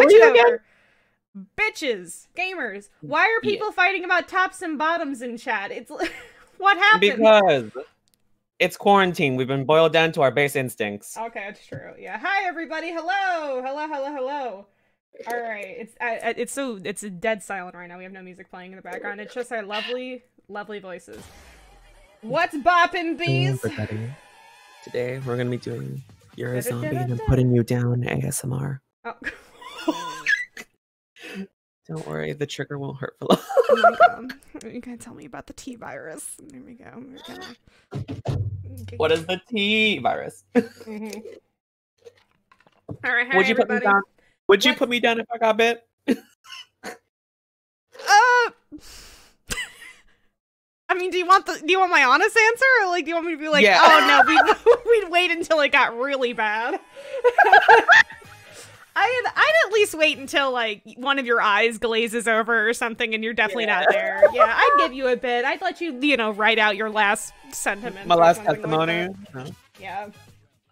And What you it again? Bitches, gamers, why are people fighting about tops and bottoms in chat? It's what happened? Because it's quarantine. We've been boiled down to our base instincts. Okay, that's true. Yeah. Hi, everybody. Hello. Hello. Hello. Hello. All right. It's I, I- it's so it's a dead silent right now. We have no music playing in the background. It's just our lovely, lovely voices. What's bopping these? Today we're gonna be doing You're a Zombie and I'm putting you down ASMR. Oh. Don't worry, the trigger won't hurt for long. oh. You gotta tell me about the T virus. There we go. Gonna... what is the T virus? Mhm. All right. Hi, Would you put me down? Would you What- put me down if I got bit? Uh. I mean, do you want the do you want my honest answer, or like do you want me to be like, Yeah. oh no, we'd, we'd wait until it got really bad? I'd I'd at least wait until like one of your eyes glazes over or something, and you're definitely not there. Yeah, I'd give you a bit. I'd let you, you know, write out your last sentiment. My last something like testimony. No. yeah,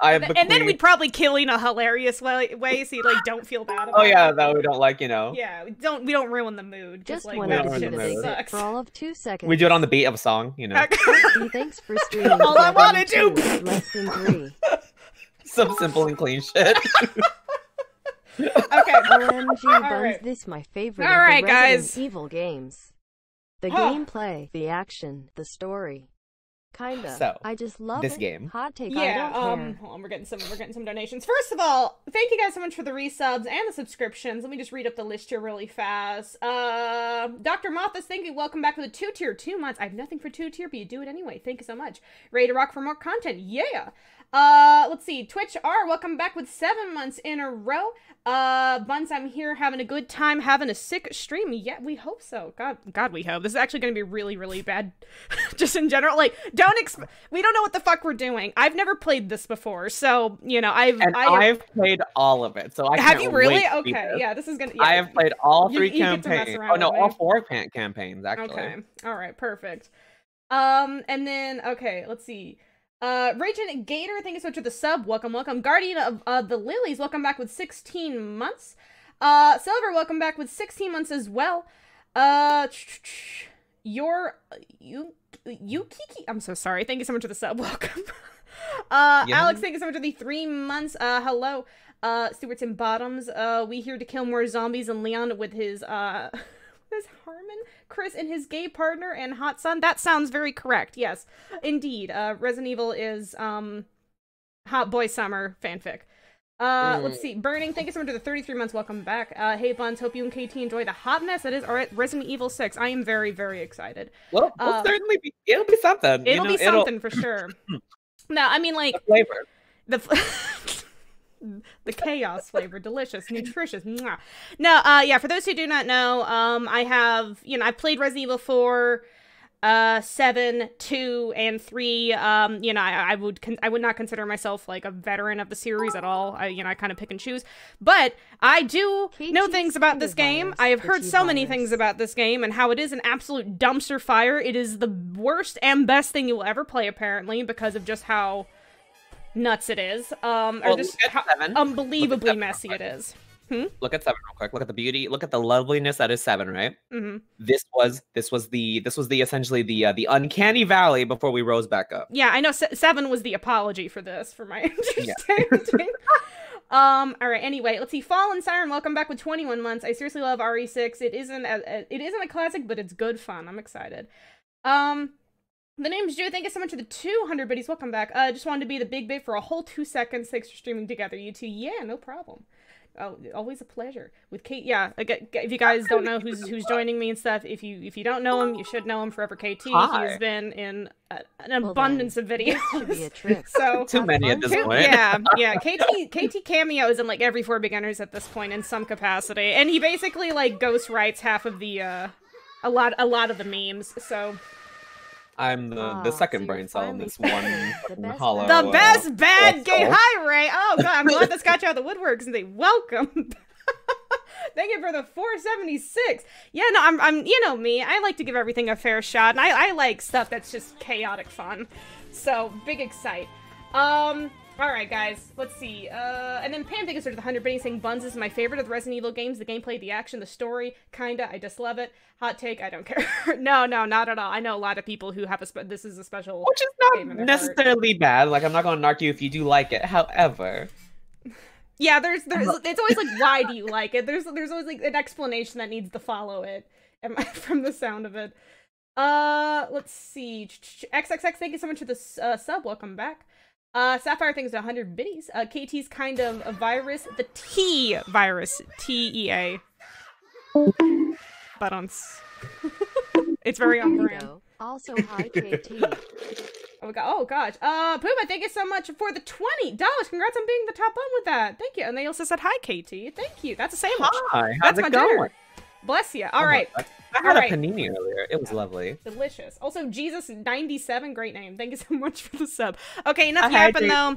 I and, and then we'd probably kill you in a hilarious way, way so you like don't feel bad. Oh, about Oh yeah, it. that we don't like, you know. Yeah, we don't we don't ruin the mood. Just like, wanted that to don't see shit the really big bit sucks. for all of two seconds. We do it on the beat of a song, you know. Thanks for streaming. All I Seven wanna do- two, Less than three. Some simple and clean shit. Okay. OMG buns right. this my favorite All of the guys. Evil games. The Huh. gameplay, the action, the story. Kinda. So, I just love this it. game. Hot take, Yeah, um, hold on, we're getting some, we're getting some donations. First of all, thank you guys so much for the resubs and the subscriptions. Let me just read up the list here really fast. Uh, Dr. Mothas, thank you. Welcome back with a two tier, two months. I have nothing for two tier, but you do it anyway. Thank you so much. Ready to rock for more content? Yeah. Uh, let's see. Twitch R, welcome back with seven months in a row. Uh, Buns, I'm here having a good time, having a sick stream. Yeah, we hope so. God, God, we hope. This is actually going to be really, really bad, just in general. Like, don't exp- we don't know what the fuck we're doing. I've never played this before, so you know, I've And I I've played all of it, so I have you really? Okay, this. yeah, this is gonna. Yeah, I have played all three you mess campaigns. Oh no, all four campaigns actually. Okay. All right. Perfect. Um, and then okay, let's see. Uh, Raging Gator, thank you so much for the sub. Welcome, welcome. Guardian of uh, the Lilies, welcome back with 16 months. Uh, Silver, welcome back with 16 months as well. Uh, your you you Kiki. I'm so sorry. Thank you so much for the sub. Welcome. Uh, Yeah. Alex, thank you so much for the three months. Uh, hello. Uh, Stewart's and Bottoms. Uh, we here to kill more zombies and Leon with his uh, his Harmon, Chris and his gay partner and Hot Son. That sounds very correct. Yes, indeed. Uh, Resident Evil is um, Hot Boy Summer fanfic. Uh, let's see. Burning, thank you so much for the 33 months. Welcome back. Uh, hey, Buns, hope you and KT enjoy the hotness that is Resident Evil 6. I am very, very excited. Well, we'll Uh, certainly be. It'll be something. It'll know, be something for sure. no, I mean, like, The flavor. the the chaos flavor delicious nutritious Mwah. no uh yeah for those who do not know um i have you know i've played resident evil 4 uh 7 2 and 3 um you know i, I would con- i would not consider myself like a veteran of the series at all. I you know i kind of pick and choose. But i do know things about this game. I have heard so many things about this game and how it is an absolute dumpster fire. It is the worst and best thing you will ever play apparently because of just how nuts it is um or just how seven. unbelievably messy it is Look at seven real quick. Look at the beauty. Look at the loveliness that is seven. Right. hmm This was this was the this was the essentially the uh, the uncanny valley before we rose back up. yeah i know se- seven was the apology for this for my Yeah. understanding um all right anyway let's see fallen siren welcome back with 21 months i seriously love re6 it isn't a- it isn't a classic but it's good fun i'm excited um the name's Drew. Thank you so much for the 200 biddies. Welcome back. Uh, just wanted to be the big bit for a whole two seconds. Thanks for streaming together, you two. Yeah, no problem. Oh, always a pleasure with Kate. Yeah, if you guys don't know who's who's joining me and stuff, if you if you don't know him, you should know him. Forever KT. Hi. He's been in a, an Well abundance then, of videos. Should be a trick. so Too many at this K- point. yeah, yeah. KT KT cameos in like every four beginners at this point in some capacity, and he basically like ghost writes half of the uh a lot a lot of the memes. So I'm the the Ah, so second brain cell in this one the best hollow. Oh, the uh, best bad gay soul. hi Ray. Oh god, I'm glad this got you out of the woodworks and they welcome. Thank you for the 476. Yeah, no, I'm, I'm, you know me. I like to give everything a fair shot, and I, I like stuff that's just chaotic fun. So big excite. Um, all right, guys. Let's see. Uh, and then Pam for the 100 Benny saying Buns is my favorite of the Resident Evil games. The gameplay, the action, the story, kinda. I just love it. Hot take. I don't care. no, no, not at all. I know a lot of people who have a. Spe- this is a special. Which is not their heart. necessarily bad. Like I'm not gonna knock you if you do like it. However, Yeah, there's there's it's always like why do you like it? There's there's always like an explanation that needs to follow it. Am I from the sound of it? Uh, let's see. XXX, thank you so much for this uh, sub. Welcome back. Uh, Sapphire thanks to 100 biddies. Uh, KT's kind of a virus. The T virus. T E A. Buttons. it's very on brand. Also, hi KT. Oh, we got, oh gosh. Uh, Puma, thank you so much for the twenty dollars. Congrats on being the top one with that. Thank you. And they also said hi, KT. Thank you. That's a sandwich. hi, how's That's it my going? dinner. Bless you. All Oh right, God. I had Alright. a panini earlier. It was lovely. delicious. Also, Jesus ninety seven, great name. Thank you so much for the sub. Okay, enough I had yapping to- though.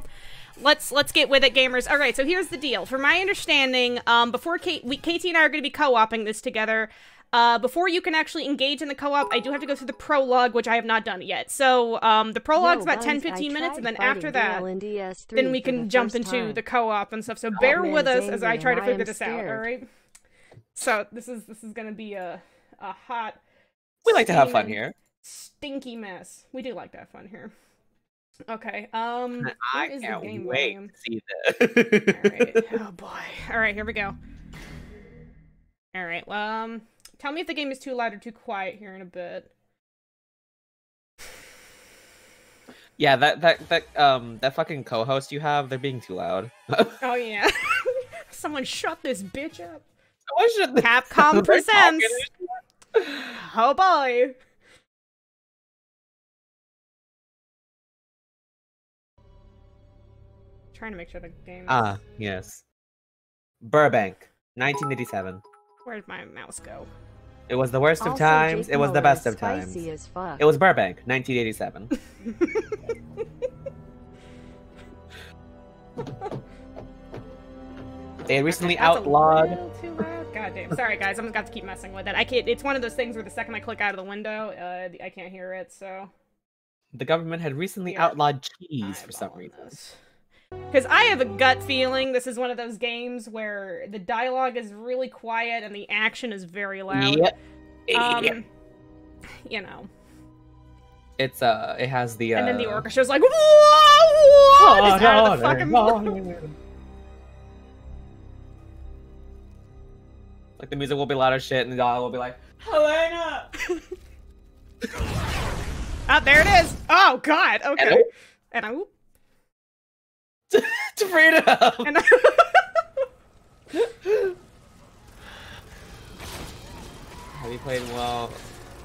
Let's let's get with it, gamers. All right, so here's the deal. From my understanding, um, before Kate, we, KT and I are going to be co-oping this together. Uh, before you can actually engage in the co-op, I do have to go through the prologue, which I have not done yet. So, um, the prologue's Yo, about 10, Buns, I 15 minutes, and then after that, Gale in DS3 then we can the jump into time. the co-op and stuff. So bear man with us as I try to I figure am this out. alright? So this is this is gonna be a a hot. We like to have fun here. Stinky mess. We do like to have fun here. Okay. Um. I can't game wait to see this. Alright. Oh boy. Alright, here we go. Alright, well, um tell me if the game is too loud or too quiet here in a bit. yeah, that that that um that fucking co-host you have, they're being too loud. Oh yeah. Someone shut this bitch up. Should they- Capcom presents. Talking- Oh boy. Trying to make sure the game. Ah, yes. Burbank, 1987. Where'd my mouse go? It was the worst of Also, times. Jake It was the best of times. As fuck. It was Burbank, 1987. they had recently That's a outlawed. God damn. Sorry guys, I'm got to keep messing with it. I can't. It's one of those things where the second I click out of the window, uh, I can't hear it. So. The government had recently Yeah. outlawed cheese for some reason. Because I have a gut feeling this is one of those games where the dialogue is really quiet and the action is very loud. Yep. Um, Yep. You know. It's uh, it has the. Uh... And then the orchestra's like, whoa, whoa, Oh, of the no, fucking no. Like the music will be loud as shit, and the dialogue will be like, Helena. Ah, there it is. Oh God. Okay. And I. to freedom. And I Have you played well?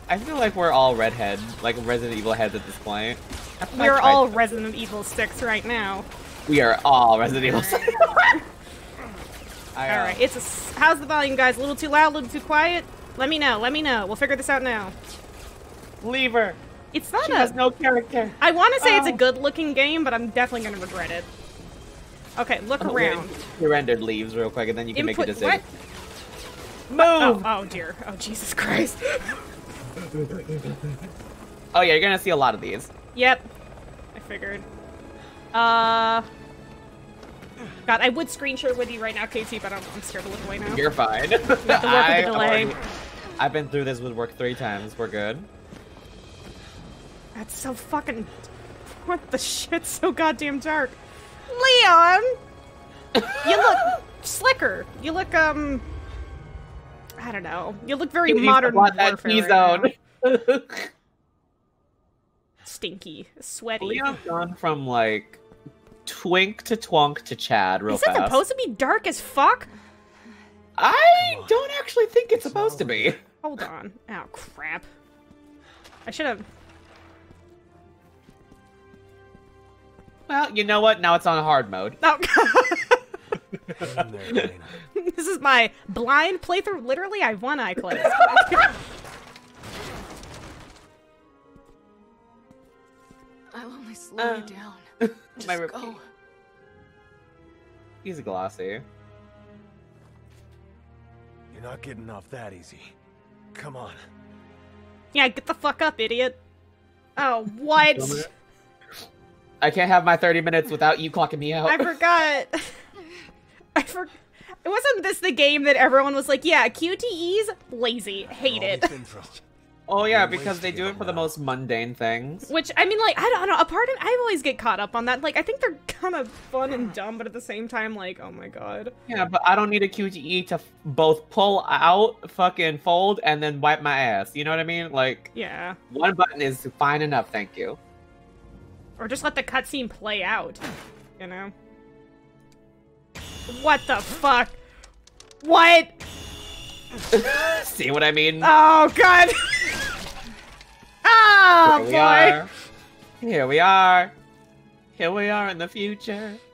I feel like we're all redhead, like Resident Evil heads at this point. I think I we're all Resident Evil sticks right now. We are all Resident Evil. I, uh, All right. It's a. s- How's the volume, guys? A little too loud? A little too quiet? Let me know. Let me know. We'll figure this out now. Leave her. It's not She a. has no character. I want to say it's a Oh. good-looking game, but I'm definitely gonna regret it. Okay, look Oh, wait. around. You rendered leaves real quick, and then you can Input make a decision. what? Oh, Move. oh dear. Oh Jesus Christ. Oh yeah, you're gonna see a lot of these. yep. I figured. Uh. God, I would screen share with you right now, KT, but I'm, I'm scared to look away now. You're fine. have to work with the I already- I've been through this with work three times. We're good. That's so fucking. What the shit? So goddamn dark. Leon, you look slicker. You look um. I don't know. You look very You modern want that warfare. T-zone. right. Stinky, sweaty. Leon's gone from like twink to twunk to Chad real Is it supposed to be dark as fuck? I don't actually think it's supposed to be. Hold on. Oh crap. I should have. Well, you know what? Now it's on hard mode. Oh. Hang in there, this is my blind playthrough. Literally, I have one eye closed. I'll only slow Uh, you down. Just My go. repeat. He's glossy. You're not getting off that easy. Come on. yeah, get the fuck up, idiot. Oh, what? I can't have my 30 minutes without you clocking me out. I forgot. I for. It wasn't this the game that everyone was like, yeah, QTEs lazy, hate All it. this info. oh yeah, You're because they do it it for the most mundane things. Which I mean, like I don't know. A part of I always get caught up on that. Like I think they're kind of fun and dumb, but at the same time, like oh my god. Yeah, but I don't need a QTE to f- both pull out, fucking fold, and then wipe my ass. You know what I mean? Like, Yeah. one button is fine enough, thank you. Or just let the cutscene play out. You know. What the fuck? What? See what I mean? Oh god. oh Here we boy. are. Here we are. Here we are in the future.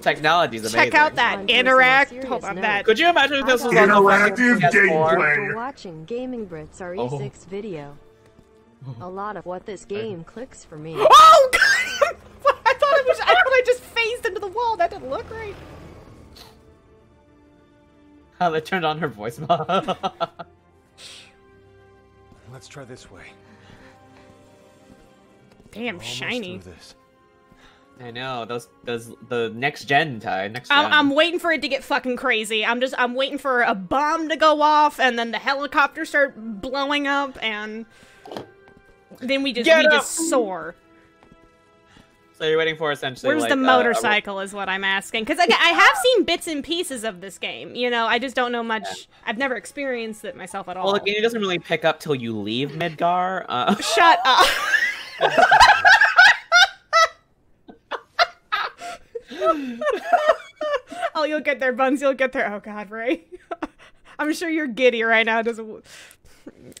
Technology's amazing. Check out that On to a more interact. serious Hold on, note. that. Could you imagine if this was on the fucking Interactive PS4? gameplay. After watching Gaming Brits RE6 video, a lot of what this game clicks for me. Oh god! I thought I was. I thought I just phased into the wall. That didn't look right. How they turned on her voice mod. Let's try this way. Damn, Almost shiny. this. I know those those the next gen tie next. I'm, gen. I'm waiting for it to get fucking crazy. I'm just I'm waiting for a bomb to go off and then the helicopter start blowing up and Then we just Get we up! just soar. So you're waiting for essentially. Where's like, the uh, motorcycle? is what I'm asking. Because again, I have seen bits and pieces of this game. You know, I just don't know much. I've never experienced it myself at all. well, the game doesn't really pick up till you leave Midgar. Uh, Shut up. oh, you'll get there, Buns. You'll get there. Oh God, Ray. I'm sure you're giddy right now. Doesn't.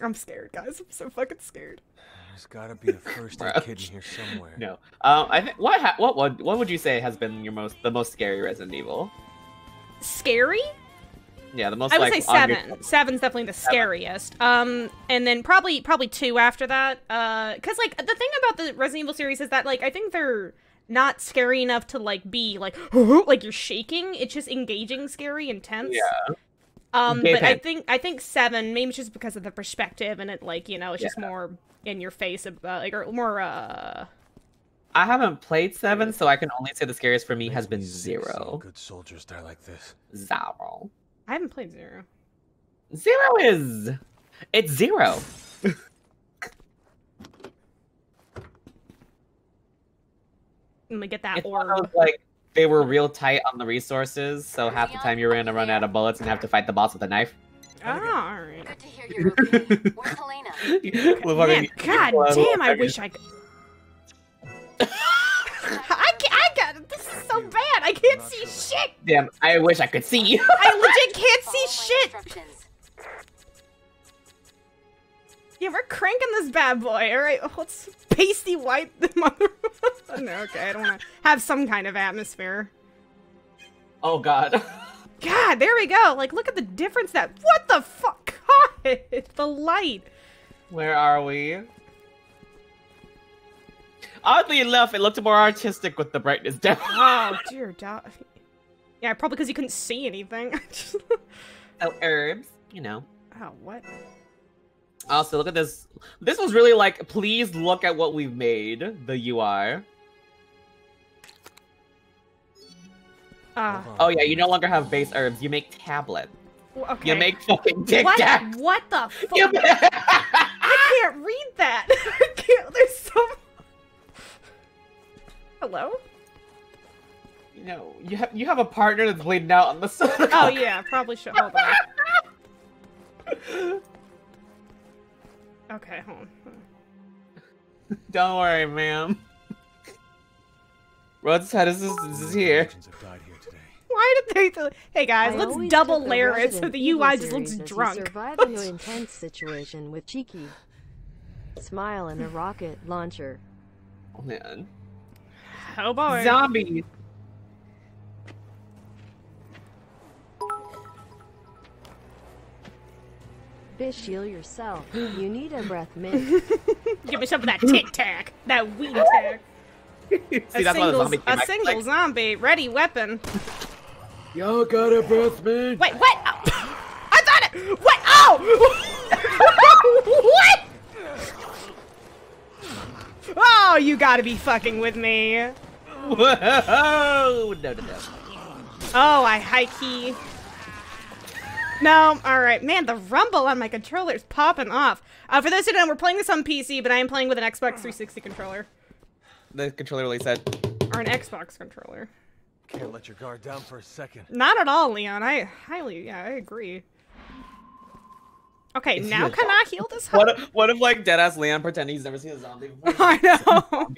I'm scared, guys. I'm so fucking scared. There's gotta be a first aid Bro. kit in here somewhere. no. Um, I think what ha- what would what would you say has been your most the most scary Resident Evil? Scary? Yeah, the most. I would like, say on your- seven. Seven's definitely the scariest. Um, and then probably probably two after that. Uh, cause like the thing about the Resident Evil series is that like I think they're not scary enough to like be like like you're shaking. It's just engaging, scary, intense. Yeah. Um, Gay but I think I think seven maybe it's just because of the perspective and it like you know it's just more in your face, uh, like or more uh. I haven't played seven, so I can only say the scariest for me has been Makes me sick seeing zero. Good soldiers die like this. Zero. I haven't played zero. Zero is. It's zero. Let me get that It's one of orb. like they were real tight on the resources, so half the time you were gonna run out of bullets and have to fight the boss with a knife. Oh, all right. Good to hear you're okay. Where's Helena? With Man, God damn! I wish I could. I can't, I got this is so bad. I can't see shit. Damn, I wish I could see. you. I legit can't see shit. Yeah, we're cranking this bad boy. All right, let's pasty white the mother? no, okay, I don't want to have some kind of atmosphere. oh god. God, there we go. Like, look at the difference. That what the fuck? God, the light. Where are we? Oddly enough, it looked more artistic with the brightness down. Oh dear God. Yeah, probably because you couldn't see anything. oh, herbs, you know. oh, what? Also, look at this. This was really like, please look at what we've made. The UI. Uh, Oh yeah, you no longer have base herbs. You make tablet. okay. You make fucking tic what? tac. What the fuck? You I can't read that. I can't. There's so. Hello? You know, you have you have a partner that's bleeding out on the side. Oh yeah, probably should. Hold on. Okay, hold on. Don't worry, ma'am. Rod's head is, is, is here. Why did they? Th- hey guys, I let's double took layer it so the UI just looks series drunk. Survive an intense situation with Cheeky. Smile and a rocket launcher. Oh man. Oh boy. Zombies. Fish, heal yourself. You need a breath mint. Give me some of that tic tac, that weed tac. See, A that's why the single, zombie a single like, zombie, ready weapon. Y'all got a breath man? Wait, what? Oh, I thought it. What? Oh! what? Oh, you gotta be fucking with me. Whoa! No, no, no. Oh, I high key. No, alright. Man, the rumble on my controller is popping off. Uh, for those who don't know, we're playing this on PC, but I am playing with an Xbox 360 controller. The controller really said. Or an Xbox controller. Can't let your guard down for a second. Not at all, Leon. I highly, yeah, I agree. Okay, now can I heal this? What if, what if like deadass Leon pretending he's never seen a zombie before? I know.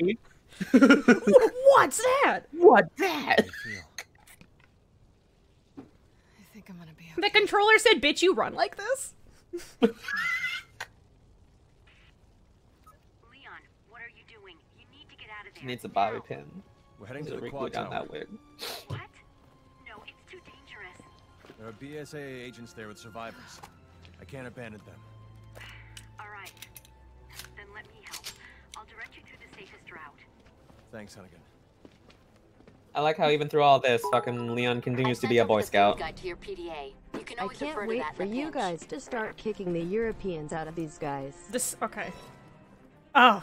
What's that? what that? How do you feel? I think I'm gonna be The controller said, "Bitch, you run like this." Leon, what are you doing? You need to get out of there. Needs a bobby now. pin. We're heading to to the re-glue quad tower. that wig. What? No, it's too dangerous. There are BSAA agents there with survivors. I can't abandon them. All right. Then let me help. I'll direct you through the safest route. Thanks, Hunnigan. I like how even through all this, fucking Leon continues to be a Boy Scout. To your PDA. You can I can't refer to wait that for you pinch. guys to start kicking the Europeans out of these guys. This okay. Oh.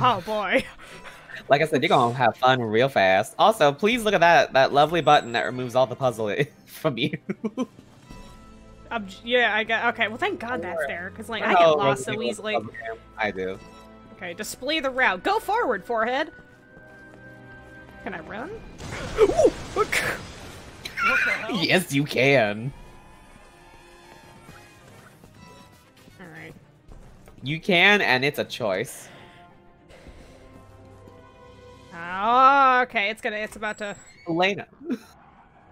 Oh boy. Like I said, you're gonna have fun real fast. Also, please look at that that lovely button that removes all the puzzle from you. Um, yeah, I got okay. Well, thank God that's there, because like I get lost so easily. I do. Okay, display the route. Go forward, forehead. Can I run? Yes, you can. All right. You can, and it's a choice. Oh, okay. It's gonna. It's about to. Elena.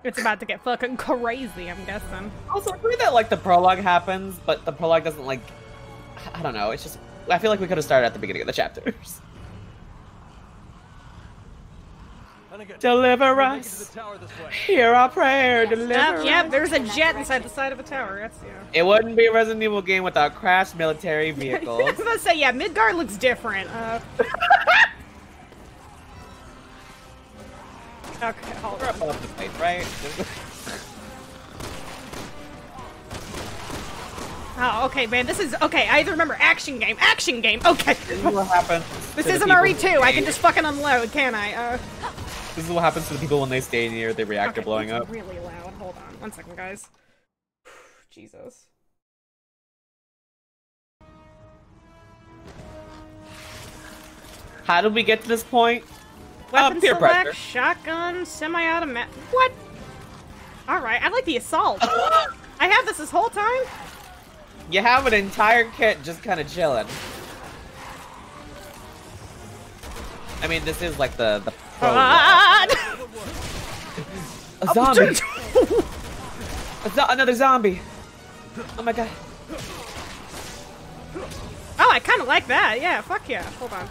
It's about to get fucking crazy. I'm guessing. Also, I agree that like the prologue happens, but the prologue doesn't like. I don't know. It's just. I feel like we could have started at the beginning of the chapters. Deliver to us. the tower this way. Hear our prayer. Deliver. Yep, yep. There's a jet inside the side of a tower. That's yeah. It wouldn't be a Resident Evil game without crashed military vehicles. I was gonna say yeah. Midgard looks different. Uh. okay, hold We're on. above the fight, right? Oh, okay, man. This is okay. I either remember action game. Action game. Okay. this is what happens. This isn't RE2. I can just fucking unload, can I? Uh. This is what happens to the people when they stay near the reactor Okay, blowing up. Really loud. Hold on. One second, guys. Jesus. How did we get to this point? Weapon peer select, pressure. shotgun, semi-automatic. What? All right. I like the assault. I have this this whole time. You have an entire kit just kind of chilling. I mean, this is like the the pro. Ah! a zombie. A zo- another zombie. Oh my god. Oh, I kind of like that. Yeah. Fuck yeah. Hold on.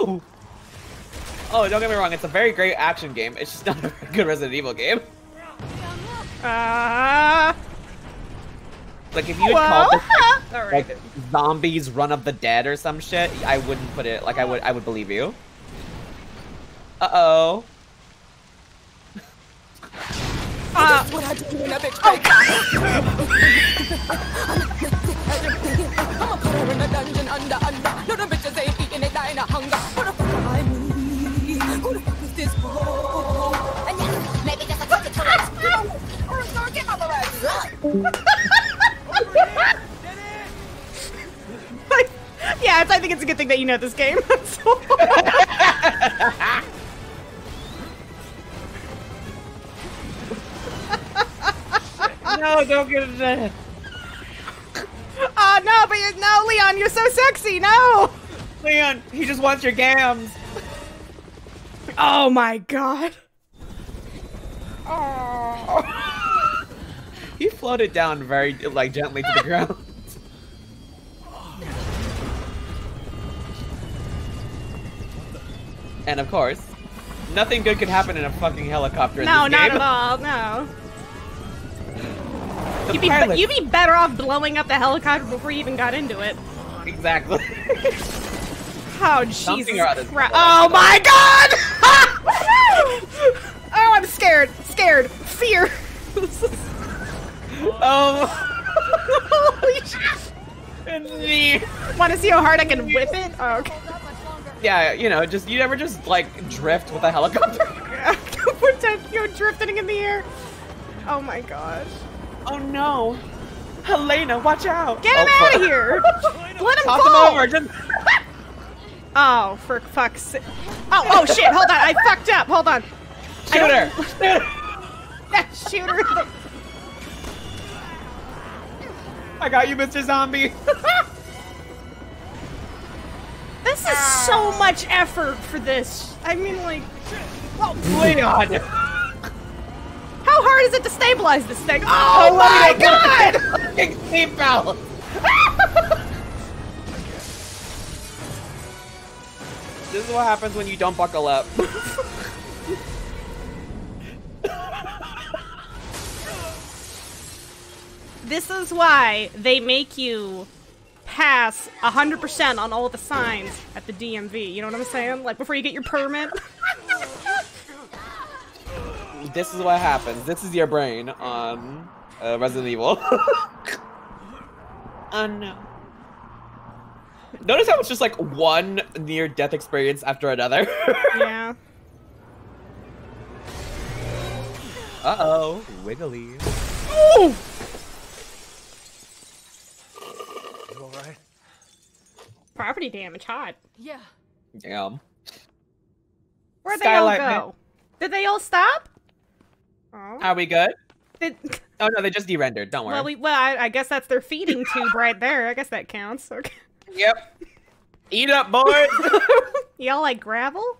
Ooh. Oh, don't get me wrong. It's a very great action game. It's just not a good Resident Evil game. Uh. Like if you had Whoa. called this All right. like zombies run of the dead or some shit, I wouldn't put it like I would I would believe you. Uh oh. Uh, yeah, it's, I think it's a good thing that you know this game. No, don't get it. Oh no, but you're, no, Leon, you're so sexy. No. Leon, he just wants your gams. Oh my god. Oh. He floated down very like gently to the ground. And of course, nothing good could happen in a fucking helicopter in No, not at all. No. You'd be, you'd be better off blowing up the helicopter before you even got into it. Exactly. Oh, Jesus. Christ. Oh my god! oh, I'm scared. Scared. Fear. Oh. Holy shit. and me. Want to see how hard I can whip it? Oh, okay. Yeah, you know, just you never just like drift with a helicopter. Pretend you're drifting in the air. Oh my gosh. oh no. Helena, watch out. Get him oh, out of here! Let him Toss fall! him over. Just... Oh, for fuck's sake. Oh, oh shit, hold on. I fucked up. Hold on. Shoot her. Shoot her. I got you, Mr. Zombie. This is so ah. much effort for this. I mean, like, oh, Leon. how hard is it to stabilize this thing? Oh, oh my god! Fucking seatbelt. This is what happens when you don't buckle up. This is why they make you pass 100% on all the signs at the DMV. You know what I'm saying? Like, before you get your permit. this is what happens. This is your brain on uh, Resident Evil. oh no. Notice how it's just like one near death experience after another. yeah. Uh oh, wiggly. Ooh! You alright? Property damage, hot. Yeah. Damn. Where'd Skylight they all go? Did they all stop? Oh. Are we good? Did, Oh no, they just de-rendered. Don't worry. well, we, well, I, I guess that's their feeding tube right there. I guess that counts. Okay. Yep. Eat up, boys. Y'all like gravel?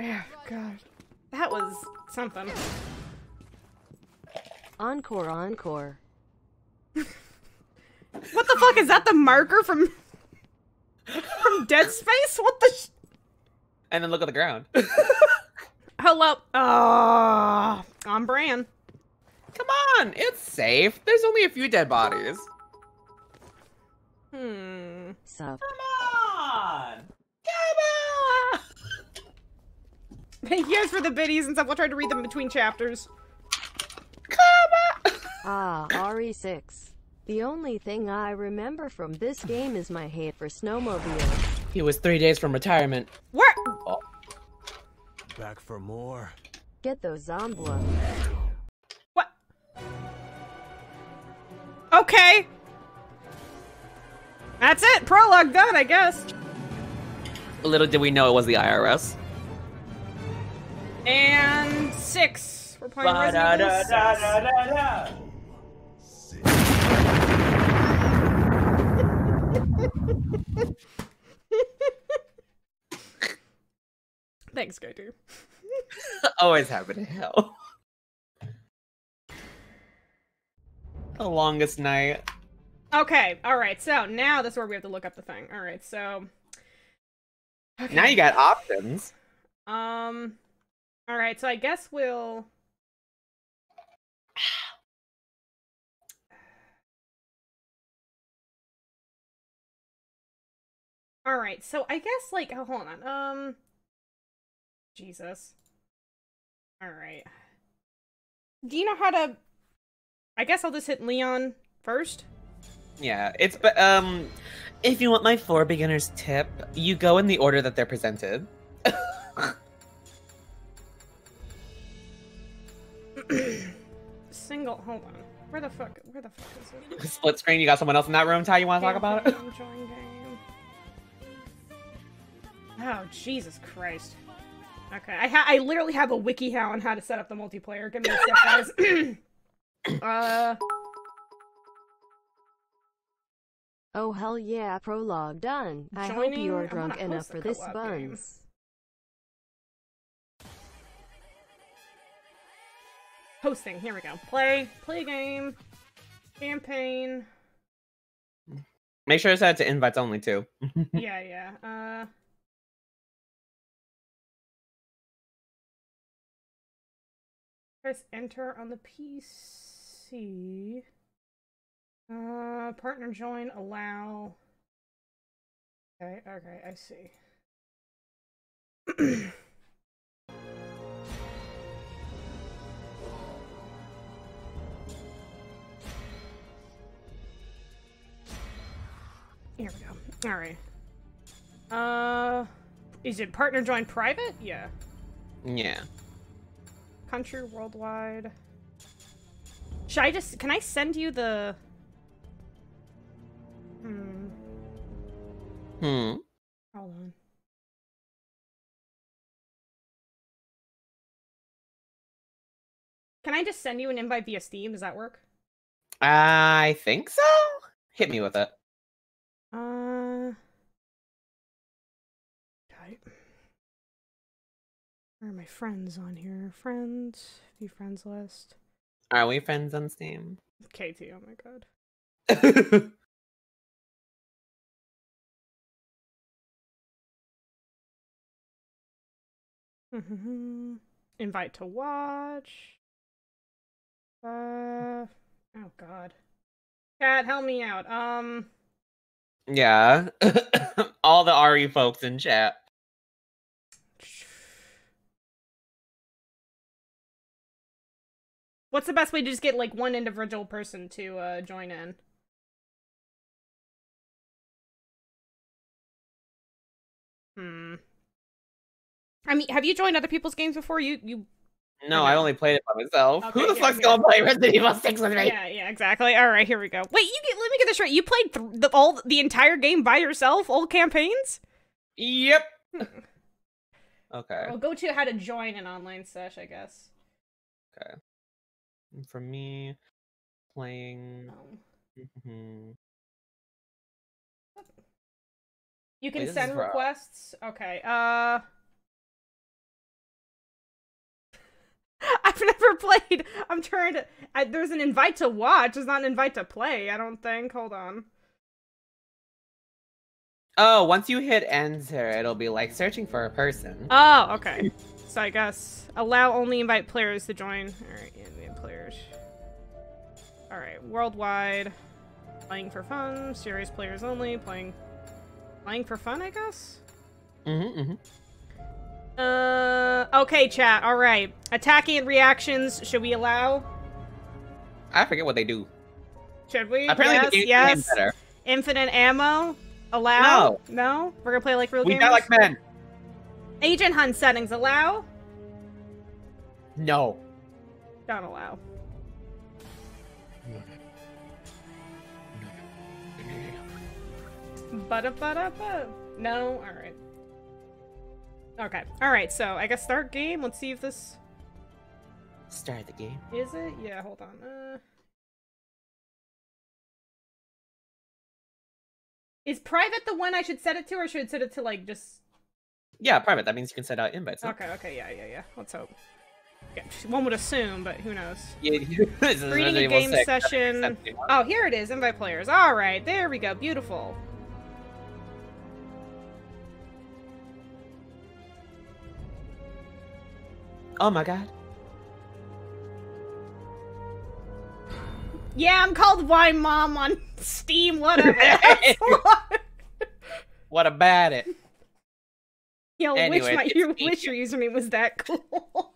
Oh, God. That was something. Encore, encore. What the fuck is that? The marker from from Dead Space? What the? Sh- and then look at the ground. Hello. Oh, on brand. Come on, it's safe. There's only a few dead bodies. Hmm. Sup. Come on. Come on. Thank you guys for the biddies and stuff. We'll try to read them between chapters. Come on. Ah, RE6. The only thing I remember from this game is my hate for snowmobiles. He was three days from retirement. Where? Oh. Back for more. Get those Zombla. What? Okay. That's it. Prologue done, I guess. Little did we know it was the IRS. And six. We're playing Resident Evil Thanks, Go-To. Always happy to help. The longest night. Okay, alright, so now this is where we have to look up the thing. Alright, so. Okay. Now you got options. Um. Alright, so I guess we'll. Alright, so I guess, like, oh, hold on. Um. Jesus. Alright. Do you know how to. I guess I'll just hit Leon first. Yeah, it's but um, if you want my four beginners tip, you go in the order that they're presented. Single. Hold on. Where the fuck? Where the fuck is it? Split screen. You got someone else in that room. Ty, you want to talk about it? Oh Jesus Christ! Okay, I ha- I literally have a wiki how on how to set up the multiplayer. Give me a sec, guys. uh, Oh hell yeah, prologue done. I hope you're drunk enough for this co-op game. buns. hosting. Here we go. Play, play game, campaign. Make sure to set it to invites only too. yeah, yeah. Uh. Press enter on the PC. Uh, partner join, allow. Okay, okay, I see. Here we go. Alright. Uh, is it partner join private? Yeah. yeah. Country worldwide. Should I just can I send you the Hmm. Hmm. Hold on. Can I just send you an invite via Steam? Does that work? I think so. Hit me with it. Uh Where are my friends on here? Friends, view friends list. Are we friends on Steam? KT, oh my god. Invite to watch. Uh oh god. Cat, help me out. Um yeah. All the RE folks in chat. What's the best way to just get like one individual person to uh join in? Hmm. I mean, have you joined other people's games before? You you No. I only played it by myself. Okay, Who the yeah, fuck's yeah. gonna play Resident Evil 6 with me? Yeah, yeah, exactly. All right, here we go. Wait, you get let me get this right. You played th- the all the entire game by yourself, all campaigns? Yep. okay. We'll go to how to join an online sesh, I guess. Okay. And For me, playing. Um, mhm. you can Wait, send requests. Okay. Uh. I've never played. I'm trying to. I, there's an invite to watch. It's not an invite to play. I don't think. Hold on. Oh, once you hit enter, it'll be like searching for a person. Oh, okay. So I guess allow only invite players to join. All right, invite players. All right, worldwide. Playing for fun. Serious players only. Playing. Playing for fun, I guess. Mm-hmm, mm-hmm. Uh, okay, chat. All right. Attacking and reactions. Should we allow? I forget what they do. Should we? Apparently, yes. the game yes. better. Infinite ammo. Allow? No. We're gonna play like real We gamers. got like men. Agent hunt settings. Allow? No. Don't allow. But but but no. All right. Okay. All right. So I guess start game. Let's see if this Start the game. is it. Yeah. Hold on. Uh... Is private the one I should set it to, or should I set it to like just? Yeah, private. That means you can send out invites. huh? Okay. Okay. Yeah. Yeah. Yeah. Let's hope. Yeah, one would assume, but who knows? Yeah, this is Greeting Resident a game 6. session. Oh, here it is. Invite players. All right, there we go. Beautiful. Oh my god. Yeah, I'm called Why Mom on Steam. Whatever. What about it? Yo, Anyway, wish my it's you me. wish your username was that cool.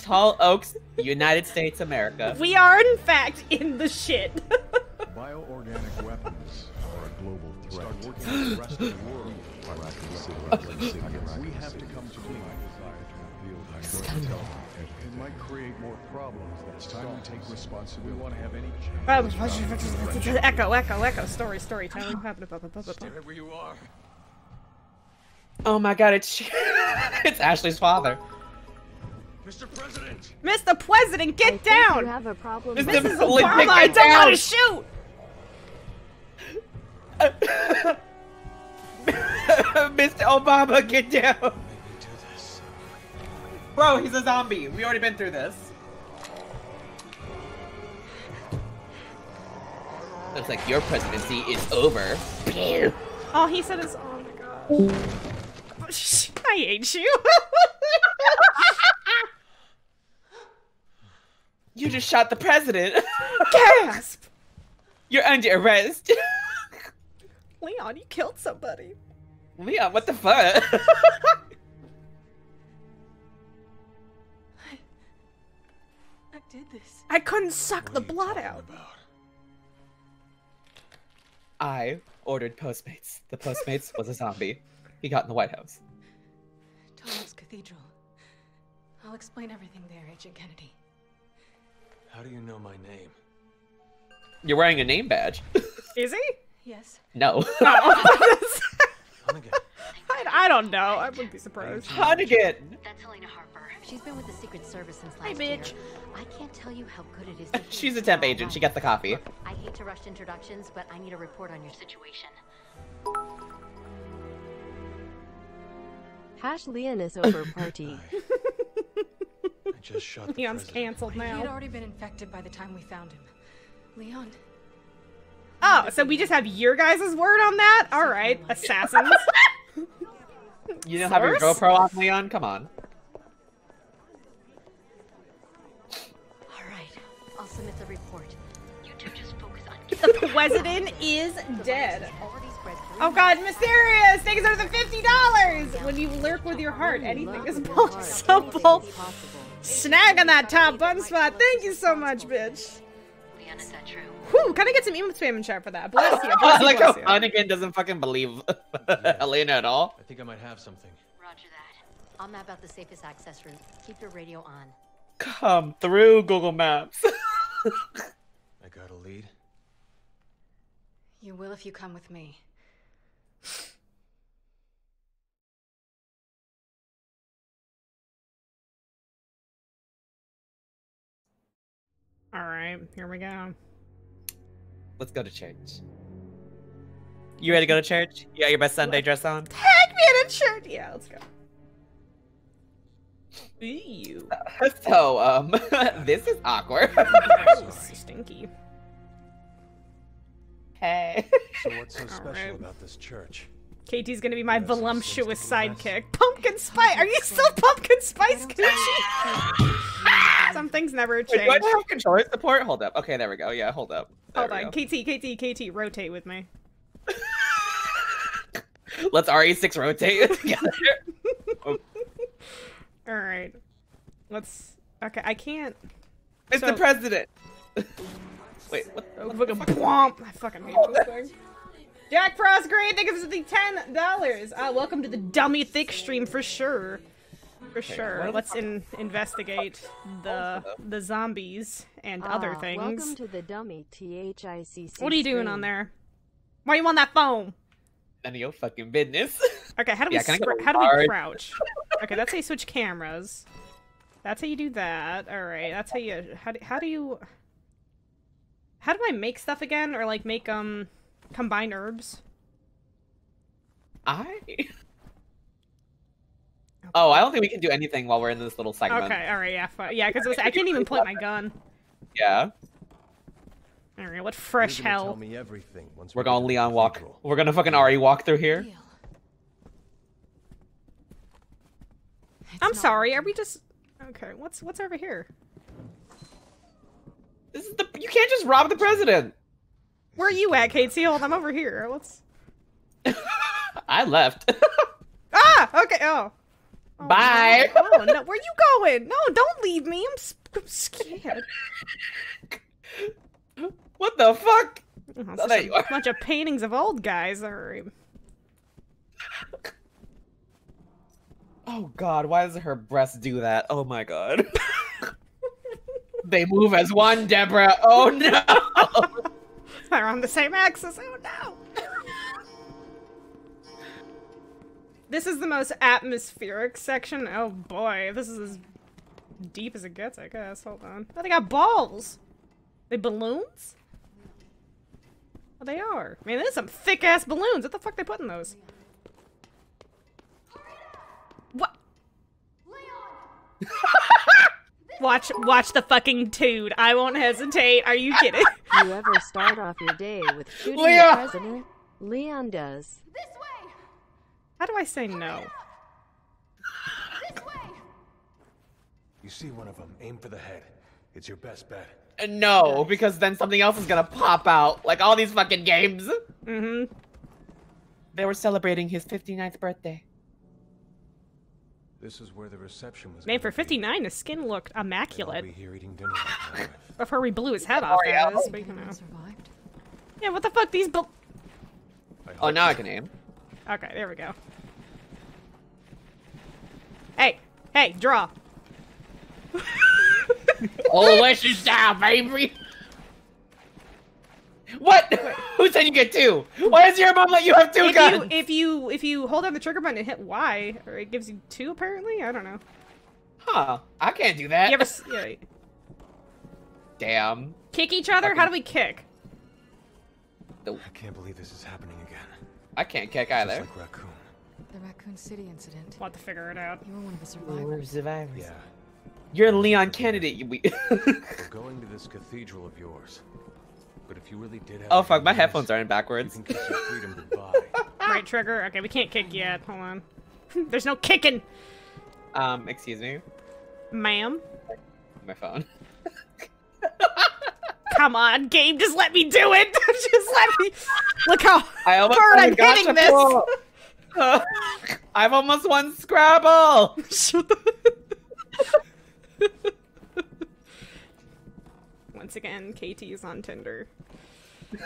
Tall Oaks, United States, America. we are in fact in the shit. Bioorganic weapons are a global threat. Start working with the rest of the world. We have to come to my desire to reveal my It might create more problems than it's time we take responsibility. We want to have any chance. Um, echo, echo, echo. Story, storytelling. Stay where you are. Oh my god, it's it's Ashley's father. Mr. President! Mr. President, I get think down! You have a problem. Mr. Mrs. Legit, Obama, I don't down! want to shoot! Mr. Obama, get down! Bro, he's a zombie. We already been through this. Looks like your presidency is over. Oh, he said it's. Oh my god. I hate you. You just shot the president. Gasp! You're under arrest. Leon, you killed somebody. Leon, what the fuck? I did this. I couldn't suck the blood out. I ordered Postmates. The Postmates was a zombie. He got in the White House. Tall Oaks Cathedral. I'll explain everything there, Agent Kennedy. How do you know my name? You're wearing a name badge. Is he? Yes. no. Oh, Hunnigan. I, I don't know. I wouldn't be surprised. Hunnigan. That's Helena Harper. She's been with the Secret Service since Hi, last bitch. year. I can't tell you how good it is. to She's a temp agent. She right. gets the coffee. Look, I hate to rush introductions, but I need a report on your situation. Hash Leon is over party. I just shot the Leon's president. canceled He had already been infected by the time we found him. Leon. Oh, so we just have your guys' word on that? Alright, assassins. You don't have your GoPro on, Leon? Come on. All right. I'll submit the report. You two just focus on the president is dead. Already spread through Oh god, mysterious! Thanks for the fifty dollars! When you lurk with your heart, anything is possible. Snag on that top button spot. Thank you so much, bitch. Leon, is that true? Whew, can I get some emo spam in chat for that? Bless you. Bless I you, like bless you. Hunnigan doesn't fucking believe Elena at all. I think I might have something. Roger that. I'll map out the safest access route. Keep your radio on. Come through Google Maps. I got a lead. You will if you come with me. All right, here we go. Let's go to church. You ready to go to church? You got your best Sunday dress on? Tag me in a shirt. Yeah, let's go. Ew. So, um, this is awkward. Gross, stinky. hey. So what's so special Alright. about this church? KT's gonna be my voluptuous sidekick. Pumpkin spice. Are you still pumpkin spice Gucci? Some things never Wait, do I change. have controller support? Hold up. Okay, there we go. Yeah, hold up. There Hold on, go. KT, KT, KT, rotate with me. Let's RE6 rotate together. All right, let's. Okay, I can't. It's So- President. Wait, what? Oh, fucking Womp. I fucking hate this thing. Jack Frost, great. Thank you for the ten dollars. Uh, welcome to the dummy thick stream for sure. For sure. Let's in- investigate the the zombies and other Ah, things. Welcome to the dummy THICC. What are you doing on there? Why are you on that phone? None of your fucking business. Okay, how do we Yeah, can I get scr- how do we crouch? Okay, that's how you switch cameras. That's how you do that. All right, that's how you how do, how do you how do I make stuff again or like make um combine herbs? I. Oh, I don't think we can do anything while we're in this little segment. Okay, all right, yeah, fi- yeah, because I can't even point my gun. Yeah. All right, what fresh You're gonna hell? Tell me everything once We're we get going to Leon walk. cathedral. We're gonna fucking RE walk through here. It's I'm not sorry. Are we just okay? What's what's over here? This is the. You can't just rob the president. Where are you at, Kate Hold, I'm over here. Let's. I left. Ah, okay. Oh. Oh, Bye. No. Oh no, where are you going? No, don't leave me. I'm, I'm scared. what the fuck? Oh, Oh, there a you are. bunch of paintings of old guys. Right. Oh god, why does her breasts do that? Oh my god. they move as one, Deborah. Oh no. They're on the same axis. Oh no. This is the most atmospheric section. Oh boy, this is as deep as it gets, I guess. Hold on. Oh, they got balls. They balloons? Oh, they are. Man, there's some thick ass balloons. What the fuck they put in those? What? watch, watch the fucking dude. I won't hesitate. Are you kidding? You ever start off your day with shooting Leon! the president? Leon does. This way. How do I say no? You see one of them, aim for the head. It's your best bet. No, because then something else is gonna pop out, like all these fucking games. Mm-hmm. They were celebrating his 59th birthday. This is where the reception was. Man, for 59, his skin looked immaculate. be here eating dinner with my wife. Before we blew his head off, Sorry, that Al. is, but you know. Survived. Yeah, what the fuck? These bal- Oh, now I can aim. Okay, there we go. Hey, hey, draw. Oh, let's just down, baby. What? Who said you get two? Why does your mom let you have two If you, guns? if you if you hold down the trigger button and hit Y, or it gives you two apparently. I don't know. Huh? I can't do that. You ever yeah, Damn. kick each other? How do we kick? I can't believe this is happening again. I can't kick either. Just either. like Raccoon. The Raccoon City incident. We'll have to figure it out. You were one of the survivors. survivors. Yeah. You're a Leon candidate. You. We- We're going to this cathedral of yours. But if you really did have oh fuck! My headphones are in You backwards. can kiss your freedom goodbye. Right trigger. Okay, we can't kick yet. Hold on. There's no kicking, Um, excuse me. ma'am. My phone. Come on, game. Just let me do it. just let me. Look how I almost hard won I'm a gotcha hitting this. pull. I've almost won Scrabble. Shut the- Once again, KT is on Tinder.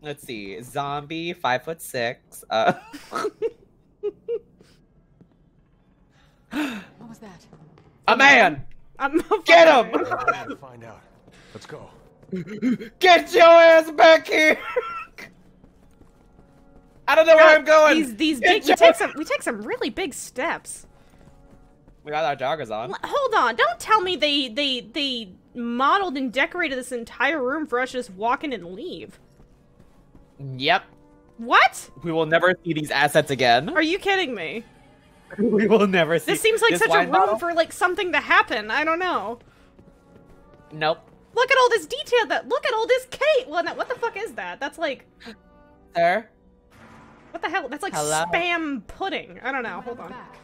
Let's see. Zombie, five foot six. Uh, What was that? a man. I'm Get him! We're to find out. Let's go. Get your ass back here. I don't know where I'm going. These these big we take some we take some really big steps. We got our joggers on. Hold on, don't tell me they they they modeled and decorated this entire room for us to just walk in and leave. Yep. What? We will never see these assets again. Are you kidding me? we will never see. This seems like this such a room bottle? for like something to happen. I don't know. Nope. Look at all this detail. That look at all this cake. Well, no, what the fuck is that? That's like Sir. what the hell? That's like Hello? spam pudding. I don't know. Hold on. Back.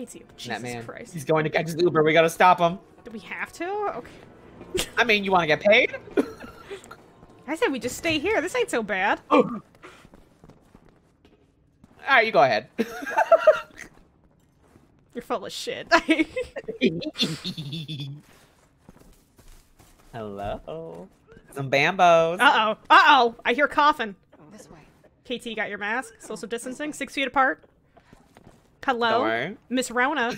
Katie, Jesus that man. Christ. He's going to catch his Uber. We gotta stop him. Do we have to? Okay. I mean, you want to get paid? I said we just stay here. This ain't so bad. All right, you go ahead. You're full of shit. Hello. Some bambos. Uh oh. Uh oh. I hear coughing. This way. KT, you got your mask? Social distancing? Six feet apart? Hello? Miss Rona.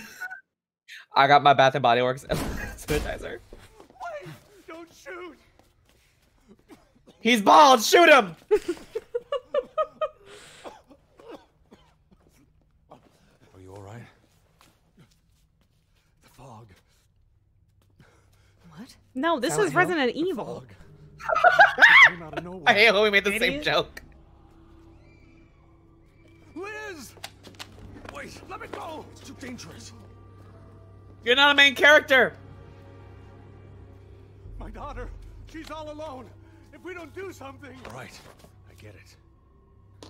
I got my Bath and Body Works sanitizer. Don't shoot! He's bald. Shoot him. Are you alright? The fog. What? No, this Silent was Resident Evil. Fog. Came out of nowhere. I hate how we made the same joke. Wait, let me go! It's too dangerous. You're not a main character. My daughter, she's all alone. If we don't do something. All right, I get it.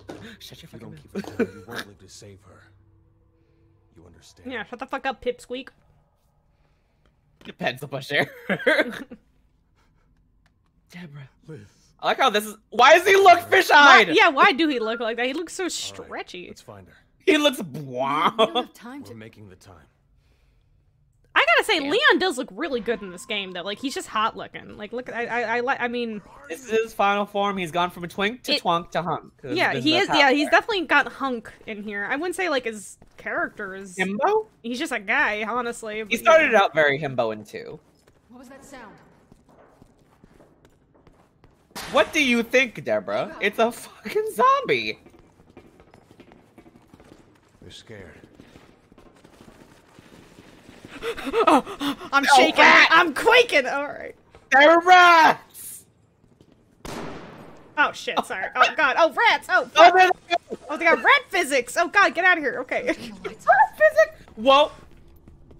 Shut your If we fucking don't mouth. keep her won't live to save her. You understand? Yeah, shut the fuck up, Pipsqueak. Pencil pusher. Deborah. Liz. I like how this is. Why does he look Why, fish-eyed? yeah, why do he look like that? He looks so All right, stretchy. let's find her. He looks. We don't Wow. have time We're making the time. I gotta say, Leon does look really good in this game, though. Like, he's just hot looking. Like, look, I, I, I, I mean, This is his final form. He's gone from a twink to It- twunk to hunk. Yeah, he is. path Yeah, he's definitely got hunk in here. I wouldn't say like his character is. himbo. He's just a guy, honestly. He but, you started know. out very himbo in two. What was that sound? What do you think, Deborah? It's a fucking zombie. They're scared. I'm Oh, shaking. rat! I'm quaking. All right. They're rats. Oh shit. Sorry. Oh god. Oh rats. Oh. Oh, Fuck. they're Oh, they got rat physics. Oh god, get out of here. Okay. Turn the lights physics. Whoa.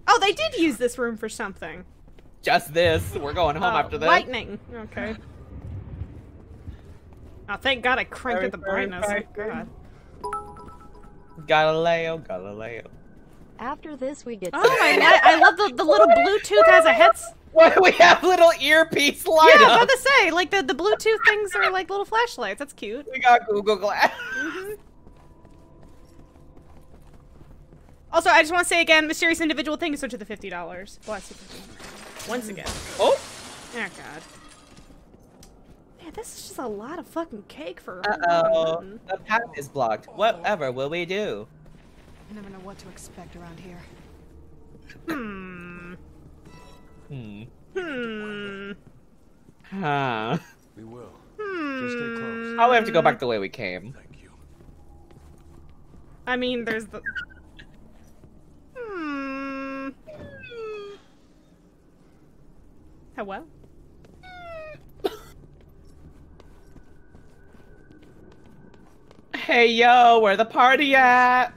Oh, they did use this room for something. Just this. We're going home Oh, after this. Lightning. Okay. Oh, thank God I cranked Very, up the very brightness. Oh, very God. Galileo, Galileo. After this, we get Oh my God! I love the, the little Bluetooth has a headset. What? We have little earpiece light Yeah, I was up. about to say, like the, the Bluetooth things are like little flashlights. That's cute. We got Google Glass. Mm-hmm. Also, I just want to say again, mysterious individual thing is so to the fifty dollars. Bless you. Once again. oh. Oh God. Man, this is just a lot of fucking cake for. Uh oh. The path is blocked. Whatever will we do? I never know what to expect around here. Hmm. Hmm. Hmm. Huh. We will. Hmm. Just stay close. Probably have to go back the way we came. Thank you. I mean, there's the. Hmm. Hello? Hey yo, where the party at?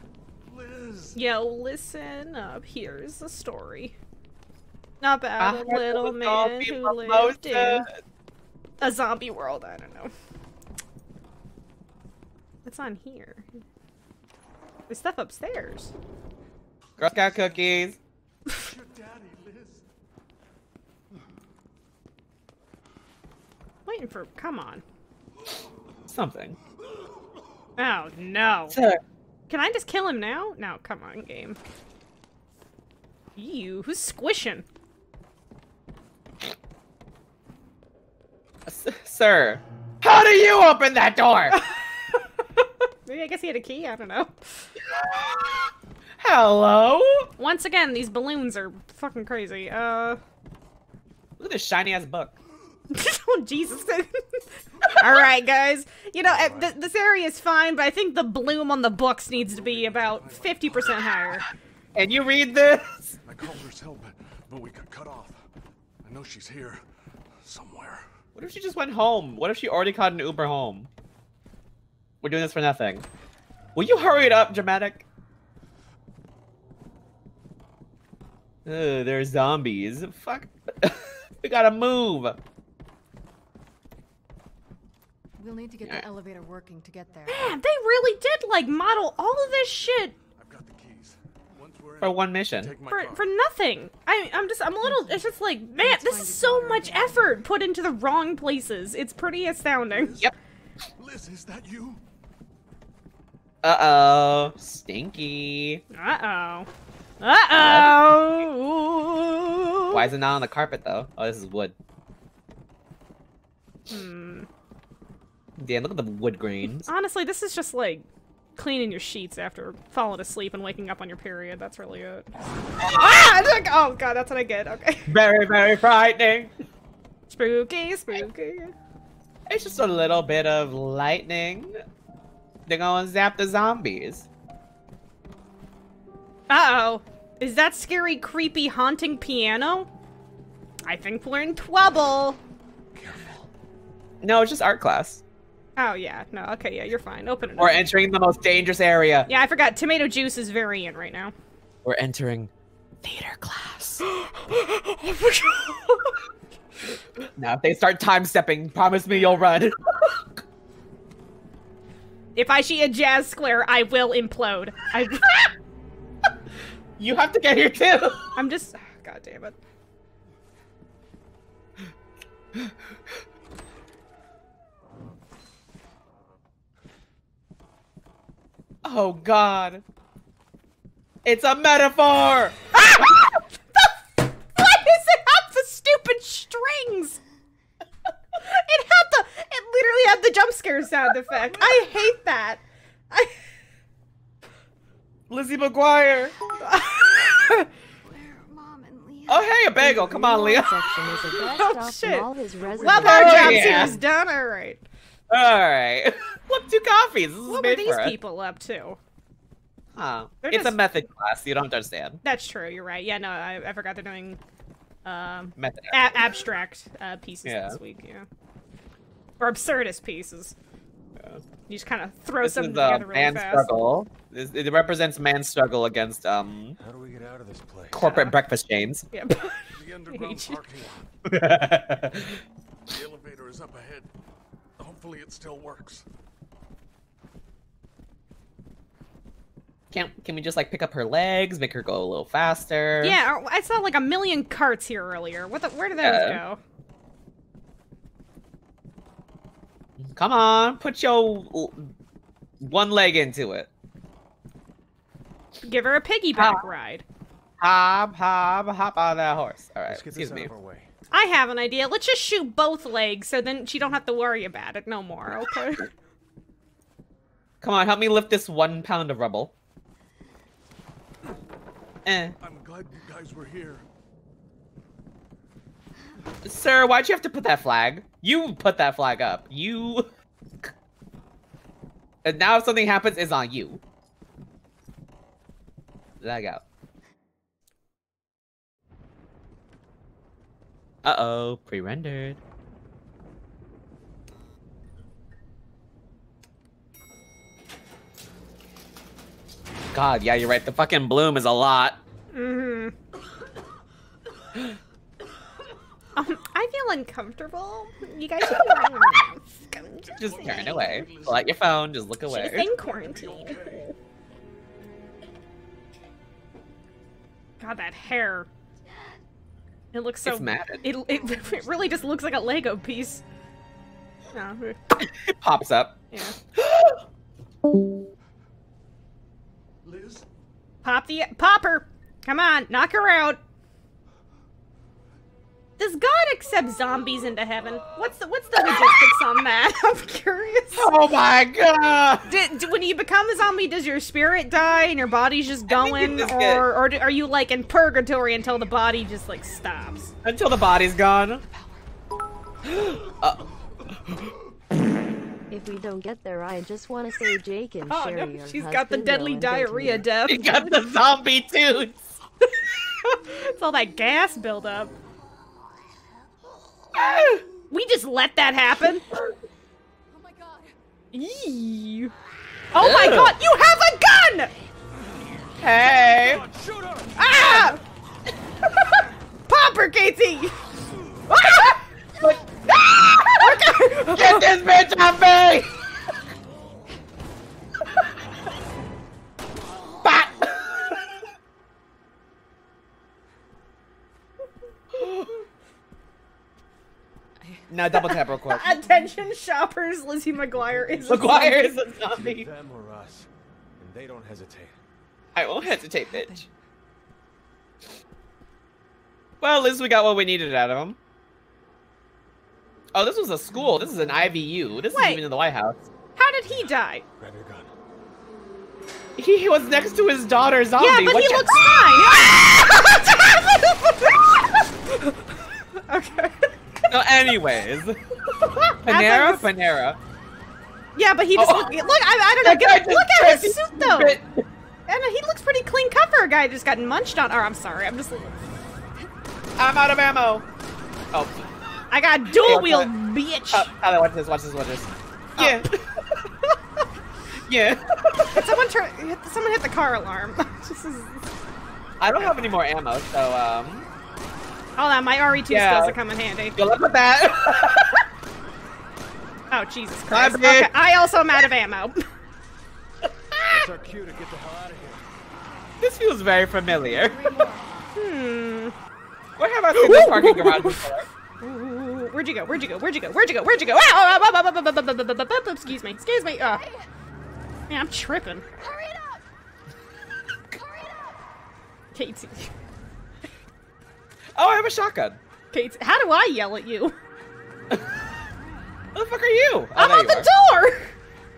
Liz. Yo, listen up. Here's the story. Not bad. heard A little there man people who lived in posted. a zombie world. I don't know. What's on here? There's stuff upstairs. Girl Scout cookies. Your daddy, Liz. Waiting for. Come on. Something. Oh no. Sir. Can I just kill him now? No, come on, game. You, who's squishing? S- sir. How do you open that door? Maybe I guess he had a key. I don't know. Hello? Once again, these balloons are fucking crazy. Uh. Look at this shiny ass book. oh Jesus! All right, guys. You know th- this area is fine, but I think the bloom on the books needs to be about fifty percent higher. And you read this? I called her cell, but, but we got cut off. I know she's here. Somewhere. What if she just went home? What if she already caught an Uber home? We're doing this for nothing. Will you hurry it up, dramatic? Ugh, there's zombies. Fuck. we gotta move. We'll need to get Alright. the elevator working to get there. Man, they really did like model all of this shit I've got the keys. Once we're in, For one mission. for car. for nothing. I I'm just I'm a little. It's just like man, this is so much effort put into the wrong places. It's pretty astounding. Yep. Liz, is that you? Uh-oh. Stinky. Uh oh. Uh oh. Why is it not on the carpet, though? Oh, this is wood. Hmm. Damn, look at the wood grains. Honestly, this is just like cleaning your sheets after falling asleep and waking up on your period. That's really it. ah! like- Oh god, that's what I get. Okay. Very, very frightening. Spooky, spooky. It's just a little bit of lightning. They're gonna zap the zombies. Uh oh. Is that scary, creepy, haunting piano? I think we're in trouble. No, it's just art class. Oh yeah, no, okay, yeah, you're fine. Open it. We're up. entering the most dangerous area. Yeah, I forgot. Tomato juice is very in right now. We're entering theater class. oh Now, if they start time stepping, promise me you'll run. if I see a jazz square, I will implode. I. you have to get here too. I'm just. Ah, God damn it. Oh God. It's a metaphor. Ah! Why does it have the stupid strings? It had the. It literally had the jump scare sound effect. I hate that. I. Lizzie McGuire. Where Mom and Leah? Oh hey, a bagel. Come on, Leah. Section is a guest Oh, shit. from all his residents. Well, our jobs yeah. here is done. All right. All right. Look, two coffees. This What were these for us. people up to? Huh. They're It's a method class. You don't understand. That's true. You're right. Yeah, no, I, I forgot they're doing um Method. a- abstract uh, pieces Yeah. this week. Yeah, or absurdist pieces. You just kind of throw This something is a together really man fast. struggle. This, it represents man's struggle against um How do we get out of this place? corporate breakfast chains. Yep. The underground parking lot. The elevator is up ahead. Hopefully it still works. Can't can we just like pick up her legs, make her go a little faster? yeah, I saw like a million carts here earlier. What the? Where did those Yeah. go? Come on, put your one leg into it. Give her a piggyback ride. Hop, hop, hop on that horse. All right, Let's get this excuse out me. of our way. I have an idea. Let's just shoot both legs, so then she don't have to worry about it no more. Okay. Come on, help me lift this one pound of rubble. Eh. I'm glad you guys were here. Sir, why'd you have to put that flag? You put that flag up. You. And now if something happens, it's on you. Lag out. Uh oh, pre rendered. God, yeah, you're right. The fucking bloom is a lot. Mm-hmm. Um, I feel uncomfortable. You guys should Just turn away. Pull out your phone, just look away. She's away. in quarantine. God, that hair. It looks so. It's matted. It, it, it really just looks like a Lego piece. No, It pops up. yeah. Liz? Pop the popper. Come on, knock her out. Does God accept zombies into heaven? What's the what's the logistics on that? I'm curious. Oh my god! Did, do- when you become a zombie, does your spirit die and your body's just I think you going, just or get- or do, are you like in purgatory until the body just like stops? Until the body's gone. Uh, If If we don't get there, I just want to say Jake and Oh Sherry no, are she's got the deadly diarrhea Becky. death. You got the zombie toots. it's all that gas buildup. We just let that happen. Oh my god. Eee. Oh my god, you have a gun! Hey. Ah! Pop her, Katie! Ah! Get this bitch off me! Bat! Now double tap real quick. Attention shoppers, Lizzie McGuire is a McGuire zombie. is a zombie. Them or us, and they don't hesitate. I won't hesitate, bitch. Well, at least we got what we needed out of him. Oh, this was a school. This is an IVU. This Wait. isn't even in the White House. How did he die? Grab your gun. He, he was next to his daughter zombie. yeah, but What he looks fine. okay. No, anyways. Panera? Panera. Yeah, but he just Oh. look. Look, I, I don't know. Get, look at his suit though. bit. And he looks pretty clean cut for a guy just got munched on. Or I'm sorry, I'm just. I'm out of ammo. Oh, I got dual Yeah, wheel, but- bitch. uh, Tyler, watch this, watch this, watch this. Yeah. yeah. someone turn. hit- Someone hit the car alarm. This is- I don't have any more ammo, so, um... Hold on, my RE2 yeah. skills will come in handy. Good luck with that. oh, Jesus Christ. Okay, I also am out of ammo. That's our cue to get the hell out of here. This feels very familiar. hmm. What have I seen this parking garage before? Where'd you go? Where'd you go? Where'd you go? Where'd you go? Where'd you go? Excuse me. Excuse me. Oh. Man, I'm tripping. Hurry it up! Hurry it up! Katie. Oh, I have a shotgun. Kate, How do I yell at you? Where the fuck are you? Oh, I'm there on the are. door.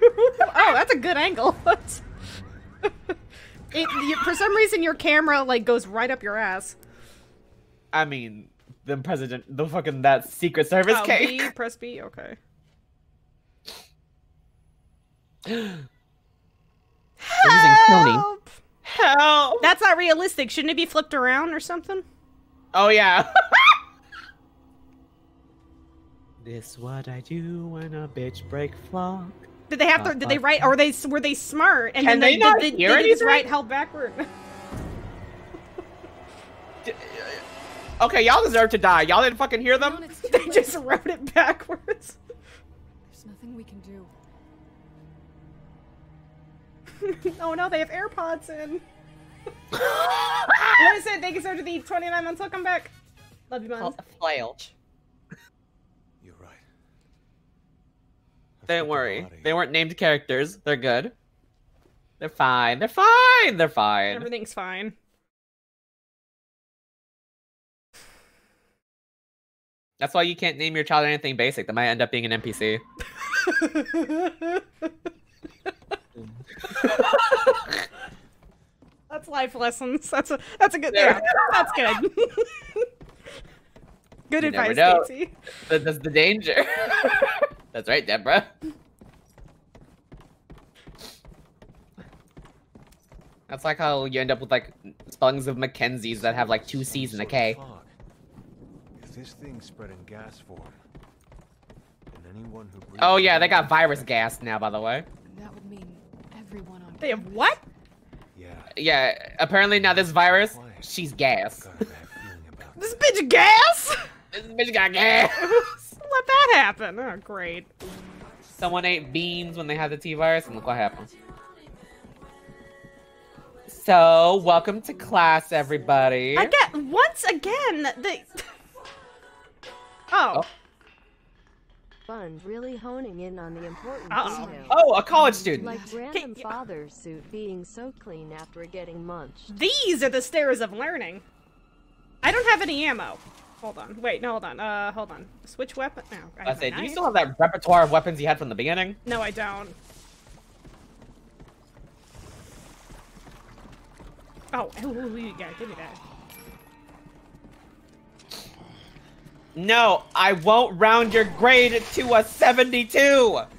oh, that's a good angle. it, you, for some reason, your camera like goes right up your ass. I mean, the president, the fucking, that Secret Service Oh, cake. B, press B. Okay. We're using Sony. Help! Help! That's not realistic. Shouldn't it be flipped around or something? Oh, yeah. this what I do when a bitch break flock. Did they have to? Did they write? Or they were they smart? And Can then they not did, hear did they just write held backward? Okay, y'all deserve to die. Y'all didn't fucking hear them? Leon, it's too they just wrote it backwards. There's nothing we can do. oh no, they have AirPods in. Listen, thank you so much for the 29 months. Welcome back. Love you, Mons. Flail. You're right. Let's Don't worry. They weren't named characters. They're good. They're fine. They're fine. They're fine. Everything's fine. That's why you can't name your child anything basic. That might end up being an NPC. That's life lessons. That's a that's a good. Yeah, that's good. good You advice. Casey. That- That's the danger. That's right, Deborah. That's like how you end up with like spellings of Mackenzies that have like two C's and a K. Fog. If this thing's spreading gas form, and anyone who oh, breathes Oh yeah, they got virus gas now, by the way. That would mean everyone on They have what? Yeah. Yeah, apparently now this virus, Why? she's gas. Got a bad feeling about This bitch gas? This bitch got gas. Let that happen. Oh, great. Someone ate beans when they had the T virus, and look what happened. So, welcome to class, everybody. Again, once again, the. Oh. Oh. Fun, really honing in on the important Uh-oh. details. Oh, a college student. Like random y- father's suit being so clean after getting munched. These are the stairs of learning. I don't have any ammo. Hold on. Wait, no, hold on. Uh, hold on. Switch weapon. No, I I have a said, do you still have that repertoire of weapons you had from the beginning? No, I don't. Oh, ooh, yeah, give me that. No, I won't round your grade to a 72.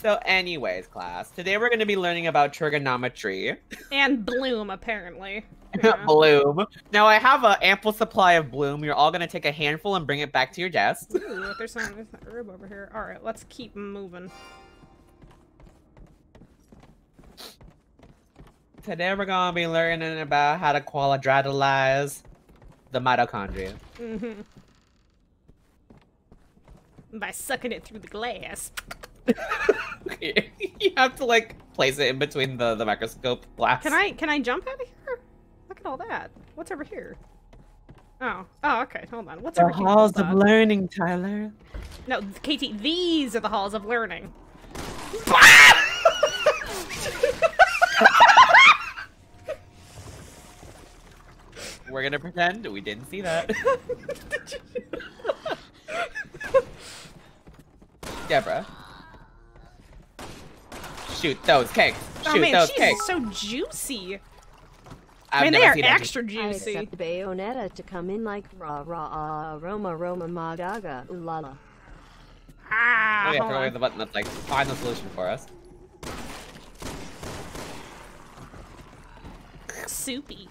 So, anyways, class, today we're going to be learning about trigonometry. And Bloom, apparently. Yeah. bloom. Now, I have an ample supply of bloom. You're all going to take a handful and bring it back to your desk. Ooh, there's some there's that herb over here. All right, let's keep moving. Today we're going to be learning about how to quadratize the mitochondria. Mm hmm By sucking it through the glass. you have to like place it in between the, the microscope glass. Can I can I jump out of here? Look at all that. What's over here? Oh, oh, okay. Hold on. What's The over here? The halls of learning, Tyler. No, Katie, these are the halls of learning. We're gonna pretend we didn't see that. Deborah. Shoot those cakes. Shoot oh man, those she's cakes. so juicy. I've man, never they are seen that extra I juicy. accept Bayonetta to come in like rah rah uh, Roma Roma Magaga ooh la la. Ah, Oh yeah, throw away the button that's like find the solution for us. soupy.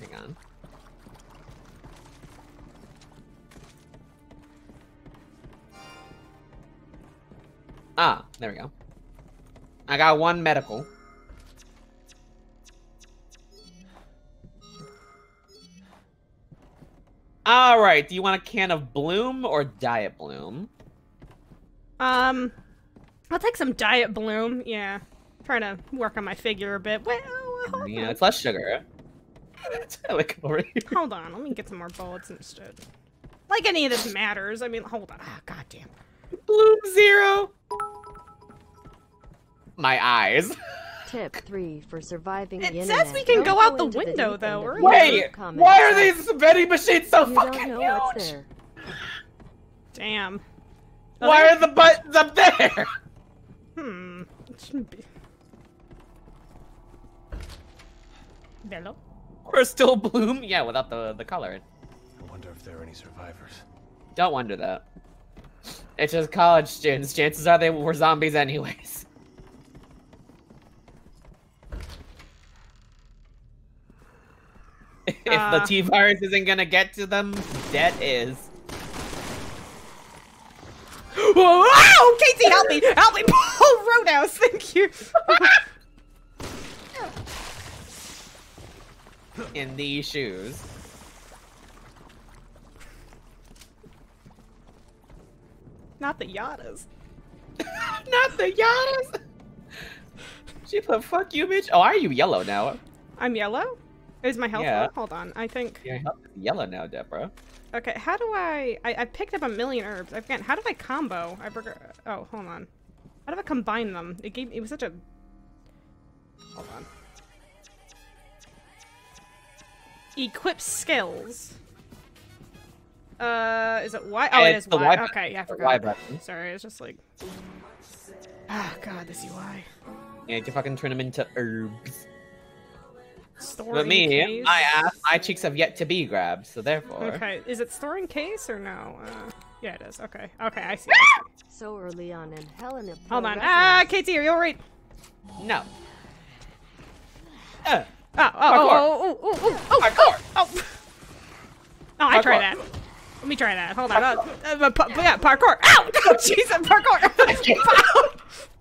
Hang on. Ah, there we go. I got one medical. All right. Do you want a can of Bloom or Diet Bloom? Um, I'll take some diet bloom. Yeah, trying to work on my figure a bit. Well, Yeah, on. it's less sugar. like over here. Hold on, let me get some more bullets instead. Like any of this matters. I mean, hold on. Ah, goddamn. Bloom zero. My eyes. Tip three for surviving It the says internet. we can Don't go out the window, deep though, end or- Wait, why are these vending machines so You fucking don't know what's huge? there. Damn. Oh, Why are the buttons up there? Hmm. It shouldn't be. Hello? We're still Bloom? Yeah, without the, the color. I wonder if there are any survivors. Don't wonder that. It's just college students. Chances are they were zombies anyways. if the Uh. T virus isn't gonna get to them, dead is. Whoa! Casey, help me! Help me! Oh, Roadhouse, thank you! In these shoes. Not the Yadas. Not the Yadas! She put fuck you, bitch. Oh, are you yellow now? I'm yellow? Is my health Yeah. Hold on, I think. Your health is yellow now, Deborah. Okay, how do I... I, I picked up a million herbs. I forget. How did I combo? I forgot... Oh, hold on. How did I combine them? It gave... It was such a... Hold on. Equip skills. Uh, is it Y? Oh, it It's is Y. Y. Okay, yeah, I forgot. Y button. Sorry, it's just like... Ah, God, this UI. Yeah, you fucking turn them into herbs. Storing But me, case. my ass, my cheeks have yet to be grabbed, so therefore. Okay, is it storing case or no? Uh, yeah, it is. Okay, okay, I see. I see. So early on in Helena. Hold on. Pro Ah, Wrestling. KT, are you alright? No. Uh, Oh, oh, oh, oh, oh, oh, oh, oh, oh. Oh, I try that. Let me try that. Hold on. Uh, uh, pa- yeah, parkour. Ow! Jesus, parkour.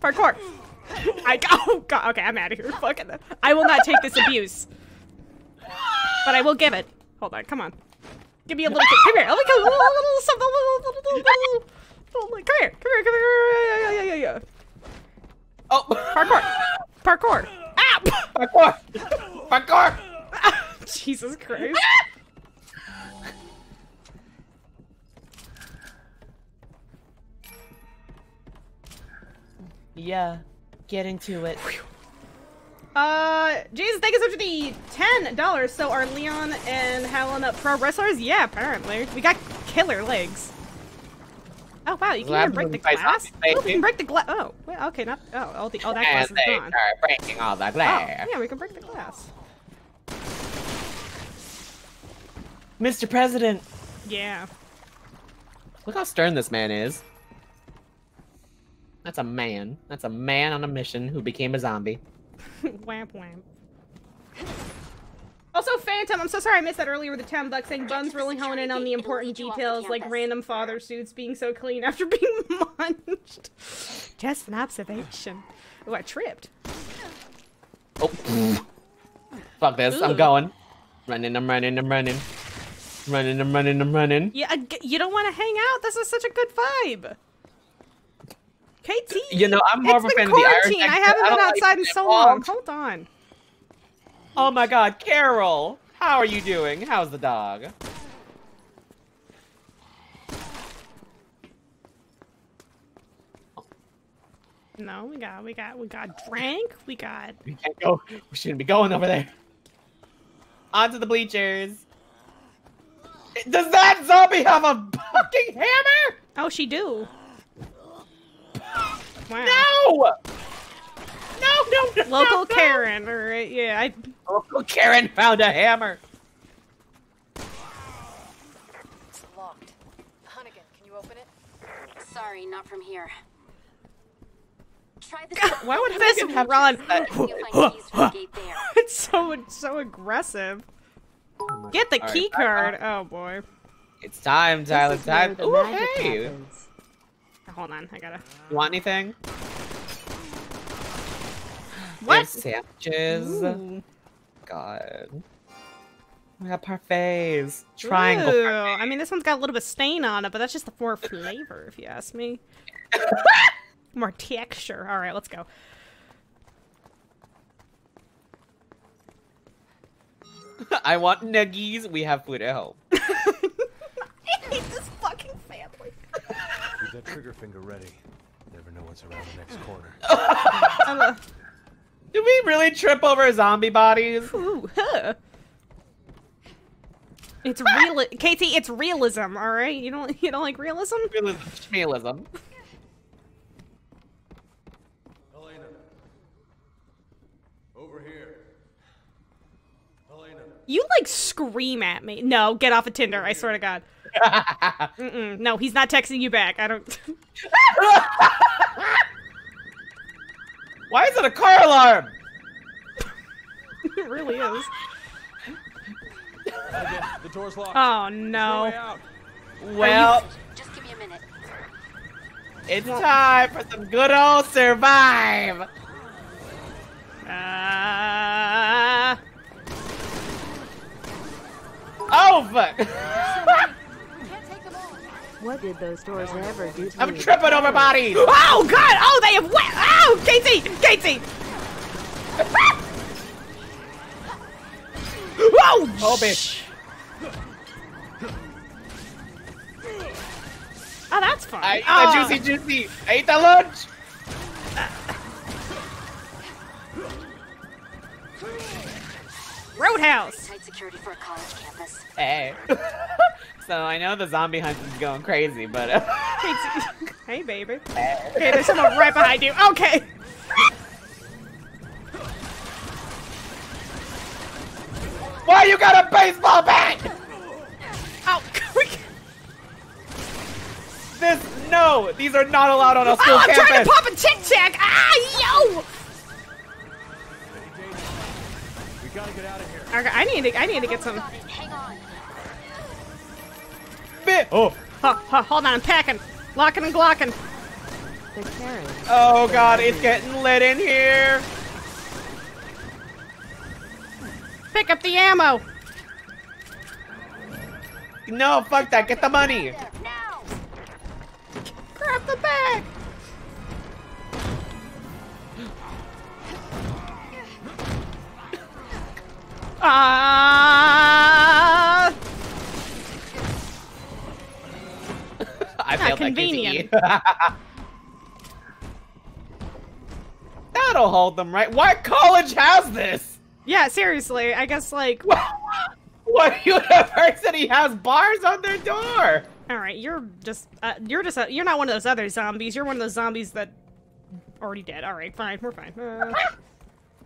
parkour. I oh god. Okay, I'm out of here. Fucking. I will not take this abuse. But I will give it. Hold on. Come on. Give me a little. Come here. Let me go. A little, little something. Little, little, little, little, little, little. Come here. Come here. Come here. Yeah, yeah, yeah, yeah. oh, Parkour. Parkour. Ah! parkour, parkour. Jesus Christ. Yeah, get into it. Uh, Jesus, thank you so much for the ten dollars. So are Leon and Helena pro wrestlers? Yeah, apparently. We got killer legs. Oh wow, you can even break the glass. fights Oh, you zombies, can break the glass. Oh, wait, okay, not. Oh, all the all that glass And is they gone. are breaking all the Oh, yeah, we can break the glass. Mr. President, Yeah. look how stern this man is. That's a man. That's a man on a mission who became a zombie. wham wham. Also, Phantom, I'm so sorry I missed that earlier with the 10 bucks saying Bun's really honing in on the important details, like random father suits being so clean after being munched. Just an observation. Oh, I tripped. Oh. Fuck this. I'm going. Running, I'm running, I'm running. Running, I'm running, I'm running. Yeah, I you don't want to hang out? This is such a good vibe. KT! You know, I'm more it's of a fan of the Irish quarantine. I haven't I been don't like outside in so long. Hold on. Oh my god, Carol! How are you doing? How's the dog? No, we got, we got, we got drank. We got. We can't go. We shouldn't be going over there. Onto the bleachers. Does that zombie have a fucking hammer? Oh, she do. Wow. No! No, no, no! Local no, no. Karen. All right. Yeah. I. Local Karen found a hammer. It's locked. Hunnigan, can you open it? Sorry, not from here. Try this. Why would This Hunnigan have run. that? You'll find keys from the. It's so it's so aggressive. Get the All right, key back card. off. Oh boy. It's time, Tyler. This is where Time. the Ooh, hey! happens. Hold on. I gotta. You want anything? What? Sandwiches. Ooh. God. We got parfaits. Triangle Ooh, parfait. I mean, this one's got a little bit of stain on it, but that's just the more flavor, if you ask me. more texture. All right, let's go. I want nuggies. We have food at home. I hate this fucking family. Keep that trigger finger ready. Never know what's around the next corner. I'm Did we really trip over zombie bodies? ooh, huh. It's real, Katie. It's realism. All right, you don't you don't like realism? Realism. Schmealism. Helena. Over here. Helena. You like scream at me. No, get off of Tinder. I swear to God. Mm-mm. No, he's not texting you back. I don't. Why is it a car alarm? it really is. Hunnigan, the door's locked. Oh No no. Well, Just give me a minute. it's time for some good old survive. Uh, Oh fuck! What did those doors ever do to I'm you? tripping over bodies. oh God! Oh, they have wet. Oh, Katie, Katie. oh, Oh bitch! Oh, that's fun. I ate oh. the juicy juicy. I ate the lunch. Roadhouse. Tight security for a college campus. Hey. Eh. so I know the zombie hunt is going crazy, but uh, hey, baby. Okay, there's someone right behind you. Okay. why you got a baseball bat? Oh, This no, these are not allowed on a school oh I'm campus. trying to pop a tic tac. Ah, yo. We gotta get out of here. Okay, I need to. I need to get some. Got it. Hang on. Bi- Oh, Huh, huh, hold on, I'm packing, locking and glocking. The Karen. oh god, it's getting lit in here. Pick up the ammo. No, fuck that. Get the money. There. Grab the bag. Ah! I Not failed convenient. that. That'll hold them, right? What college has this? yeah, seriously. I guess like. What university has bars on their door? All right, you're just. Uh, you're just. A, you're not one of those other zombies. You're one of those zombies that already dead. All right, fine. We're fine. Uh,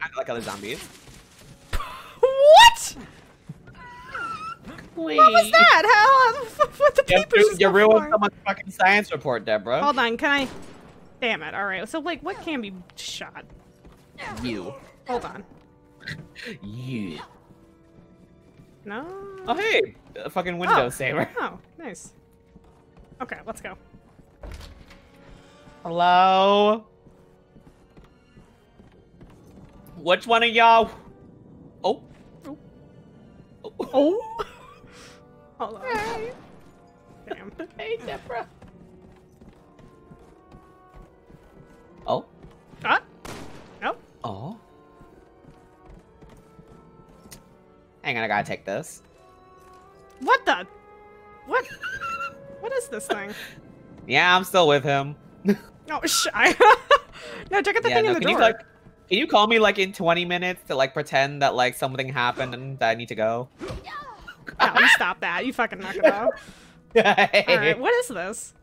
I like other zombies. what? Wait. What was that? How? What the You, papers? just you go ruined flying? someone's fucking science report, Deborah. Hold on. Can I? Damn it. All right. So like, what can be shot? You. Hold on. You. No. Oh hey, a fucking oh, window Oh. saver. Oh, nice. Okay, let's go. Hello. Which one of y'all? Oh. Oh. Oh. oh. Hold on. Damn. Hey, Deborah. Oh. Ah. Huh? Nope. Oh. Hang on, I gotta take this. What the? What? what is this thing? Yeah, I'm still with him. Oh, shy. no, check out the yeah, thing no, in the can door. you like, can you call me like in 20 minutes to like pretend that like something happened and that I need to go? No, you stop that. You fucking knock it off. All right, what is this?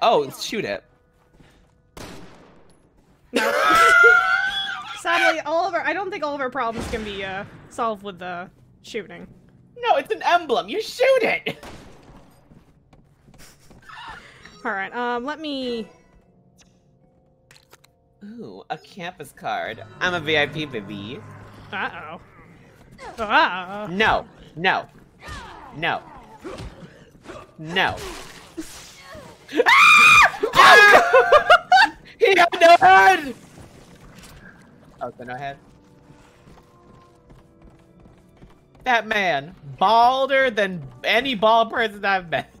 Oh, shoot it. No. Sadly, all of our I don't think all of our problems can be uh, solved with the shooting. No, it's an emblem. You shoot it. All right, um, let me. Ooh, a campus card. I'm a VIP, baby. Uh oh. Ah. No, no, no, no. he got no head. Oh, so no head. That man, balder than any bald person I've met.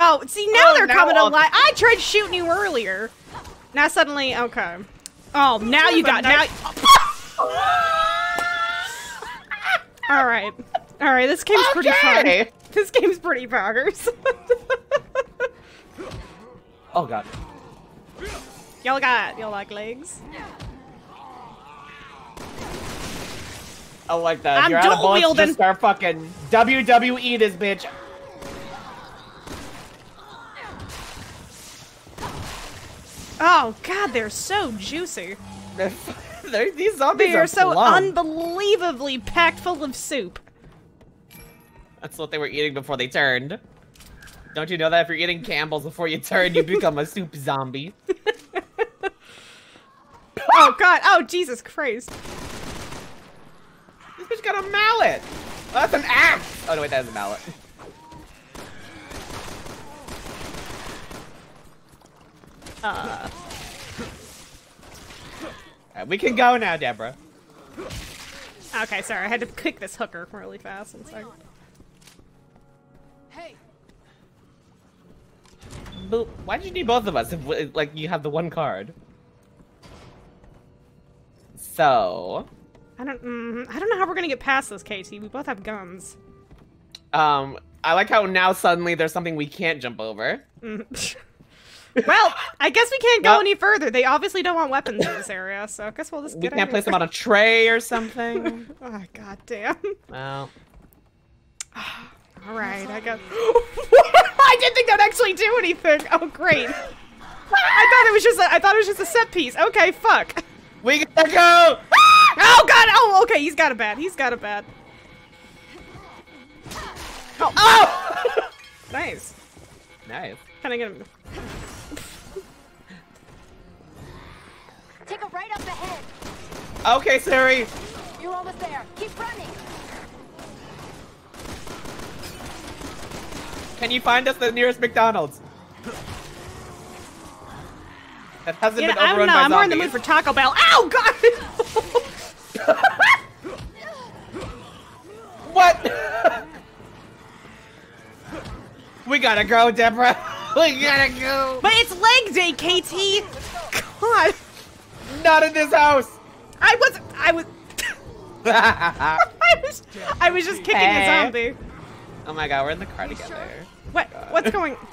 Oh, see now Oh, they're now coming alive. I tried shooting you earlier. Now suddenly, okay. Oh, now you got now. All right, all right. This game's pretty fun. This game's pretty boggers. Oh god. y'all got y'all like legs? I like that. I'm You're out of bullets, wielding. just start fucking WWE this bitch. Oh God, they're so juicy. They're- these zombies They are so plump. unbelievably packed full of soup. That's what they were eating before they turned. Don't you know that if you're eating Campbell's before you turn, you become a soup zombie? Oh God! Oh Jesus Christ! This bitch got a mallet. Oh, that's an axe. Oh no, wait, that is a mallet. Uh, Alright, we can go now, Deborah. okay, sorry. I had to kick this hooker really fast. One second. Hey, But why did you need both of us if like you have the one card? So, I don't. Mm, I don't know how we're gonna get past this, KT. We both have guns. um, I like how now suddenly there's something we can't jump over. Well, I guess we can't go Well- any further. They obviously don't want weapons in this area, so I guess we'll just We can't place them on a tray or something. Oh god damn. well, All right, I guess. I didn't think that'd actually do anything. Oh great. I thought it was just. A, I thought it was just a set piece. Okay, fuck. we gotta go. Oh god. Oh, okay. He's got a bat. He's got a bat. Oh. Oh! Nice. nice. Can I get him? Take a right up ahead. Okay, Siri. You're almost there. Keep running. Can you find us the nearest McDonald's? That hasn't Yeah, been I'm overrun not. by I'm more in the zombies. mood for Taco Bell. Ow, God! What? we gotta go, Deborah. We gotta go. but it's leg day, KT. God, Not in this house. I was. I was. I was. I was just kicking Hey. a zombie. oh my god, we're in the car together. What? Oh what's going?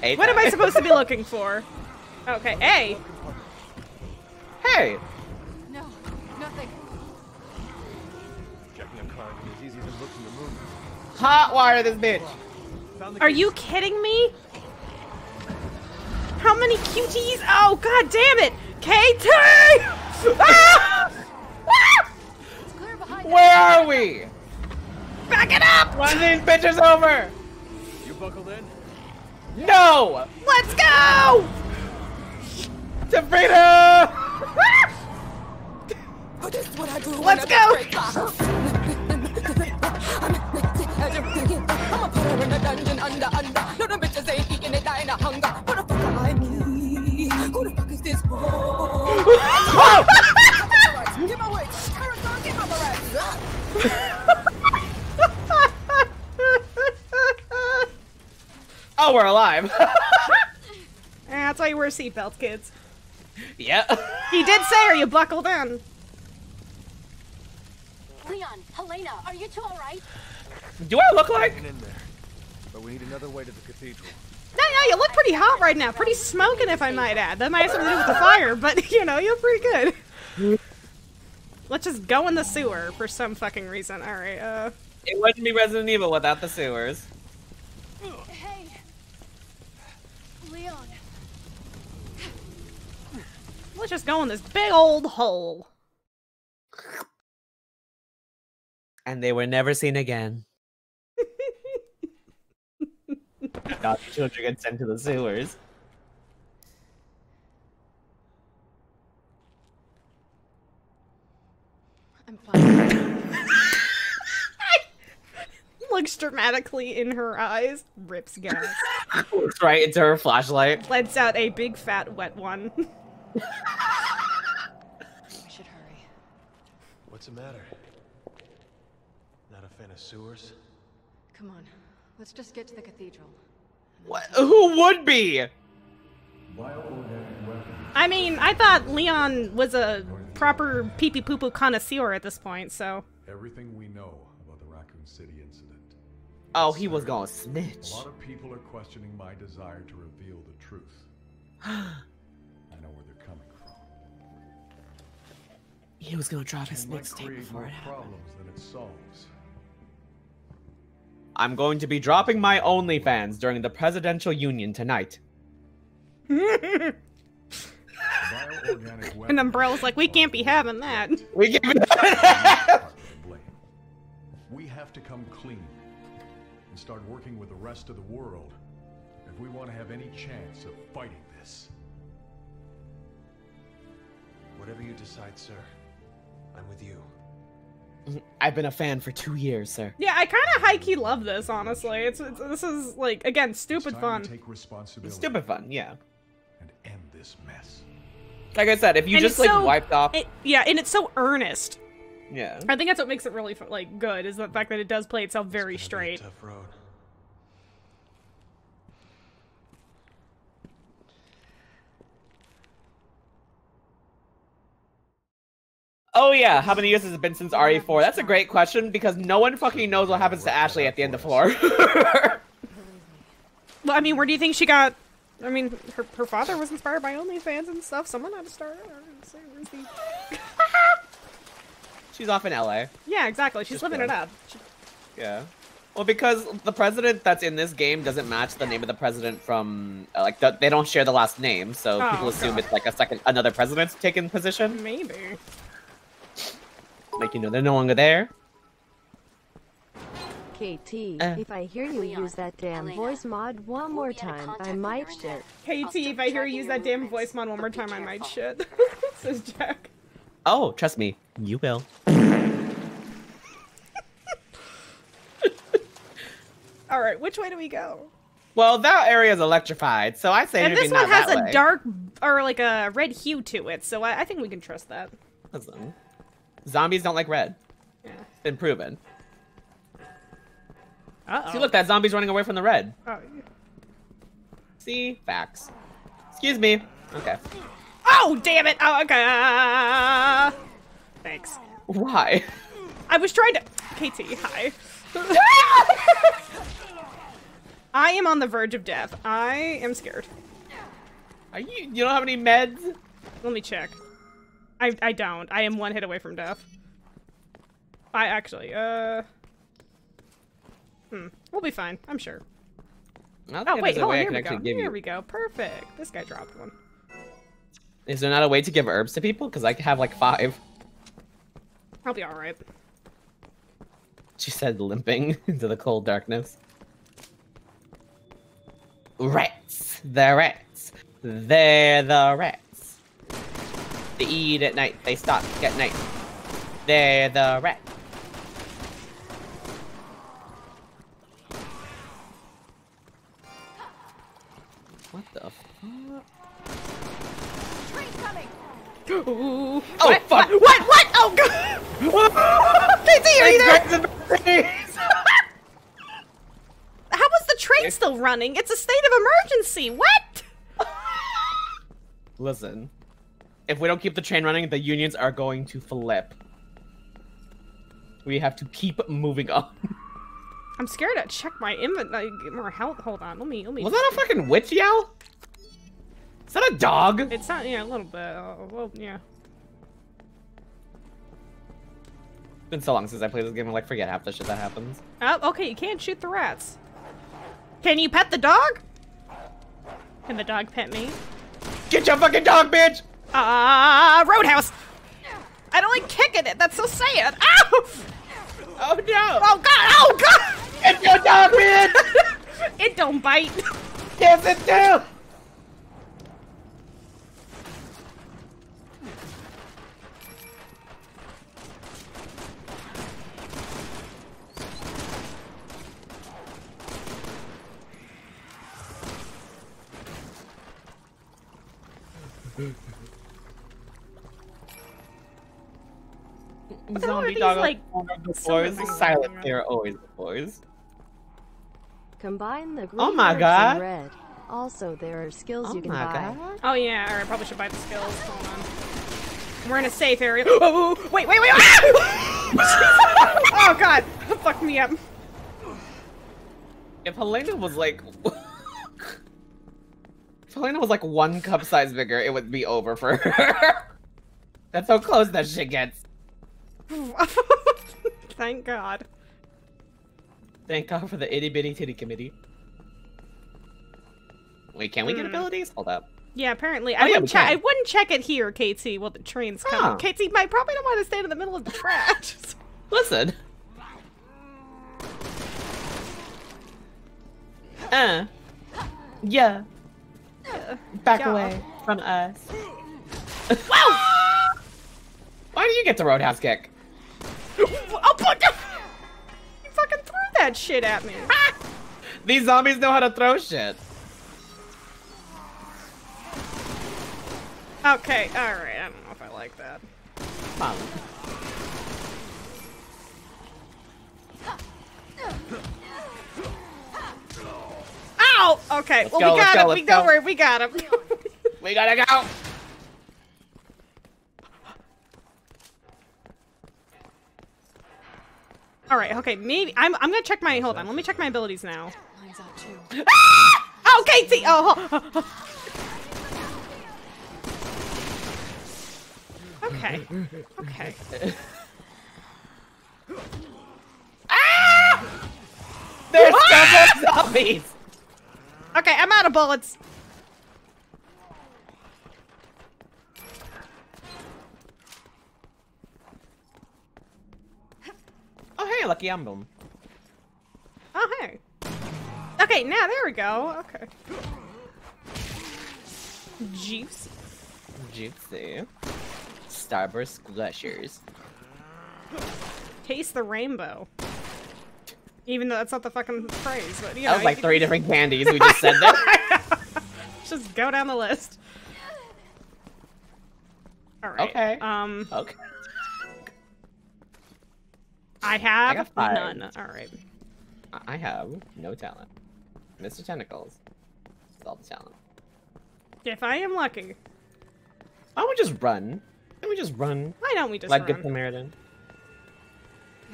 Hey, What am I supposed to be looking for? Okay, A. Hey. no, nothing. Checking a card is easy as looking the moon. Hot wire this bitch. Are you kidding me? How many QTs? Oh, god damn it! KT! Ah! Ah! It's clear behind us. Where are we? Back it up! One of these bitches over. You buckled in? No! Let's go! To freedom! Let's go! Oh, we're alive. Eh, that's why you wear seatbelts, kids. yeah. He did say, are you buckled in? Leon, Helena, are you two alright? Do I look like? Hanging in there. But we need another way to the cathedral. No, no, you look pretty hot right now. Pretty smoking, if I might add. That might have something to do with the fire, but, you know, you're pretty good. Let's just go in the sewer for some fucking reason. Alright, uh... It wouldn't be Resident Evil without the sewers. Hey. Leon. Let's just go in this big old hole. And they were never seen again. Not children get sent to the sewers. I'm fine. Looks dramatically in her eyes. Rips gas. Looks right into her flashlight. Lets out a big fat wet one. we should hurry. What's the matter? Not a fan of sewers? Come on. Let's just get to the cathedral. What? Who would be? I mean, I thought Leon was a proper pee pee poo poo connoisseur at this point, so. Everything we know about the Raccoon City incident. Oh, he was gonna snitch. A lot of people are questioning my desire to reveal the truth. I know where they're coming from. He was gonna drop his It might mixtape before more it happened. problems than it solves. I'm going to be dropping my OnlyFans during the presidential union tonight. Bioorganic And Umbrella's like, we can't be having that. We give it. part of the. We have to come clean and start working with the rest of the world if we want to have any chance of fighting this. Whatever you decide, sir, I'm with you. I've been a fan for two years, sir. Yeah, I kind of high key love this, honestly. It's, it's this is like again stupid fun. take responsibility Stupid fun, yeah. and end this mess. Like I said, if you And just like so- wiped off, It, yeah, and it's so earnest. yeah. I think that's what makes it really like good is the fact that it does play itself very It's gonna a straight. tough road. Oh yeah, how many years has it been since RE4? That's a great question because no one fucking knows what happens to Ashley at the end of floor. Well, I mean, where do you think she got? I mean, her her father was inspired by OnlyFans and stuff. Someone had to start it. I don't say, where's the- She's off in LA. Yeah, exactly. She's Just living it one. up. Yeah. Well, because the president that's in this game doesn't match the name of the president from uh, like the, they don't share the last name, so Oh, people assume God. it's like a second another president's taken position. Maybe. Like you know, they're no longer there. KT, Uh. if I hear you Leon, use that damn Elena, voice mod one more we'll be out of time, I might shit. there. I'll KT, if I hear you use that damn voice mod one more but be time, I might shit. Says Jack. Oh, trust me, you will. All right, which way do we go? Well, that area is electrified, so I say And this one not has a way. dark or like a red hue to it, so I, I think we can trust that. Listen, Zombies don't like red. Yeah. It's been proven. Uh oh. See, look, that zombie's running away from the red. Oh. See, facts. Excuse me. Okay. oh, damn it! Oh, okay. Thanks. Why? I was trying to. KT, hi. I am on the verge of death. I am scared. Are you? You don't have any meds? Let me check. I I don't. I am one hit away from death. I actually, uh. Hmm. We'll be fine. I'm sure. Oh wait, hold on. Here we go. Here you. we go. Perfect. This guy dropped one. Is there not a way to give herbs to people? Because I have like five. I'll be all right. She said, limping into the cold darkness. rats. The rats. They're the rats. They eat at night. They stop at night. They're the rat. What the fuck? Oh, what? fuck. What? What? what? Oh god! Casey, are you there? How was the train still running? It's a state of emergency. What? Listen, if we don't keep the train running, the unions are going to flip. We have to keep moving on. I'm scared to check my inventory. Get more health. Hold on. Let me. Let me. Was that a fucking witch yell? Is that a dog? It's not. Yeah, a little bit. Uh, well, yeah. It's been so long since I played this game, I like forget half the shit that happens. Oh, okay. You can't shoot the rats. Can you pet the dog? Can the dog pet me? Get your fucking dog, bitch! Ah, Roadhouse. I don't like kicking it. That's so sad. Ow! Oh no! Oh god! Oh god! Get your dog, bitch! it don't bite. yes, it do! The hell are Zombie these, dog like, on the silver Silent going on? here, always the floors. Combine the green Oh my herbs God. and red. Also, there are skills Oh you can my buy. god. Oh yeah, alright, probably should buy the skills. Hold on. We're in a safe area. Oh, wait, wait, wait! Ah! oh god! Fuck me up. If Helena was like... if Helena was like one cup size bigger, it would be over for her. That's how close that shit gets. Thank god. Thank God for the itty bitty titty committee. Wait, can we get Hmm. abilities? Hold up. Yeah, apparently. Oh, I yeah, wouldn't check. I wouldn't check it here, Katie, while the train's coming. Huh. Katie might probably don't want to stand in the middle of the trash. Listen. Uh. Yeah. Back Yeah. away from us. wow! Why do you get the roadhouse kick? Oh, fuck! You fucking threw that shit at me. These zombies know how to throw shit. Okay, alright. I don't know if I like that. On. Ow! Okay, Let's well, go, we got go, him. We don't go. worry, we got him. We gotta go! Alright, okay, maybe. I'm, I'm gonna check my. Hold on, let me check my abilities now. Mine's out too. Ah! Oh, Katie! Oh, ho- Okay. Okay. Ah! There's ah! several zombies! Okay, I'm out of bullets. Oh hey, lucky emblem. Oh, hey. Okay, now there we go. Okay. Juice. Jutsu. Starburst Gushers. Taste the rainbow. Even though that's not the fucking phrase, but you know. That was like three different candies we just said that. Just go down the list. Alright. Okay. Um, Okay. I have got five. none. Alright. I have no talent. Mr. Tentacles. That's all the talent. If I am lucky, don't we just run? Don't we just run? why don't we just like run? Good Samaritan.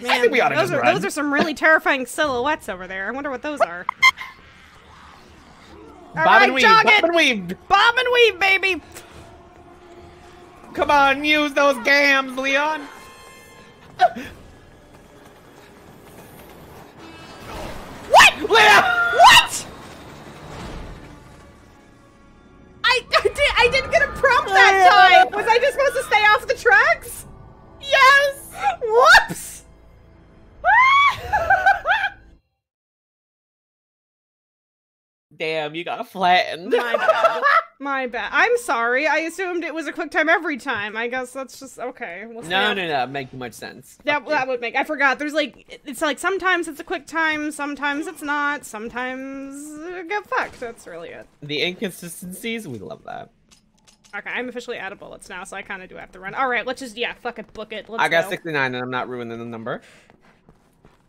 Man, think we oughta those just are, run. Those are some really terrifying silhouettes over there. I wonder what those are. All Bob right, and weave! Bob it! and weave! Bob and weave, baby! Come on, use those gams, Leon! What? Leon! Uh, what? I, I did I didn't get a prompt that oh, time. Was I just supposed to stay off the tracks? Yes. Whoops. Damn, you got flattened. My bad. My bad. I'm sorry. I assumed it was a quick time every time. I guess that's just okay. We'll no, no, no. Make much sense. That, Fuck you. that would make. I forgot. There's like it's like sometimes it's a quick time, sometimes it's not, sometimes get fucked. That's really it. The inconsistencies, we love that. Okay, I'm officially out of bullets now, so I kind of do have to run. All right, let's just yeah, fuck it, book it. Let's I got go. 69 and I'm not ruining the number.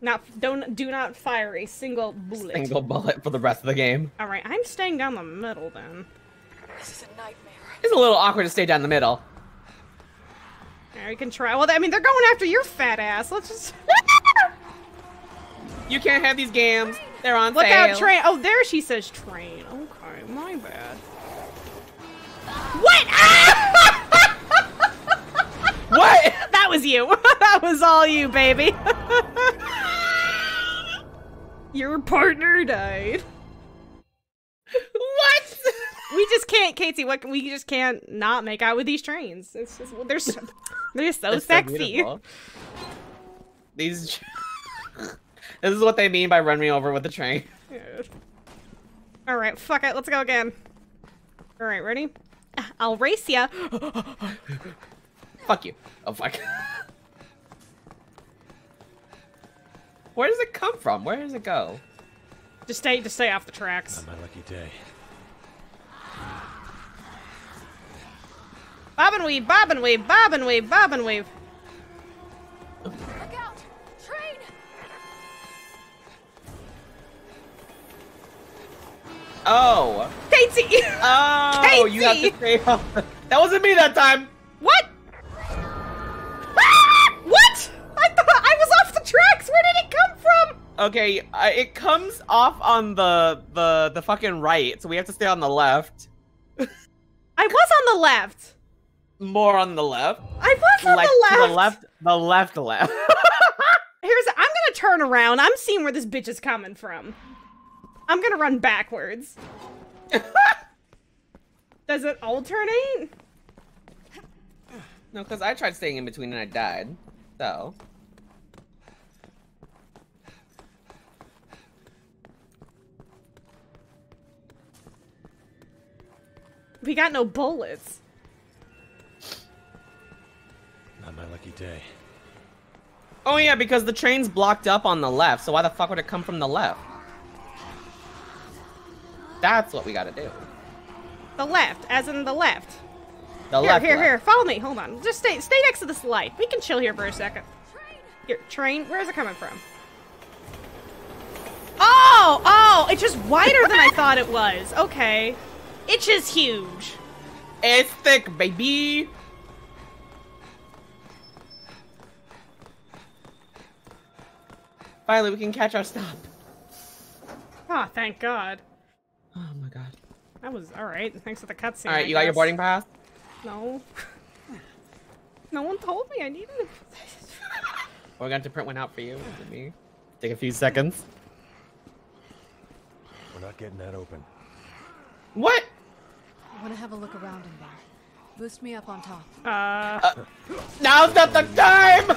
Not don't do not fire a single bullet. Single bullet for the rest of the game. All right, I'm staying down the middle then. This is a nightmare. It's a little awkward to stay down the middle. All right, we can try. Well, I mean, they're going after your fat ass. Let's just You can't have these games. They're on look sale. out, train. Oh, there she says train. Okay, my bad. What? What? That was you. that was all you, baby. Your partner died. what? We just can't, Casey. What we just can't not make out with these trains. It's just they're so, they're so It's sexy. beautiful. These. this is what they mean by run me over with the train. All right, fuck it. Let's go again. All right, ready? I'll race ya. Fuck you. Oh fuck. Where does it come from? Where does it go? Just stay, just stay off the tracks. My lucky day. Bob and weave, bob and weave, bob and weave, bob and weave. Look out! Train! Oh. Casey. Oh, you have to stay off. That wasn't me that time. What? Tracks. Where did it come from? Okay, uh, it comes off on the the the fucking right, so we have to stay on the left. I was on the left. More on the left. I was on like the left. the left, the left, left. Here's. I'm gonna turn around. I'm seeing where this bitch is coming from. I'm gonna run backwards. Does it alternate? no, because I tried staying in between and I died. So. We got no bullets. Not my lucky day. Oh yeah, because the train's blocked up on the left, so why the fuck would it come from the left? That's what we gotta do. The left, as in the left. The here, left. here, left. here. Follow me. Hold on. Just stay, stay next to this light. We can chill here for a second. Here, train. Where's it coming from? Oh, oh! It's just wider than I thought it was. Okay. It's just huge. It's thick, baby. Finally, we can catch our stop. Oh, thank God. Oh my god. That was all right. Thanks for the cutscene. All right, I you got your boarding pass. No. No one told me I needed it. We're going to print one out for you. Me take a few seconds. We're not getting that open. What? I want to have a look around in there. Boost me up on top. Uh, Now's not the time.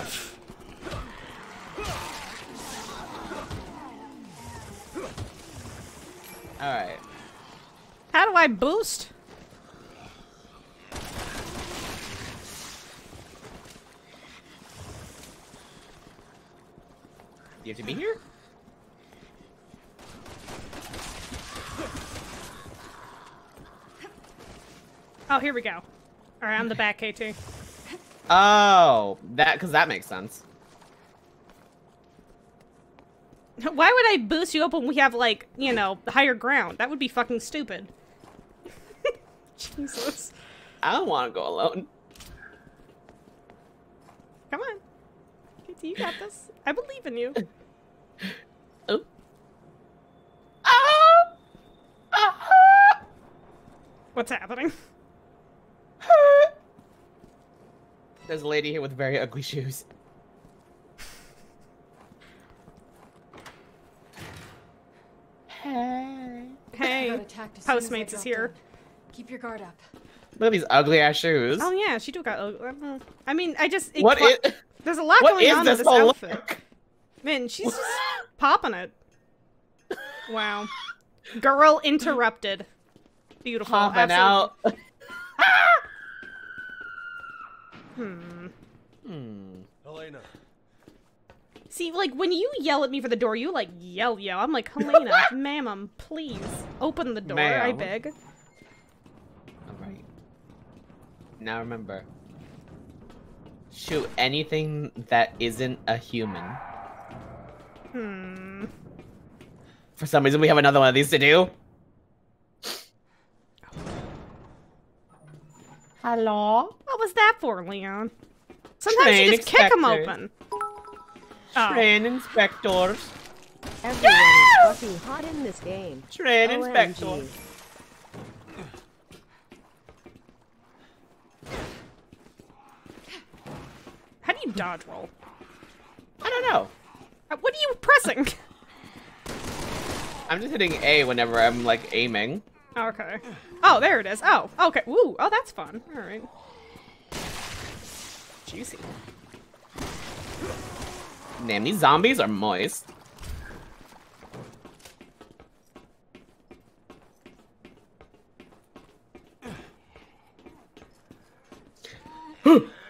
All right. how do I boost? You have to be here? Oh, here we go. All right, I'm the back KT. Oh, that because that makes sense. Why would I boost you up when we have like, you know, higher ground? That would be fucking stupid. Jesus. I don't want to go alone. Come on. KT, you got this. I believe in you. Oh. Ah! Ah! What's happening? There's a lady here with very ugly shoes. Hey. Hey, Got attacked as soon as I Postmates is here. in. Keep your guard up. Look at these ugly ass shoes. Oh yeah, she do got. uh, I mean, I just. it What cla- is- There's a lot what going is on this with this whole outfit. Man, she's just popping it. Wow. Girl interrupted. Beautiful. Popping absolute- out. Hmm. Hmm. Helena. See, like when you yell at me for the door, you like yell, yell. I'm like, Helena, ma'am, please open the door. I beg. Alright. Now remember. Shoot anything that isn't a human. Hmm. For some reason, we have another one of these to do. Hello? What was that for, Leon? Sometimes Train you just kick them open. Oh. Train inspectors. Everyone is fucking hot in this game. Train OMG. inspectors. How do you dodge roll? I don't know. Uh, What are you pressing? I'm just hitting A whenever I'm like aiming. Okay. Oh, there it is. Oh, okay. Woo. Oh, that's fun. All right. Juicy. Damn, these zombies are moist.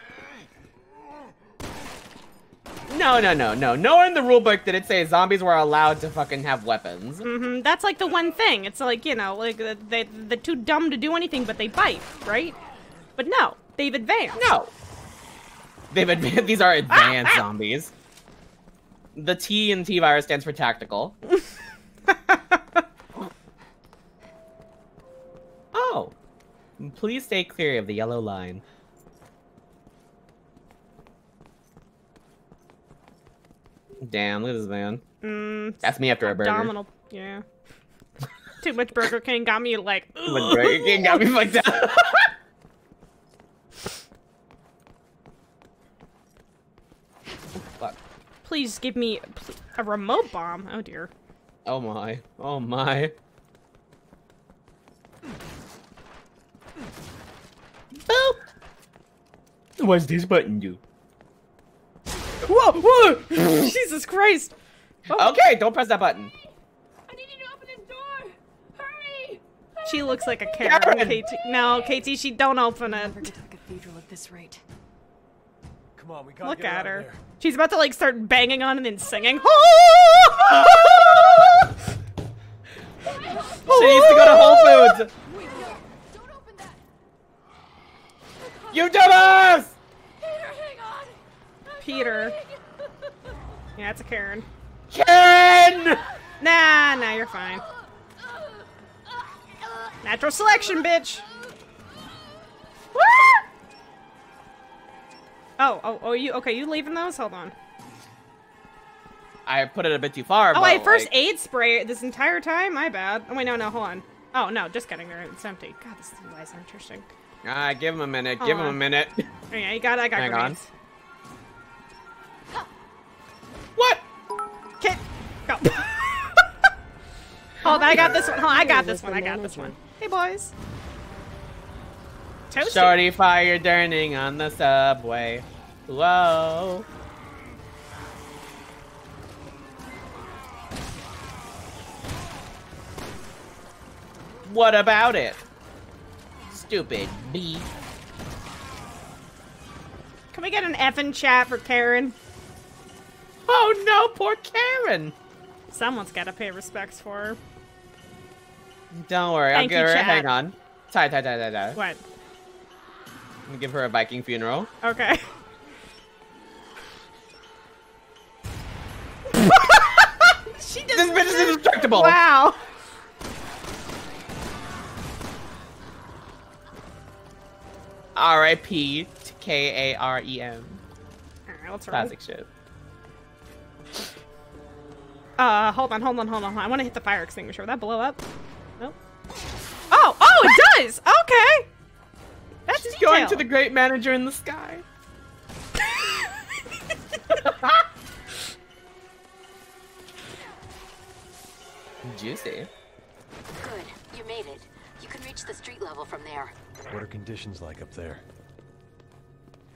no, no, no, no. Nowhere in the rulebook did it say zombies were allowed to fucking have weapons. hmm That's like the one thing. It's like you know, like they they're too dumb to do anything, but they bite, right? But no, they've advanced. No. They've advanced. These are advanced zombies. The T in T virus stands for tactical. oh. Please stay clear of the yellow line. Damn, look at this man. Mm, That's me after a burger. abdominal. Yeah. Too much Burger King got me like. Too much Burger King got me fucked up. Fuck. Please give me a remote bomb. Oh dear. Oh my. Oh my. Boop. What's this button do? Whoa! Whoa! Jesus Christ! Oh. Okay, don't press that button. I need you to open this door. Hurry! She looks like a Karen. Karen! KT. No, KT, she don't open it. Never to the cathedral at this rate. Come on, we gotta Look get at her. there. She's about to like start banging on and then singing. She needs to go to Whole Foods. Don't open that. You dumbass! Peter, hang on. I'm Peter. Yeah, it's a Karen. Karen! Nah, nah, you're fine. Natural selection, bitch. Oh, oh, oh, you okay? You leaving those? Hold on. I put it a bit too far. Oh, but, wait, first like, aid spray this entire time? My bad. Oh, wait, no, no, hold on. Oh, no, just getting there. It's empty. God, this is interesting. Ah, give him a minute. Hold give him a minute. Oh, yeah, you got it. I got Hang on. Grenades. what? Kid, go. oh, I got this one. Oh, I got this one. I got this one. Hey, boys. Toasty. Shorty fire burning on the subway. Whoa. What about it? Stupid bee. Can we get an F in chat for Karen? Oh no, poor Karen. Someone's got to pay respects for her. Don't worry, Thank I'll give her. chat. Hang on. Tie, tie, tie, tie, tie. What? I'm gonna give her a Viking funeral. Okay. she just. This bitch is indestructible. Wow. R.I.P. to K A R E M. Alright, let's roll. Classic shit. Uh, hold on, hold on, hold on. I want to hit the fire extinguisher. Will that blow up? Nope. Oh, oh, it does! Okay! That's She's detail. going to the great manager in the sky. Juicy. Good. You made it. You can reach the street level from there. What are conditions like up there?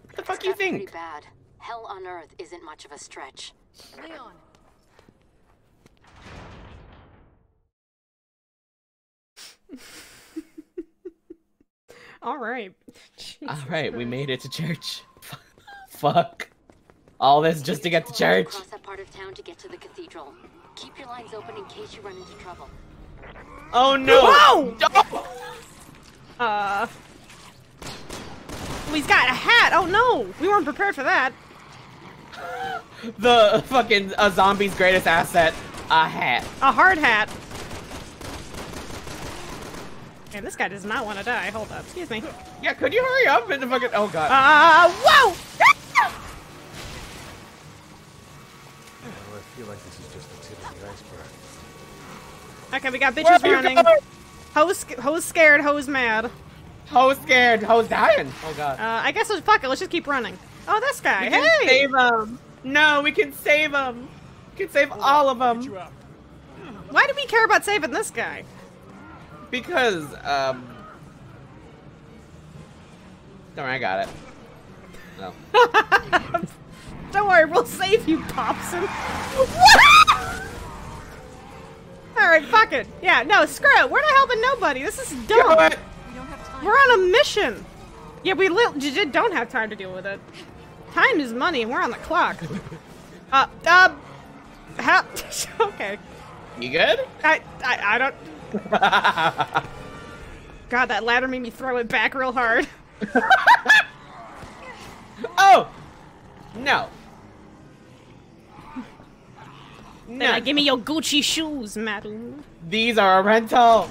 What the fuck you think? pretty bad. Hell on Earth isn't much of a stretch. Leon, All right. All right, we made it to church. Fuck. All this just to get to church. Cross that part of town to get to the cathedral. Keep your lines open in case you run into trouble. Oh no! Whoa! Oh! Uh. Oh, he's got a hat. Oh no, we weren't prepared for that. The fucking a zombie's greatest asset, a hat. A hard hat. And this guy does not want to die. Hold up. Excuse me. Yeah, could you hurry up and fucking? Oh god. Uh, whoa! I feel like this is just the tip of the iceberg. Okay, we got bitches running. Ho's, ho's scared, ho's mad. Ho's scared. Ho's dying. Oh god. Uh, I guess, fuck it, let's just keep running. Oh, this guy, we can hey! save him. No, we can save him. We can save all of them Why do we care about saving this guy? because um. Don't worry, I got it. No. Don't worry, we'll save you, Popson. Alright, fuck it. Yeah, no, screw it. We're not helping nobody. This is You know dumb. what? We don't have time. We're on a mission. Yeah, we li- j- don't have time to deal with it. Time is money, and we're on the clock. Uh, uh, how? okay. You good? I, I, I don't. God, that ladder made me throw it back real hard. oh! No. Then No. I give me your Gucci shoes, madam. These are a rental.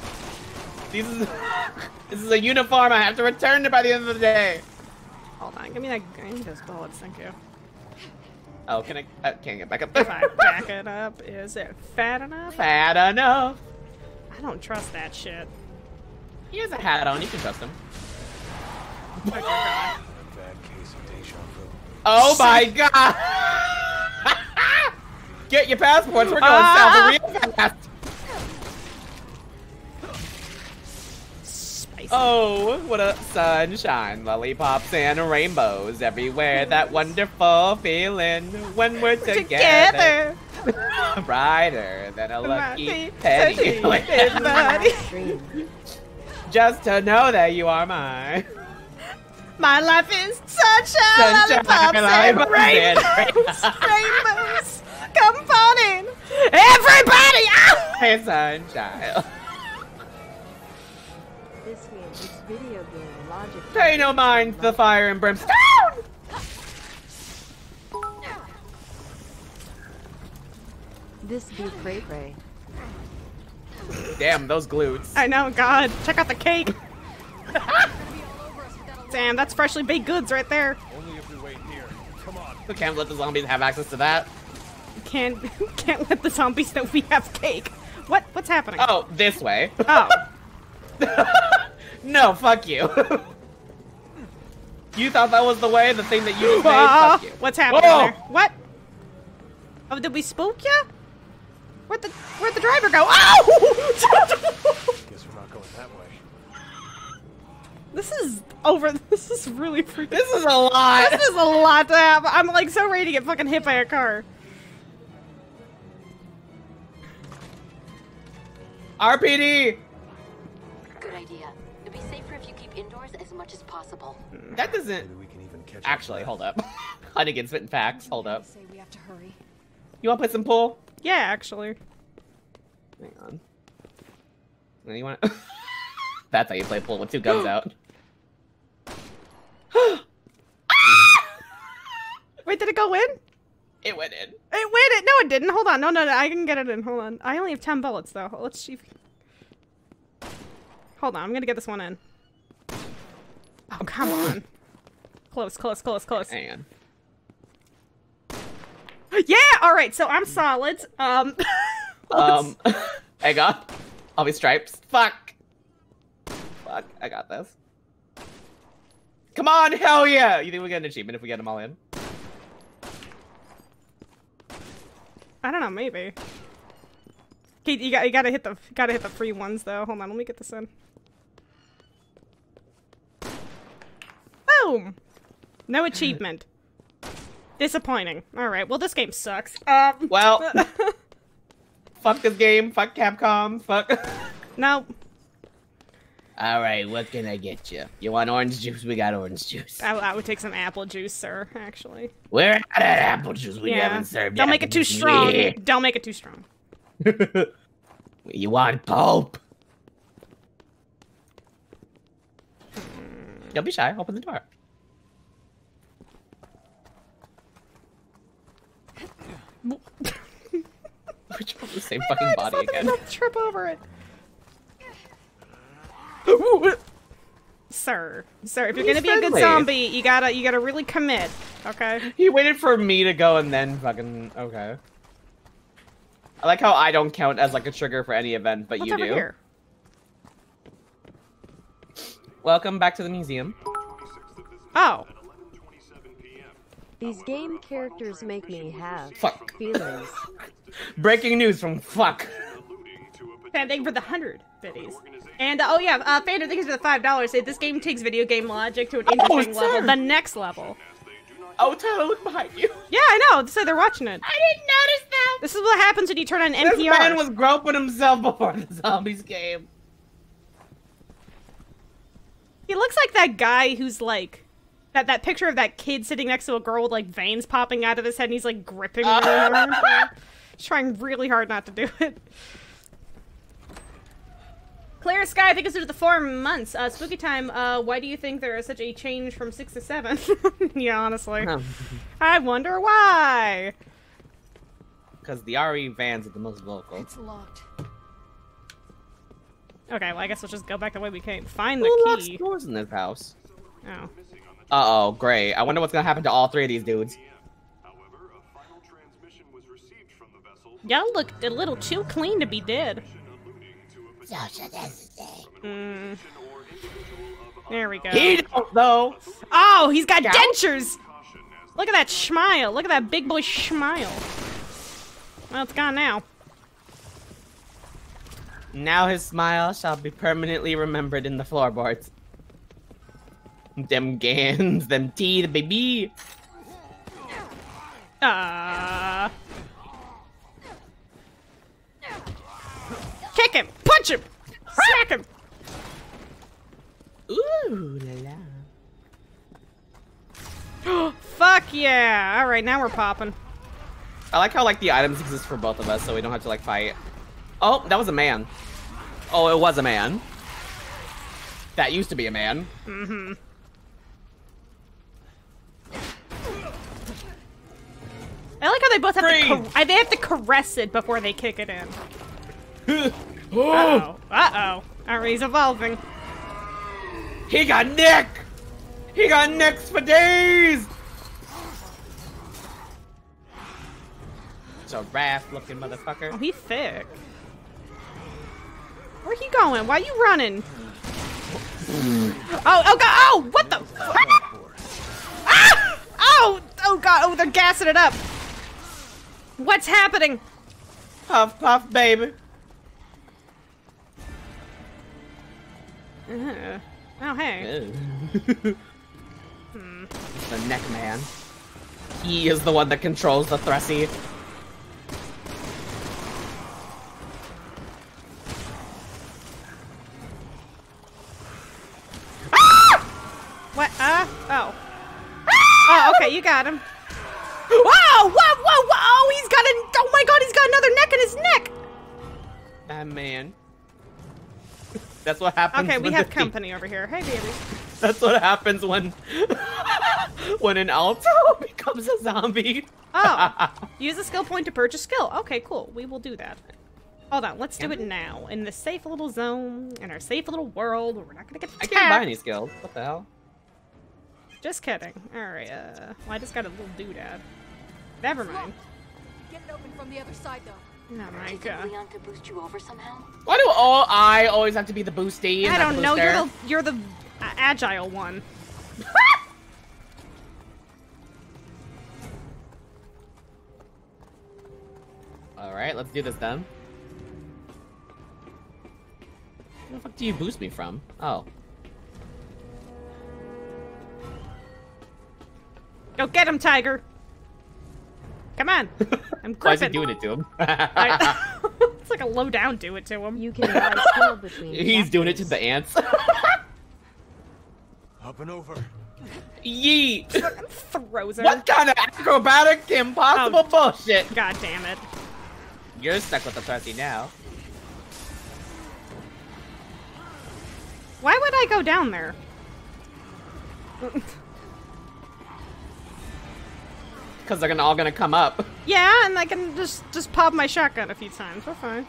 These is this is a uniform. I have to return it by the end of the day. Hold on, give me that. I need those bullets, thank you. Oh, can I? I can't get back up If. I back it up, is it fat enough? Fat enough. I don't trust that shit. He has a hat on. You can trust him. Okay, God. Bad case of deja vu. Oh my god! Get your passports. We're going Ah! south real fast. Spicy. Oh, what a sunshine, lollipops and rainbows everywhere. That wonderful feeling when we're together. Together. Brighter than a lucky penny. Just to know that you are mine. My life is sunshine, Sunshine, lollipops, and rainbows. rainbows. Come on in. Everybody! Ow! Hey, sunshine. Video game logic. Pay no mind to the fire and brimstone. This be cray cray. Damn, those glutes. I know, God. Check out the cake. Damn, that's freshly baked goods right there. Only if we wait here. Come on. We can't let the zombies have access to that. Can't can't let the zombies know we have cake. What what's happening? Oh, this way. Oh. no, fuck you. you thought that was the way, the thing that you just made? Ah, Fuck you. what's happening Whoa! there? What? Oh, did we spook ya? Where'd the where'd the driver go? Oh! Guess we're not going that way. this is over. This is really freaking. This is a lot. This is a lot to have. I'm like so ready to get fucking hit by a car. RPD. Much as possible. That doesn't Maybe we can even catch up actually. to Hold up. Hunnigan spitting facts. Hold up. Say we have to hurry. You want to play some pool? Yeah, actually. Hang on. Now You want? That's how you play pool with two guns out. Wait, did it go in? It went in. It went in. no, it didn't. Hold on, no, no, no, I can get it in. Hold on, I only have ten bullets though. Let's see. Hold on, I'm gonna get this one in. Oh come on. Close, close, close, close. Hang on. Yeah. All right. So I'm solid. Um. Um, hang on. I'll be stripes. Fuck. Fuck. I got this. Come on, hell yeah! You think we get an achievement if we get them all in? I don't know. Maybe. Okay, you got you gotta hit the gotta hit the free ones though. Hold on, let me get this in. Boom. No achievement. Disappointing. All right. Well, this game sucks. Um. Well, fuck this game. Fuck Capcom. Fuck. no. All right, what can I get you? You want orange juice? We got orange juice. I, I would take some apple juice, sir. Actually. We're out of apple juice. We yeah. haven't served. Yet. Don't make it too juice strong. Don't make it too strong. You want pulp? Don't be shy. Open the door. Which the same oh fucking body again. Don't trip over it. Sir, sir, if you're He's gonna be a good zombie, you gotta you gotta really commit. Okay. He waited for me to go and then fucking okay. I like how I don't count as like a trigger for any event, but What's you do. here? Welcome back to the museum. Oh. These game characters make me have Fuck. feelings. Breaking news from fuck. Fan, thank you for the hundred biddies. And uh, oh yeah, uh, Fander, thank you for the five dollars. This game takes video game logic to an Oh, interesting level, the next level. Oh, Tyler, look behind you. Yeah, I know. So they're watching it. I didn't notice that. This is what happens when you turn on NPR. This NPR. man was groping himself before the zombies came. He looks like that guy who's like that that picture of that kid sitting next to a girl with like veins popping out of his head and he's like gripping really hard. He's trying really hard not to do it. Clear Sky, I think it's due to the four months. Uh, spooky time, uh, why do you think there is such a change from six to seven? yeah, honestly. I wonder why. Because the RE vans are the most vocal. It's locked. Okay, well, I guess we'll just go back the way we came. Find the Who locks key. doors in this house? Oh. Uh oh, great. I wonder what's gonna happen to all three of these dudes. Y'all look a little too clean to be dead. Mm. There we go. He don't know. Oh, he's got dentures! Look at that smile. Look at that big boy smile. Well, it's gone now. Now his smile shall be permanently remembered in the floorboards. Them gans, them teeth, baby. Ah. Kick him! Punch him! Smack him! Ooh la la. Fuck yeah! Alright, now we're popping. I like how like the items exist for both of us, so we don't have to like fight. Oh, that was a man. Oh, it was a man. That used to be a man. Mm-hmm. I like how they both have to Freeze! car- they have to caress it before they kick it in. Uh-oh. Uh-oh. Alright, he's evolving. He got Nick! He got Nicks for days! Giraffe looking motherfucker. Oh, he's thick. Where he going? Why you running? Oh, oh god! Oh, what the? Ah! Oh, oh god! Oh, they're gassing it up. What's happening? Puff, puff, baby. Uh, oh, hey. Hmm. the neck man. He is the one that controls the Thressy. What? Uh? Oh. Oh, okay, you got him. Whoa! Whoa! Whoa! Whoa! Oh, he's got a. Oh my god, he's got another neck in his neck. That man. That's what happens. Okay, we when have company over here. Hey, baby. That's what happens when when an alto becomes a zombie. Oh, use a skill point to purchase skill. Okay, cool. We will do that. Hold on, let's do it now in the safe little zone in our safe little world where we're not gonna get attacked. I can't buy any skills. What the hell? Just kidding. All right. Uh, well, I just got a little doodad. Never mind. Get it open from the other side, though. Oh my Did god. Leon to boost you over somehow? Why do all I always have to be the boosty? I don't know. You're the you're the uh, agile one. All right, let's do this then. Where the fuck do you boost me from? Oh. Go get him, tiger. Come on. I'm Why is he doing it to him? I- It's like a low down do it to him. You can buy skill between He's doing it to the ants. Up and over. Yeet! Throws her. What kind of acrobatic impossible oh, bullshit? God damn it. You're stuck with the pussy now. Why would I go down there? Because they're gonna all gonna come up. Yeah, and I can just just pop my shotgun a few times. We're fine.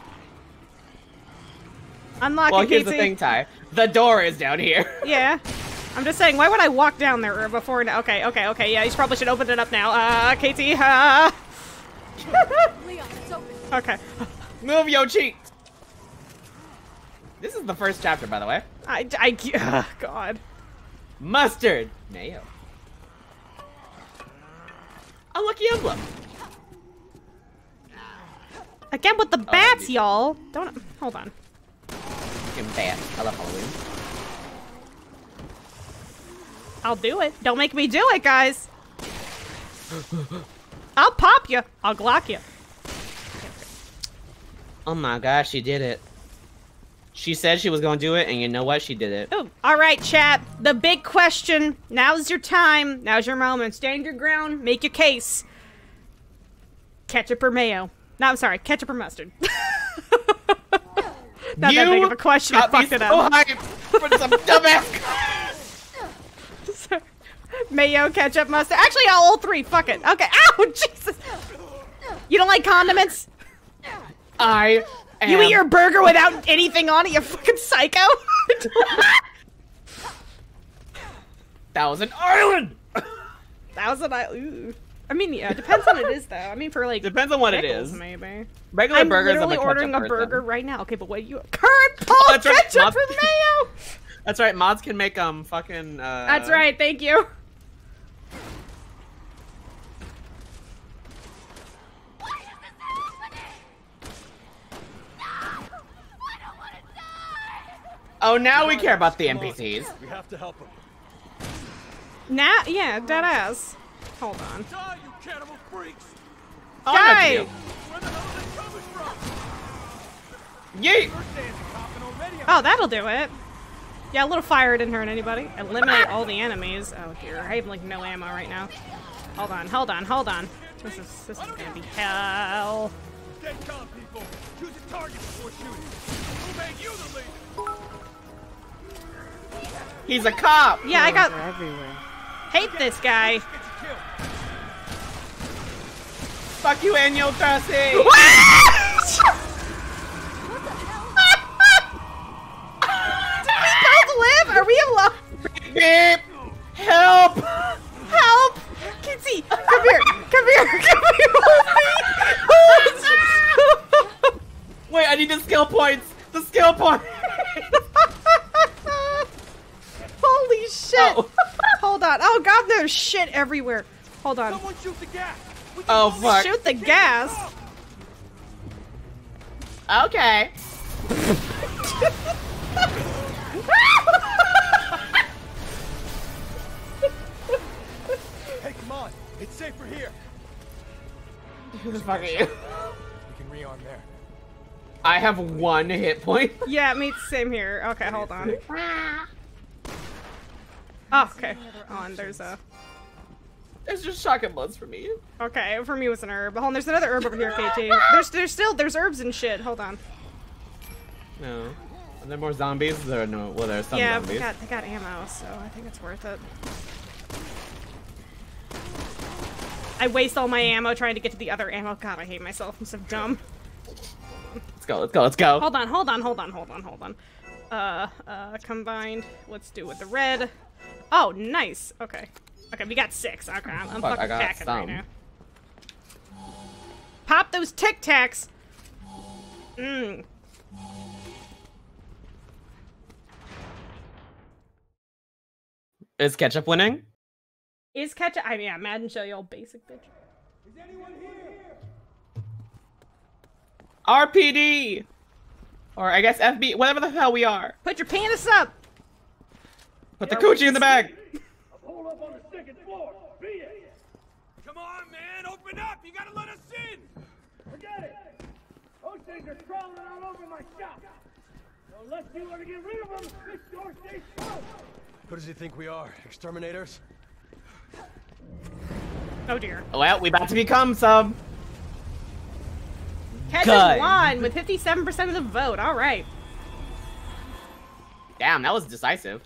Unlock Well, here's the thing, Ty. The door is down here. Yeah. I'm just saying, why would I walk down there before? now? Okay, okay, okay. Yeah, you probably should open it up now. Uh, KT. Uh... Leon, it's open. okay. Move your cheek. This is the first chapter, by the way. I, I, uh, God. Mustard. Mayo. Unlucky emblem. Again with the Oh, bats, y'all. Don't. Hold on. Fucking bat. I love Halloween. I'll do it. Don't make me do it, guys. I'll pop you. I'll glock you. Oh my gosh, you did it. She said she was gonna do it, and you know what? She did it. Ooh. All right, chat. The big question. Now's your time. Now's your moment. Stand your ground. Make your case. Ketchup or mayo? No, I'm sorry. Ketchup or mustard? Not that big of a question. I fucked it so up. hyped for some dumbass. Mayo, ketchup, mustard. Actually, all three. Fuck it. Okay. Ow, Jesus. You don't like condiments? I You eat your burger without anything on it, you fucking psycho. That was an island. Thousand I. Ooh. I mean, yeah, it depends on what it is, though. I mean, for like Depends on what it pickles, is. maybe. Regular I'm burgers. literally I'm a ordering a burger right now. Okay, but what you current Paul that's right, ketchup Mom. for mayo? That's right. Mods can make um fucking. Uh, That's right. Thank you. Oh, now we care about the NPCs. We have to help him. Now, yeah, dead ass. Hold on, Die, you cannibal freaks! Oh, I know what guy. to do. Where the hell are they coming from? Yeet. We're standing coughing already. Oh, that'll do it. Yeah, a little fire didn't hurt anybody. Eliminate all the enemies. Oh dear, I have like no ammo right now. Hold on, hold on, hold on. This is this is gonna be hell. Stay calm, people. Choose a target before shooting. Who made you the leader? He's a cop. Yeah, I got everywhere. hate this guy. Get you killed. Fuck you, Annual Crossing. Did we both live? Are we alive? Beep. Help. Help! Kitsy, come here, come here, come here, hold me! Wait, I need the skill points. The skill point. Holy shit! Oh. Hold on. Oh god, there's shit everywhere. Hold on. Someone shoot the gas. Oh fuck. Shoot the gas. Okay. Hey, come on. It's safer here. Who the fuck are you? We can rearm there. I have one hit point. Yeah, me same here. Okay, hold on. Oh, okay. Hold on, there's a. There's just shotgun bullets for me. Okay, for me it was an herb. Hold on, there's another herb over here, KT. There's there's still there's herbs and shit. Hold on. No. Are there more zombies? There are no. Well, there's some yeah, zombies. they got they got ammo, so I think it's worth it. I waste all my ammo trying to get to the other ammo. God, I hate myself. I'm so dumb. Let's go. Let's go. Let's go. Hold on, hold on, hold on, hold on, hold on. Uh, uh, combined. Let's do with the red. Oh, nice. Okay. Okay, we got six. Okay, I'm, I'm Fuck, fucking packing right now. Pop those Tic Tacs. Mmm. Is ketchup winning? Is ketchup? I mean, yeah, Madden show you all basic bitch. RPD. Or I guess FB. Whatever the hell we are. Put your penis up. Put the coochie in the bag. Hold up on the second floor. Beat it. Come on, man. Open up. You gotta let us in. Forget it. Those things are crawling all over my shop. So unless you want to get rid of them, this door stays closed. Who does he think we are? Exterminators? Oh dear. Oh, well, we about to become some. Catches Good. won with 57% of the vote. All right. Damn, that was decisive.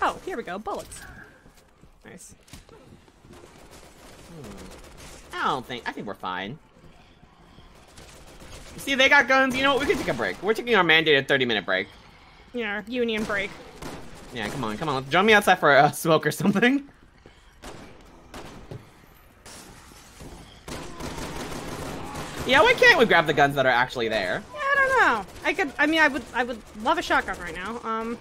Oh, here we go. Bullets. Nice. I don't think. I think we're fine. See, they got guns. You know what? We can take a break. We're taking our mandated 30 minute break. Yeah, union break. Yeah, come on, come on. Join me outside for a smoke or something. Yeah, why can't we grab the guns that are actually there? Yeah, I don't know. I could. I mean, I would. I would love a shotgun right now. Um,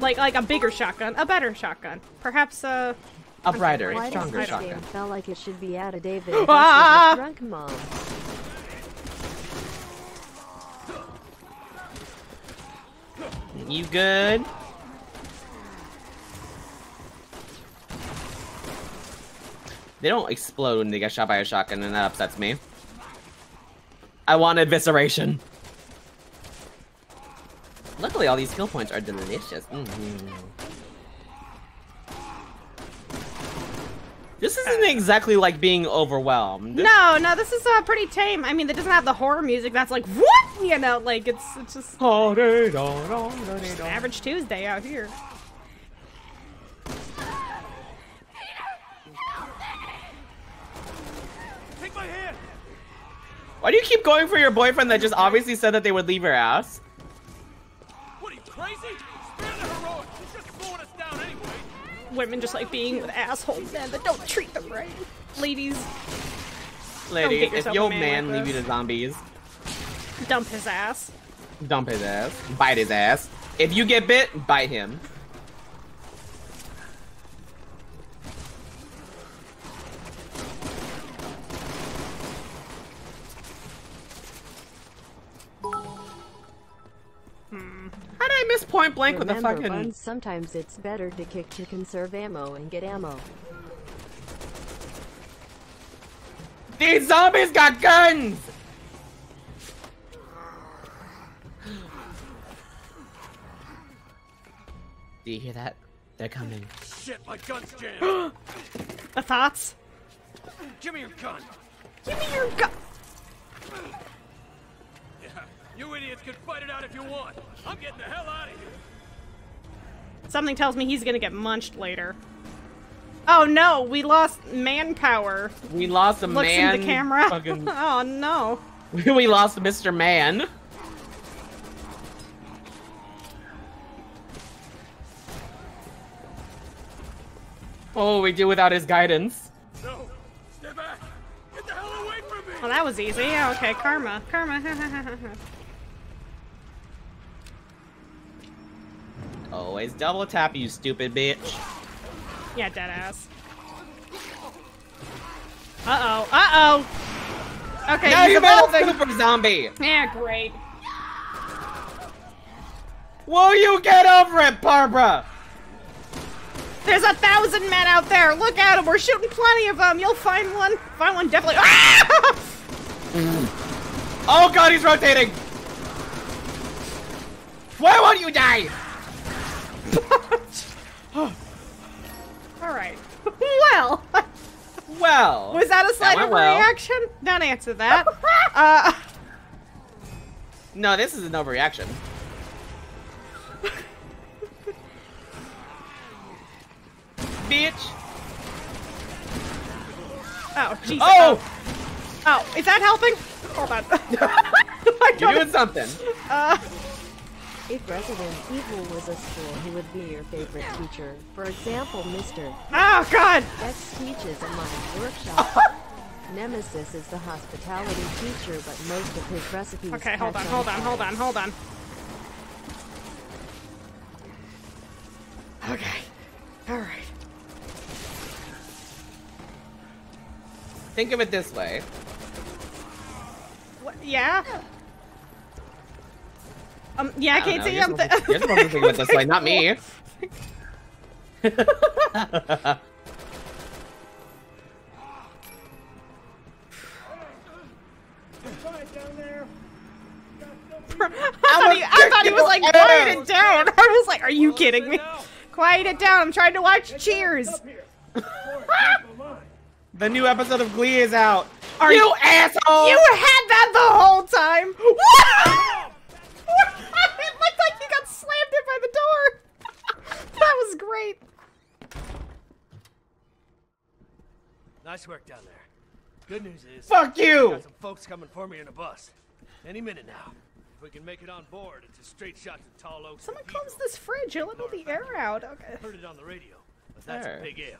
like like a bigger shotgun, a better shotgun, perhaps uh. A brighter, Why does stronger this shotgun. game felt like it should be out of David Ah! Drunk mom? You good? They don't explode when they get shot by a shotgun, and that upsets me. I want evisceration. Luckily, all these skill points are delicious. Mhm. This isn't exactly like being overwhelmed. No, no, this is uh, pretty tame. I mean, it doesn't have the horror music. That's like what you know, like it's it's just Average average Tuesday out here. Take my hand. Why do you keep going for your boyfriend that just obviously said that they would leave your ass? What are you crazy? Spare the heroics. He's just slowing us down anyway. Women just like being with asshole men that don't treat them right. Ladies, Lady, get if your man man like leave you to zombies, dump his ass. dump his ass, bite his ass. If you get bit, bite him. How did I miss point blank with the Remember, fucking? Buns, sometimes it's better to kick to conserve ammo and get ammo. These zombies got guns! Do you hear that? They're coming. Shit, my gun's jammed. The thoughts? Give me your gun. Give me your gun. Yeah, you idiots can fight it out if you want. I'm getting the hell out of here. Something tells me he's gonna get munched later. Oh no, we lost manpower. We lost a Looks man. in the camera. fucking- oh no. we lost Mr. Man. Oh, we do without his guidance. No, stay back. Get the hell away from me. Well, that was easy. Yeah, Okay, karma, karma. Always double tap, you stupid bitch. yeah, dead ass. Uh oh. Uh oh. Okay. now you the made ball a super zombie. Yeah, great. Will you get over it, Barbara? There's a thousand men out there. Look at them. We're shooting plenty of them. You'll find one. Find one definitely. Ah! Oh god, he's rotating. Why won't you die? All right. well, Well, was that a slight went well. overreaction? Don't answer that. uh, No, this is an overreaction. Bitch. oh, Jesus. Oh! Oh, is that helping? Hold on. You're doing something. Uh, If Resident Evil was a school, who would be your favorite teacher? For example, Mr. oh, God. X teaches a mind workshop. Nemesis is the hospitality teacher, but most of his recipes Okay, hold on, catch hold on, hold on, hold on. Okay. All right. Think of it this way. What, yeah? Um, yeah, I can't see. I'm. You're the one think about this way, not me. I thought, he, I thought he was like, quiet it down. I was like, are you kidding me? Quiet it down. I'm trying to watch Cheers. the new episode of Glee is out. Are you, you asshole? You had that the whole time. What? It looked like you got slammed in by the door. that was great. Nice work down there. Good news is, Fuck you! Got some folks coming for me in a bus. Any minute now. If we can make it on board, it's a straight shot to Tall Oaks. Someone close this fridge. You'll let the air out. Okay. Heard it on the radio, but that's There. a big if.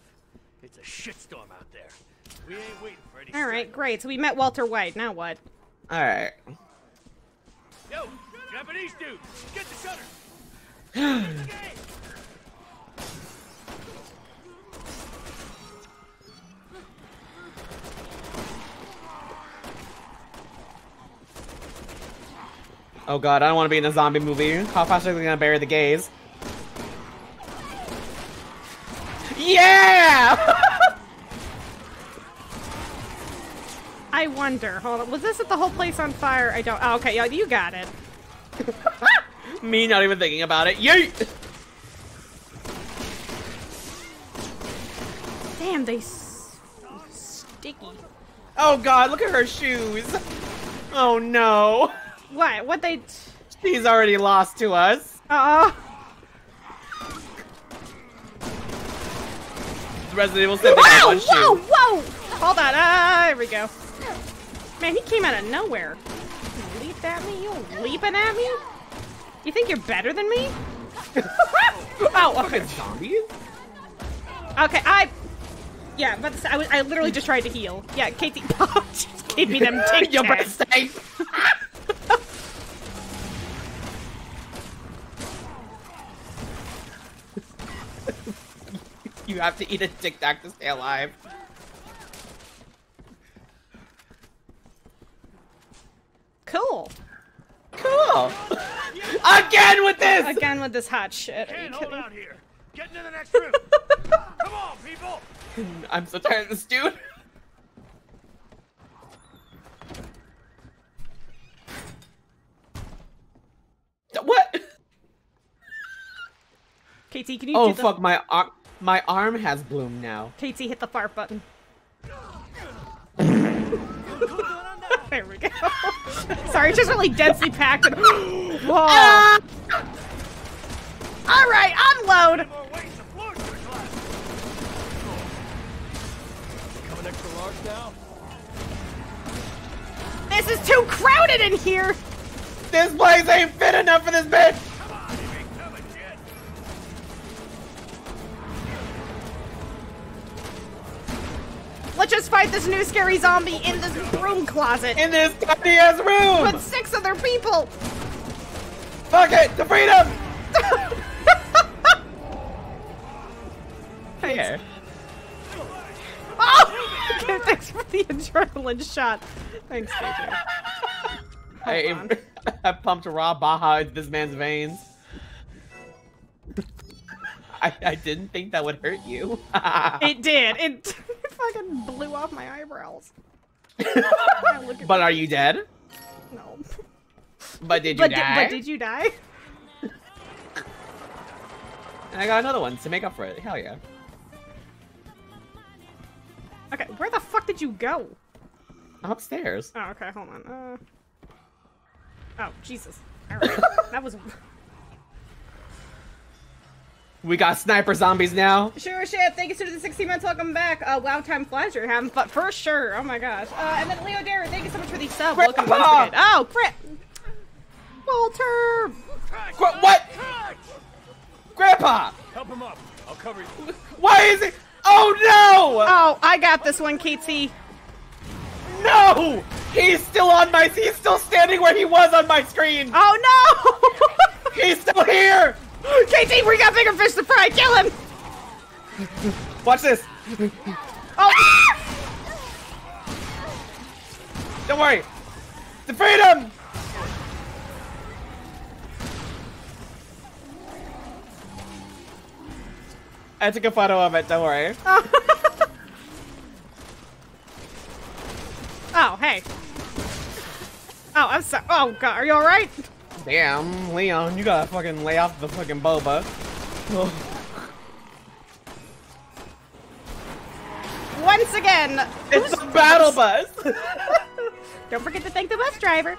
It's a shitstorm out there. We ain't waiting for any. All right, great. So we met Walter White. Now what? Alright. Yo, Japanese dude, get the shutter. Oh god, I don't want to be in a zombie movie. How fast are they gonna bury the gays? Yeah! I wonder. Hold on. Was this at the whole place on fire? I don't. Oh, okay, yeah, you got it. Me not even thinking about it. Yeet! Damn, they s- sticky. Oh god, look at her shoes. Oh no. What? What they? She's already lost to us. Uh. Resident Evil 7 got Whoa! Whoa! shoe. Whoa! Hold on. Ah, there we go. Man, he came out of nowhere. Leaped at me. You leaping at me? You think you're better than me? oh, okay. Zombies? Okay, I. Yeah, but I, was, I literally just tried to heal. Yeah, KT just gave me them tic Your breath stank. you have to eat a tic tac to stay alive. Cool. Cool. Again with this. Again with this hot shit. Are you Can't hold kidding? out here. Get into the next room. Come on, people. I'm so tired of this dude. What? KT, can you Oh do the... fuck, my arm, my arm has bloomed now. KT, hit the fart button. there we go. Sorry, it's just really densely packed. And... Whoa. Ah! All right, unload. More weight, the floor's gonna collapse. Coming extra large now. This is too crowded in here. This place ain't fit enough for this bitch. Let's just fight this new scary zombie in this broom closet In this tiny ass room. with six other people. Fuck it, to freedom. Hey. Oh! Okay, thanks for the adrenaline shot. Thanks, KJ. I. I pumped raw Baja into this man's veins. I, I didn't think that would hurt you. It did. It fucking blew off my eyebrows. Now look at but are you dead? No. But did you But, di- die? but did you die? And I got another one to make up for it. Hell yeah. Okay, where the fuck did you go? Upstairs. Oh, okay, hold on. Uh... Oh, Jesus. Alright. that was... We got sniper zombies now. Sure shit, thank you so to the 16 months, welcome back. Uh, wow, time flies, you're having fun for sure. Oh my gosh. Uh, and then Leo Darren, thank you so much for the sub. Welcome once Grandpa! again. Oh, crap. Walter! Gr- what? Grandpa! Help him up. I'll cover you. Why is it? Oh no! Oh, I got this one, KT. No! He's still on my. He's still standing where he was on my screen. Oh no! He's still here. KT, we got bigger fish to fry. Kill him! Watch this. Oh! Don't worry. The freedom. I took a photo of it. Don't worry. oh, oh, hey. Oh, I'm sorry. Oh god, are you all right? Damn, Leon, you gotta fucking lay off the fucking boba. Once again, It's a battle bus! don't forget to thank the bus driver.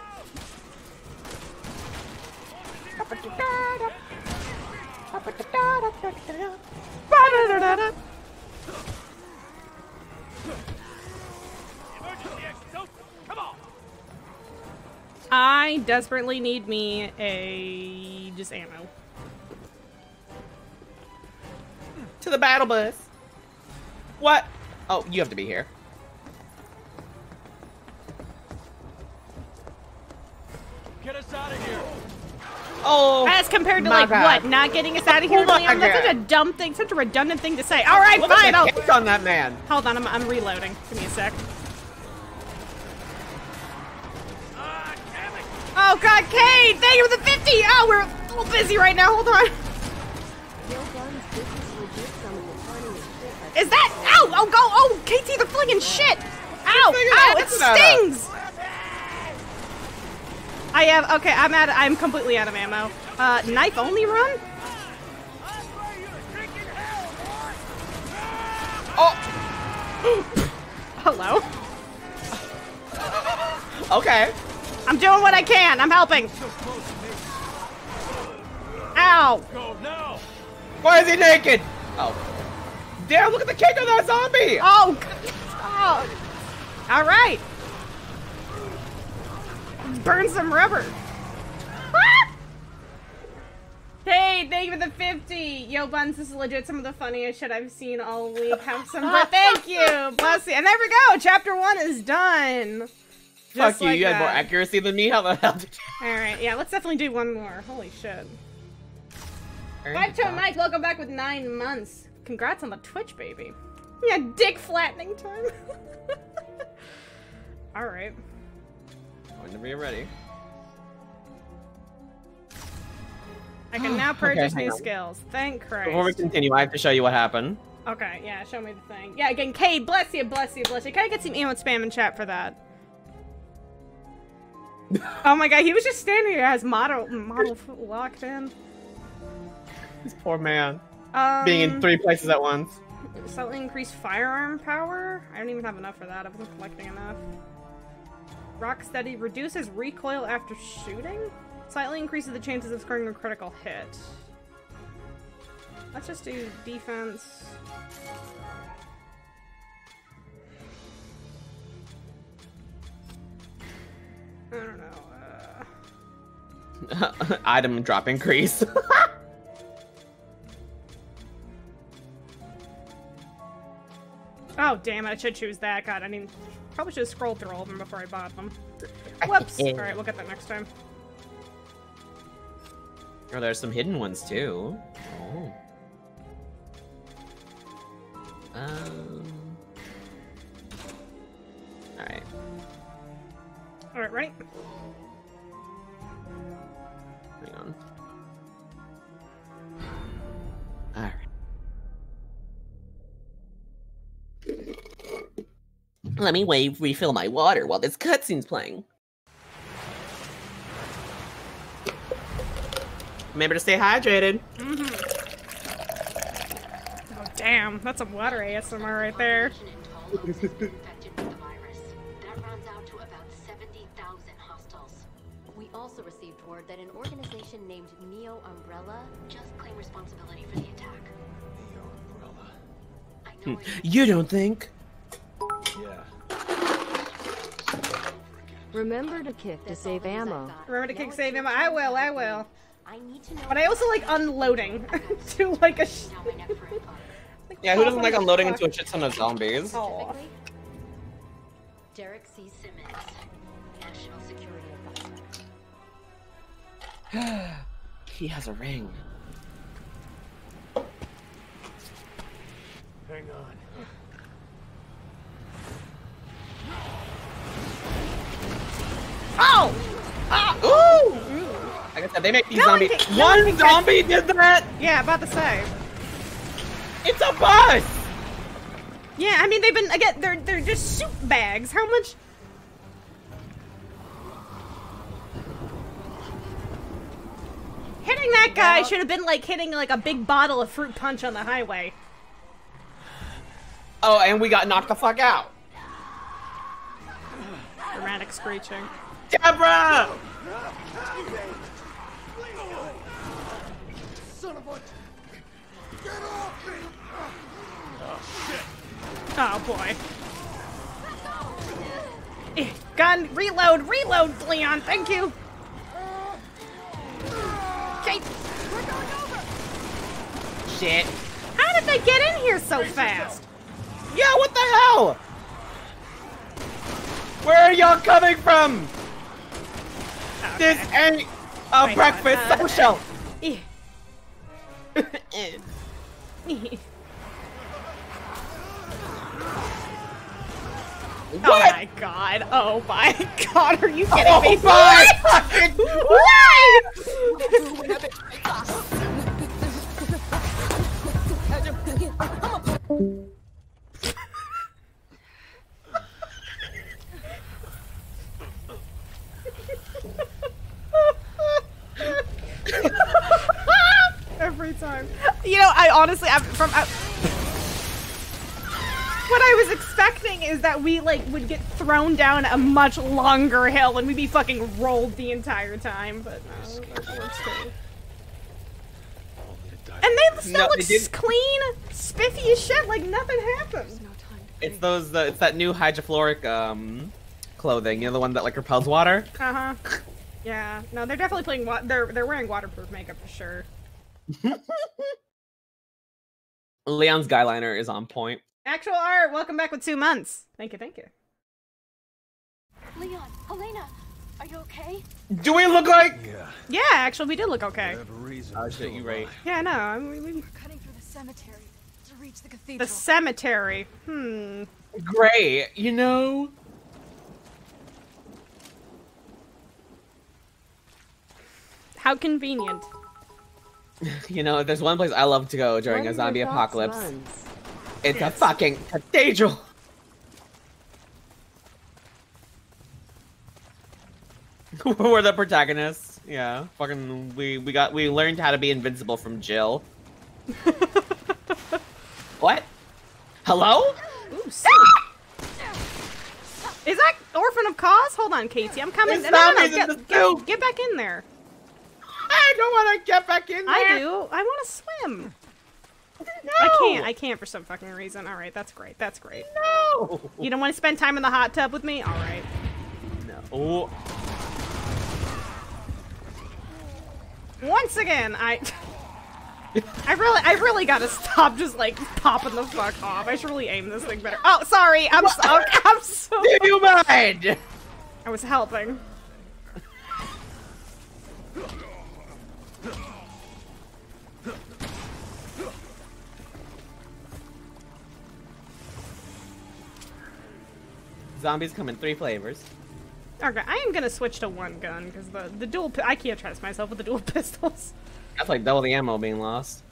I desperately need me a just ammo. to the battle bus. What? Oh, you have to be here. Get us out of here. Oh, As compared to like God. what? Not getting us out of here, Oh Leon? That's such a dumb thing, such a redundant thing to say. All right, look at fine. I'll... kick on that man. Hold on, I'm, I'm reloading. Give me a sec. Oh God, Kate! Thank you for the 50! Oh, we're a little busy right now. Hold on. Yo, Buns, this is legit some of the funniest shit I've that? Ow! Oh, go! Oh, KT, the flinging shit! Ow! Ow! It acid at us. stings! I have. Okay, I'm at. I'm completely out of ammo. Uh, knife only run? Oh, Hello. okay. I'm doing what I can. I'm helping. Ow! Why is he naked? Oh. Damn, look at the kick on that zombie! Oh! oh. All right. Burn some rubber. Ah! Hey, thank you for the 50. Yo, Buns, this is legit some of the funniest shit I've seen all week. Have some, but thank you. Bless you. And there we go. Chapter one is done. Fuck you, like you had more accuracy than me? How the hell did you? All right, yeah, let's definitely do one more. Holy shit. Five Tone Mike, welcome back with nine months. Congrats on the Twitch, baby. Yeah, dick flattening time. All right. Whenever you're ready. I can now purchase hang new on. skills. Thank Christ. Before we continue, I have to show you what happened. Okay, yeah, show me the thing. Yeah, again, Cade, bless you, bless you, bless you. Can I get some emo spam in chat for that? Oh my god, he was just standing here as model model locked in. This poor man. Um, Being in three places at once. Slightly increased firearm power? I don't even have enough for that. I wasn't collecting enough. Rocksteady reduces recoil after shooting? Slightly increases the chances of scoring a critical hit. Let's just do defense. I don't know. Uh... Item drop increase. Oh, damn it. I should choose that. God, I mean, probably should have scrolled through all of them before I bought them. Whoops. Alright, we'll get that next time. oh, there's some hidden ones too. Oh. Um. Alright. Alright, ready? Hang on. Alright. Let me wave refill my water while this cutscene's playing. Remember to stay hydrated. Mm-hmm. Oh, damn. That's some water ASMR right there. an organization named Neo Umbrella Just claim responsibility for the attack. I Hmm. know I You don't think? Yeah. Remember to kick to save ammo. Remember to kick save ammo. I will, I will. I need to know But I also like unloading to like a. Sh- now my neck for info. Yeah, who doesn't like unloading into a shit ton of zombies? Oh. Derek C. he has a ring. Hang on. Oh! Ah! Ooh! Like I said, they make these No zombies. can- no one One zombie did that! Yeah, about the same. It's a bus! Yeah, I mean they've been again. They're they're just soup bags. How much? Hitting that guy should have been like hitting like a big bottle of fruit punch on the highway. Oh, and we got knocked the fuck out. Dramatic screeching. Deborah! Son of a... Get off me! Oh boy. Eh, Gun, reload, reload, Leon, thank you. Okay. Shit. How did they get in here so fast? Yeah, what the hell? Where are y'all coming from? This ain't a Wait, breakfast uh, social. Oh my god. Oh my god. Are you kidding Oh me? my Why? Every time. You know, I honestly, I'm from. I, that we like would get thrown down a much longer hill and we'd be fucking rolled the entire time, but no, that works too. And they still No, look they clean, spiffy as shit, like nothing happened. It's those. Uh, it's that new hydrofluoric um clothing. You know the one that like repels water. Uh huh. Yeah. No, they're definitely playing. Wa- they're they're wearing waterproof makeup for sure. Leon's guyliner is on point. Actual art. Welcome back with two months. Thank you. Thank you. Leon, Helena, are you okay? Do we look like? Yeah. Yeah, actually, we did look okay. Oh shit, you right. Yeah, no, I mean, we, we, Cutting through the cemetery to reach the cathedral. the cemetery. Hmm. Great. You know. How convenient. You know, there's one place I love to go during What a zombie apocalypse, Buns? It's a fucking cathedral. We're the protagonists. Yeah, fucking. We we got we learned how to be invincible from Jill. what? Hello? Ooh, soup. Ah! Is that Orphan of Kos? Hold on, KT. I'm coming. No, no, no, zombies in get, the get, get back in there. I don't want to get back in there. I do. I want to swim. I can't. I can't for some fucking reason. All right, that's great. That's great. No. You don't want to spend time in the hot tub with me? All right. No. Oh. Once again, I. I really, I really gotta stop just like popping the fuck off. I should really aim this thing better. Oh, sorry. I'm so. I'm so. Do you mind? I was helping. Zombies come in three flavors. Okay, I am gonna switch to one gun because the the dual I can't trust myself with the dual pistols. That's like double the ammo being lost.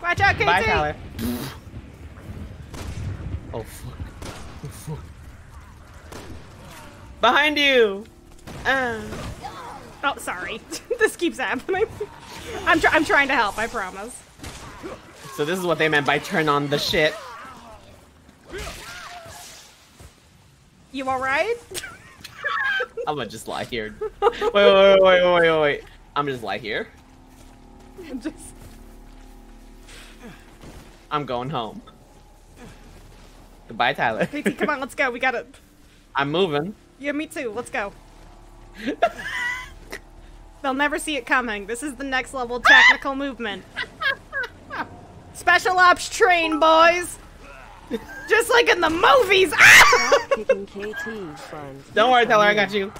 Watch out, KT! Bye, Tyler. Oh fuck. Oh fuck. Behind you! Uh. Oh, sorry. this keeps happening. I'm try- I'm trying to help. I promise. So this is what they meant by turn on the shit. You all right? I'm gonna just lie here. Wait, wait, wait, wait, wait, wait, wait. I'm gonna just lie here. Just I'm going home. Goodbye, Tyler. KT, come on, let's go. We gotta. I'm moving. Yeah, me too. Let's go. They'll never see it coming. This is the next level technical movement. Special ops train, boys. Just like in the movies. Ah! Kicking KT, Buns. Don't worry, Tyler, I got you.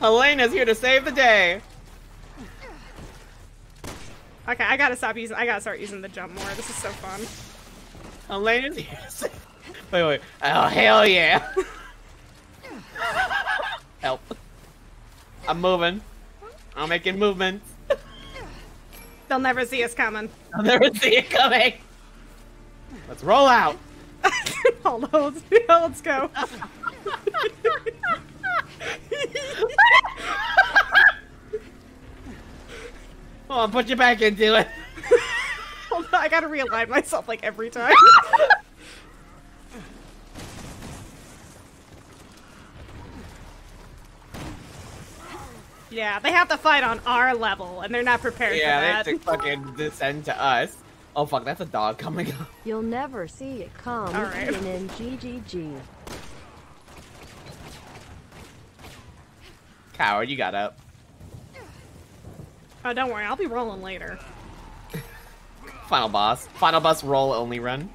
Elena's here to save the day. Okay, I gotta stop using. I gotta start using the jump more. This is so fun. Elena's here to save. Wait, wait. Oh hell yeah! Help! I'm moving. I'm making movements. They'll never see us coming. I'll never see it coming. Let's roll out. Hold on, let's, yeah, let's go. Come on, put your back into it. Hold on, I gotta realign myself like every time. Yeah, they have to fight on our level, and they're not prepared Yeah, for they have to fucking descend to us. Oh fuck, that's a dog coming up. You'll never see it come. All right. Even in GGG. Coward, you got up. Oh, don't worry, I'll be rolling later. Final boss. Final boss roll only run.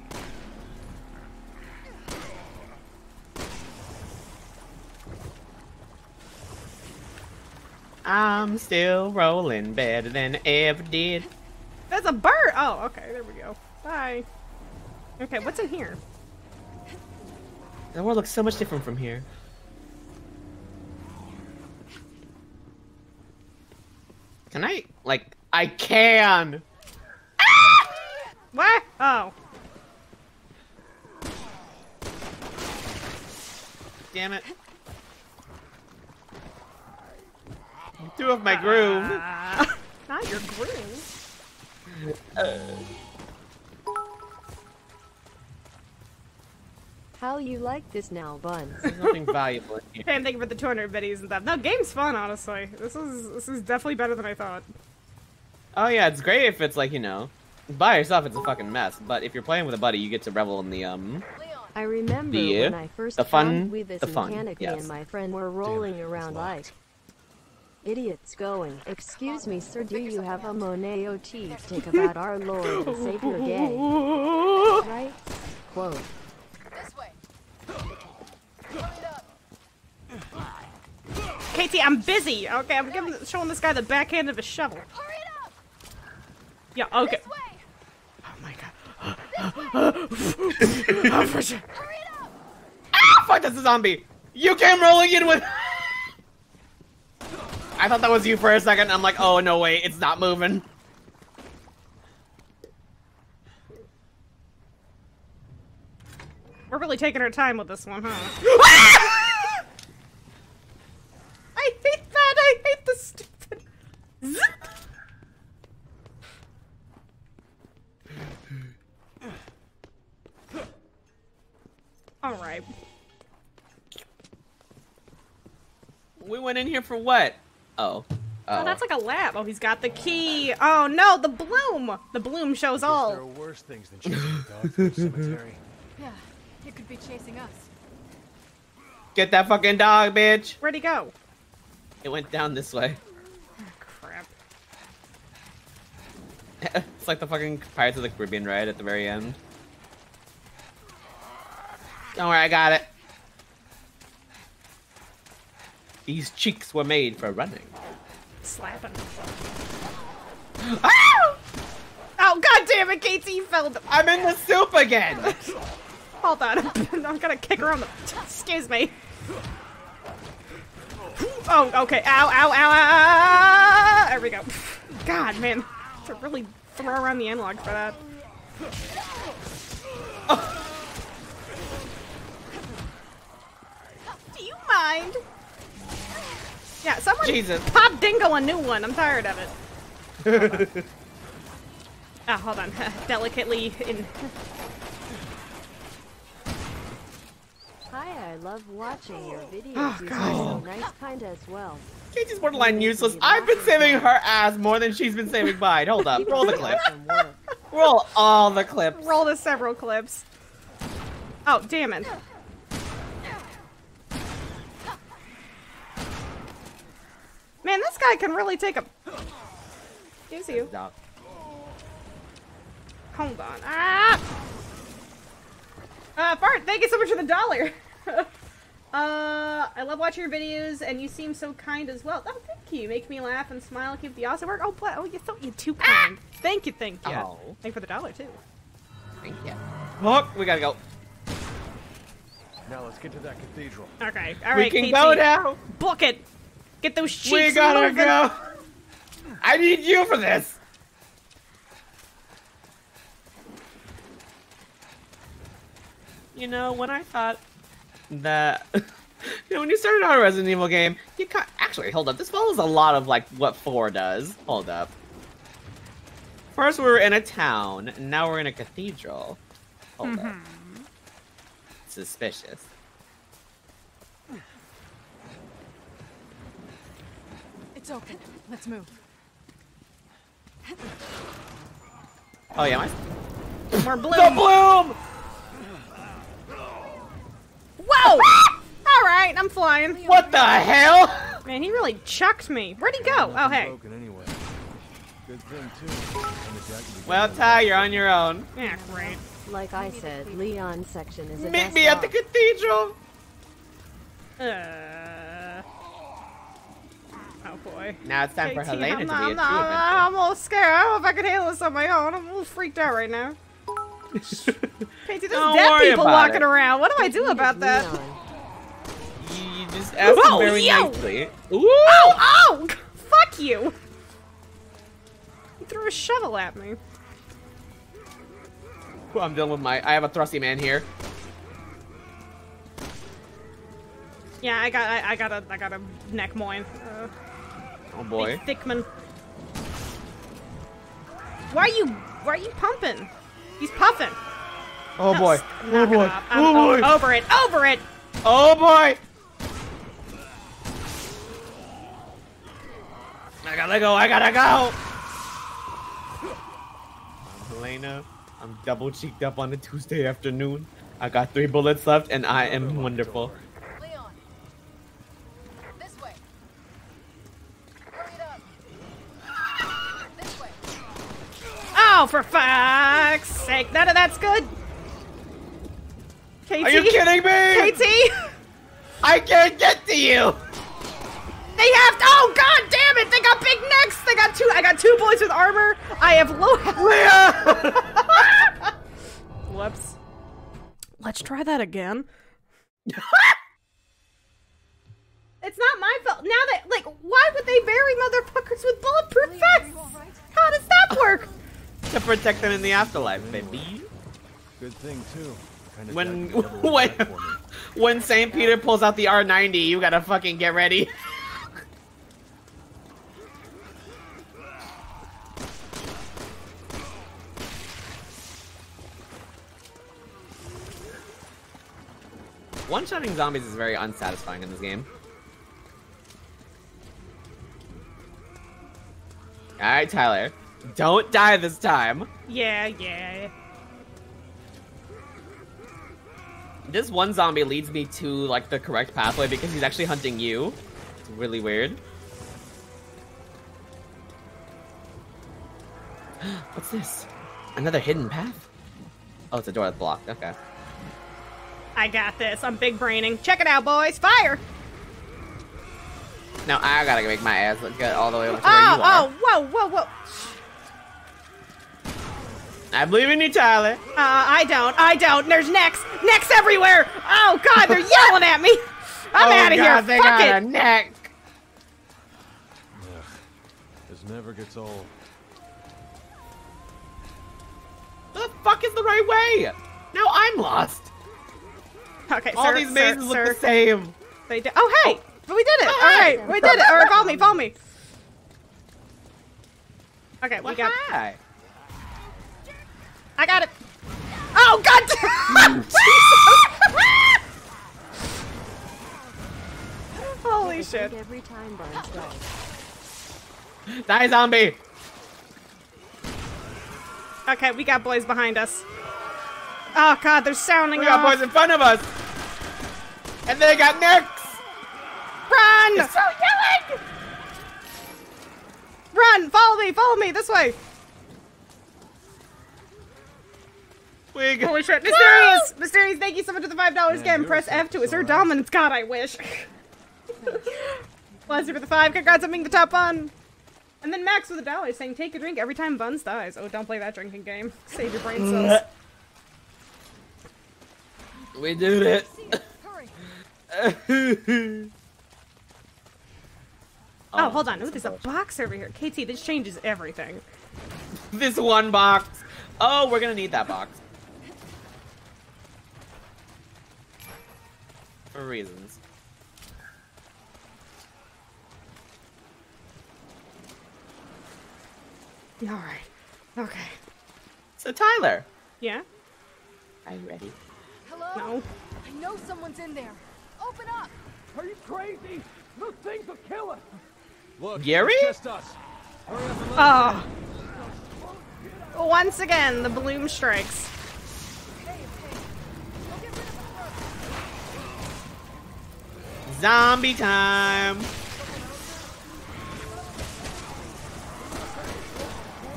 I'm still rolling better than I ever did. That's a bird! Oh, okay, there we go. Bye. Okay, what's in here? The world looks so much different from here. Can I, like, I can! Ah! What? Oh. Damn it. Two of my groove. Not your groove. How you like this now, Buns? There's nothing valuable in here. Hey, and thank you for the 200 biddies and stuff. No, game's fun, honestly. This is this is definitely better than I thought. Oh yeah, it's great if it's like, you know, by yourself it's a fucking mess, but if you're playing with a buddy, you get to revel in the, um, I remember The, when I first the fun- found Weavis the fun, Kaneki yes. and my friend were rolling around like idiots going, excuse me sir, do you have a Monet OT stick about our Lord and Savior gay? Right? Quote. KT, I'm busy. Okay, I'm giving, showing this guy the backhand of a shovel. Yeah, okay. Oh my god. oh, for sure. ah, fuck, that's a zombie! You came rolling in with- I thought that was you for a second, I'm like, oh no wait, it's not moving. We're really taking our time with this one, huh? I hate that. I hate the stupid. Zip. All right. We went in here for what? Oh. Oh, Oh. that's like a lab. Oh, he's got the key. Oh no, the bloom. The bloom shows all. There are all. worse things than chasing a dog through a cemetery. Yeah, it could be chasing us. Get that fucking dog, bitch! Where'd he go? It went down this way. Ah, crap. it's like the fucking Pirates of the Caribbean ride at the very end. Don't worry, I got it. These cheeks were made for running. Slapping. Ah! Oh god damn it, KT, you fell. I'm in the soup again! Hold on, I'm gonna kick her on the. Excuse me. Oh, okay. Ow, ow, ow, ow. There we go. God, man, to really throw around the analog for that. Do you mind? Yeah, someone Jesus. pop Dingo a new one. I'm tired of it. Ah, hold on. Delicately in. Hi, I love watching your videos. Oh, you God. are so nice, kind as well. KT's borderline useless. I've been saving her ass more than she's been saving mine. Hold up. Roll the clip. Roll all the clips. Roll to several clips. Oh, damn it. Man, this guy can really take a. Excuse you. Stop. Hold on. Ah! Uh, Bart, thank you so much for the dollar. uh, I love watching your videos, and you seem so kind as well. Oh, thank you. Make me laugh and smile. Keep the awesome work. Oh, bla- oh, you thought you're too kind. Thank you, thank you. Oh. Thank you for the dollar too. Thank you. Look, we gotta go. Now let's get to that cathedral. Okay, all right. we can KT. go now. Book it. Get those cheeks We gotta moving. go. I need you for this. You know, when I thought that You know, when you started out a Resident Evil game, you can actually hold up. This follows a lot of like what four does. Hold up. First, we were in a town, and now we're in a cathedral. Hold up. Mm-hmm. Suspicious. It's open. Let's move. Oh yeah, my More bloom. the bloom. Whoa! All right, I'm flying. What the hell? Man, he really chucked me. Where'd he go? Oh, hey. Broken anyway. Good thing too. And it's actually Well, Ty, you're on your own. Yeah, great. Like I said, Leon's section is a Meet me at the cathedral. Uh... Oh boy. Now it's time for KT, Helena I'm to not, be a I'm, true not, adventurer. I'm a little scared. I don't know if I can handle this on my own. I'm a little freaked out right now. KT, there's Don't dead worry people walking it. around. What do I do about that? You just ask Whoa, him very yo! nicely. Ooh! Oh, oh! Fuck you! He threw a shovel at me. Well, I'm dealing with my. I have a thrusty man here. Yeah, I got, I, I got a, I got a neck moin. Uh, Oh boy. big Thickman. Why are you, why are you pumping? He's puffing. Oh boy. Oh, no, it off. Oh, I'm Oh boy. over it, over it. Oh boy. I gotta go. I gotta go. I'm Helena. I'm double cheeked up on a Tuesday afternoon. I got three bullets left, and I am wonderful. Leon. This way. Hurry it up. This way. Oh, for fuck's sake! None of that's good. KT, Are you kidding me? KT, I can't get to you. they have. To- Oh god damn it! They got big necks. They got two. I got two boys with armor. I have low. Leah! Whoops. Let's try that again. it's not my fault. Now that, like, why would they bury motherfuckers with bulletproof vests? How does that work? To protect them in the afterlife, baby. Good thing too. When got when me. when Saint Peter pulls out the R90, you gotta fucking get ready. One-shotting zombies is very unsatisfying in this game. Alright, Tyler. Don't die this time. Yeah, yeah. This one zombie leads me to like the correct pathway because he's actually hunting you. It's really weird. What's this? Another hidden path? Oh, it's a door that's blocked. Okay. I got this. I'm big braining. Check it out, boys. Fire! Now I gotta make my ass look good all the way over to Oh, where you are. oh, whoa, whoa, whoa. I believe in you, Tyler. Uh, I don't. I don't. There's necks. Necks everywhere. Oh, God, they're yelling at me. I'm oh, out of here. God, They Fuck got it. a neck. Ugh. This never gets old. The fuck is the right way? Now I'm lost. Okay, All sir, these sir, mazes look sir. the same. They did. Oh, hey. But we did it. Oh, All hi. We did it. All right, follow me. Follow me. Okay, we Well, got. hi. I got it. Oh, God. Holy shit. every time Buns dies. Die, zombie. Okay, we got boys behind us. Oh, God, they're sounding We got off. boys in front of us. And they got necks. Run! It's so yelling. Run! Follow me! Follow me! This way! We got- Holy shit! Mysterious! Mysterious, thank you so much for the $5 Man, again. Press F to assert sorry. dominance. God, I wish. Leslie for the 5. Congrats on being the top bun. And then Max with a dollar saying, take a drink every time Buns dies. Oh, don't play that drinking game. Save your brain cells. We did it. Hurry. Oh, oh, hold on. Ooh, there's a box over here. KT, this changes everything. this one box. Oh, we're gonna need that box. for reasons. All right. Okay. So Tyler. Yeah. Are you ready? Hello. No. I know someone's in there. Open up. Are you crazy? Those things will kill us. Look. Gary. Just us. Hurry up oh. Once again, the bloom strikes. Zombie time.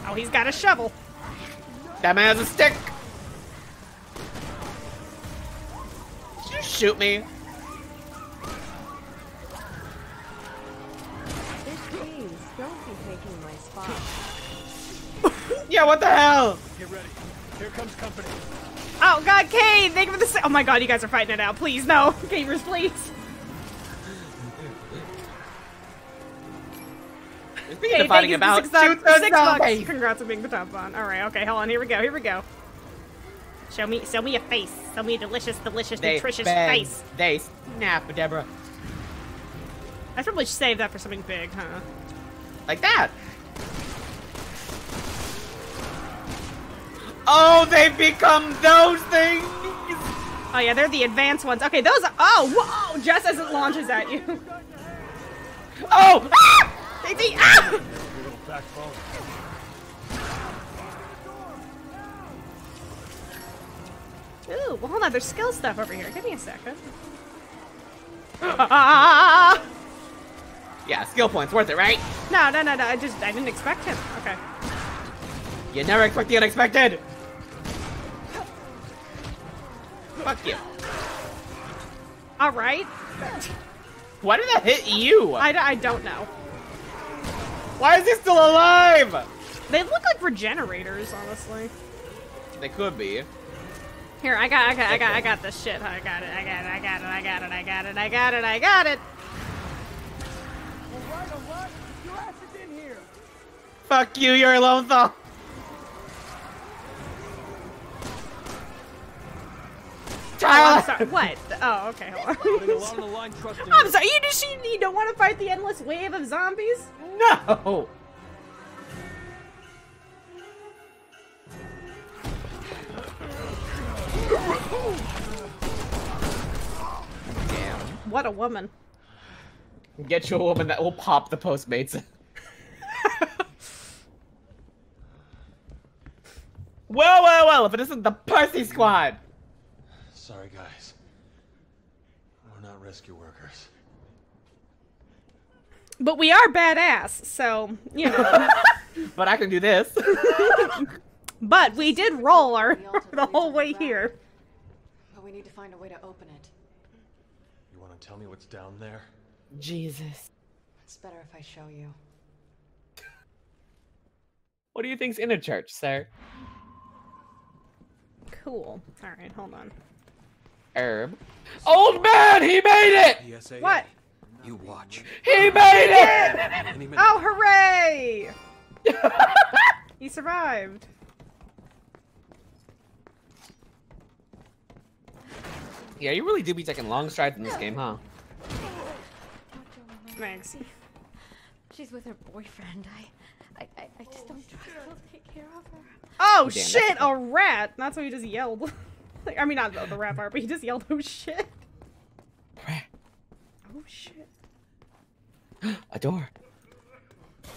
Oh, he's got a shovel. That man has a stick. Did you shoot me? Please, don't be taking my spot. Yeah, what the hell? Get ready. Here comes company. Oh God, Kane! Thank you for the. sa- Oh my God, you guys are fighting it out. Please, no, gamers, please. Speaking Okay, of fighting about, six, bucks- the six bucks. Congrats on being the top one. All right, okay, hold on. Here we go. Here we go. Here we go. Show me, show me a face. Show me a delicious, delicious, They nutritious bang, face. They snap, Deborah. I should probably save that for something big, huh? Like that. Oh, they've become those things. Oh yeah, they're the advanced ones. Okay, those are. Oh, whoa! Just as it launches at you. Oh! Ah! Be ah! Your little backbone. Ooh, well hold on. There's skill stuff over here. Give me a second. Ah! Yeah, skill points worth it, right? No, no, no, no. I just I didn't expect him. Okay. You never expect the unexpected. Fuck you. All right. Why did that hit you? I, I don't know. Why is he still alive? They look like regenerators, honestly. They could be. Here, I got, I got, I got, I got this shit. I got it. I got it. I got it. I got it. I got it. I got it. I got it. All right, all right. Your ass is in here. Fuck you, you're alone though. Oh, I'm sorry. What? Oh, okay. Hold on. on line, I'm sorry. You just you, you don't want to fight the endless wave of zombies? No. Damn. What a woman. Get you a woman that will pop the Postmates. well, well, well, if it isn't the Percy Squad. Sorry, guys. We're not rescue workers. But we are badass, so you know. But I can do this. but we did roll our the whole way here. But we need to find a way to open it. You want to tell me what's down there? Jesus. It's better if I show you. What do you think's in a church, sir? Cool. All right, hold on. Herb. Old man, he made it! PSA. What? You watch. He made it! Any. Oh, hooray! he survived. Yeah, you really do be taking long strides in this game, huh? Thanks. She's with her boyfriend. I, I, I, I just don't trust he'll take care of her. Oh Damn, shit! A rat. That's what he just yelled. like, I mean, not the, the part, but he just yelled, "Oh shit!" Oh shit! A door.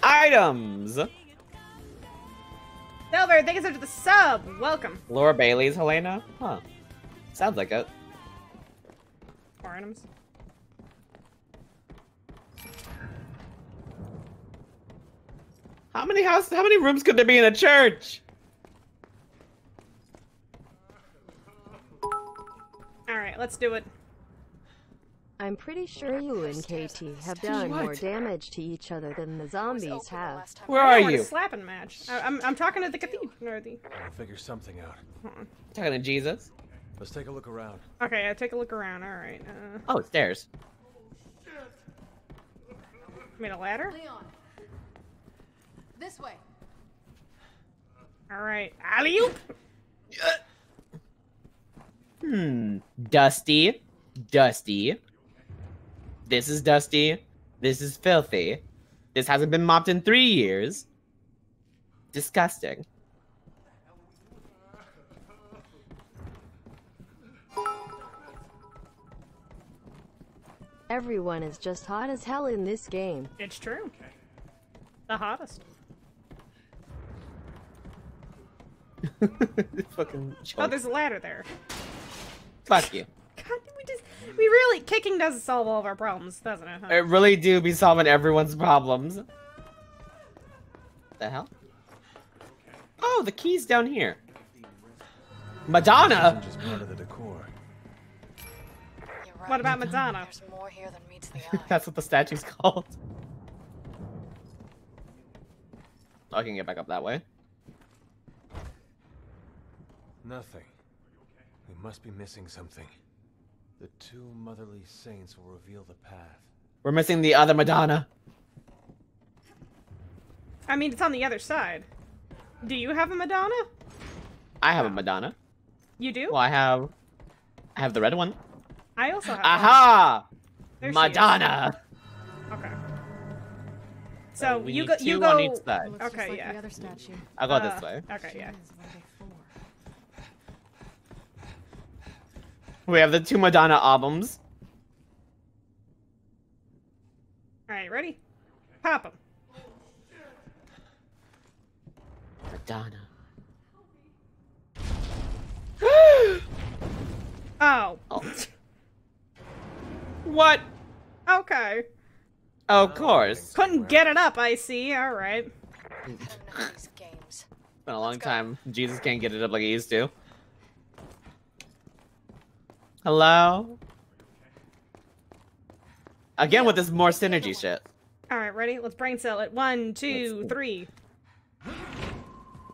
Items. Silver, thank you so much for the sub. Welcome. Laura Bailey's Helena? Huh. Sounds like it. Four items. How many house how many rooms could there be in a church? All right, let's do it. I'm pretty sure you and KT have done more damage to each other than the zombies have. Where are want you? A slapping match. I, I'm I'm talking to the cathedral. Or the. I'll figure something out. Talking to Jesus. Let's take a look around. Okay, I take a look around. All right. Uh, Oh, stairs. made a ladder. Leon! This way! All right. Alley oop. Hmm. Dusty. Dusty. This is dusty. This is filthy. This hasn't been mopped in three years. disgusting. Everyone is just hot as hell in this game. It's true. The hottest. Fucking Oh, there's a ladder there. Fuck you. God, we just we really kicking doesn't solve all of our problems, doesn't it? Huh? It really do be solving everyone's problems. The hell? Oh, the key's down here. Madonna. Just part of the decor. What about Madonna? There's more here than meets the eye. That's what the statue's called. I can get back up that way. Nothing. We must be missing something. The two motherly saints will reveal the path. We're missing the other Madonna. I mean, it's on the other side. Do you have a Madonna? I have a Madonna. You do? Well, I have, I have the red one. I also have. Aha! There she is. Madonna. Okay. So we you need go. two You on go. each side. Okay, like yeah. the other statue. I'll go Uh, this way. Okay, yeah. Jeez, what are they for? We have the two Madonna albums. All right, ready? Pop them. Madonna. Oh. Oh. What? Okay. Of course. Couldn't get it up. I see. All right. These games. It's been a long time. Jesus can't get it up like he used to. Hello? Again with this more synergy shit. All right, ready? Let's brain cell it. One, two, three.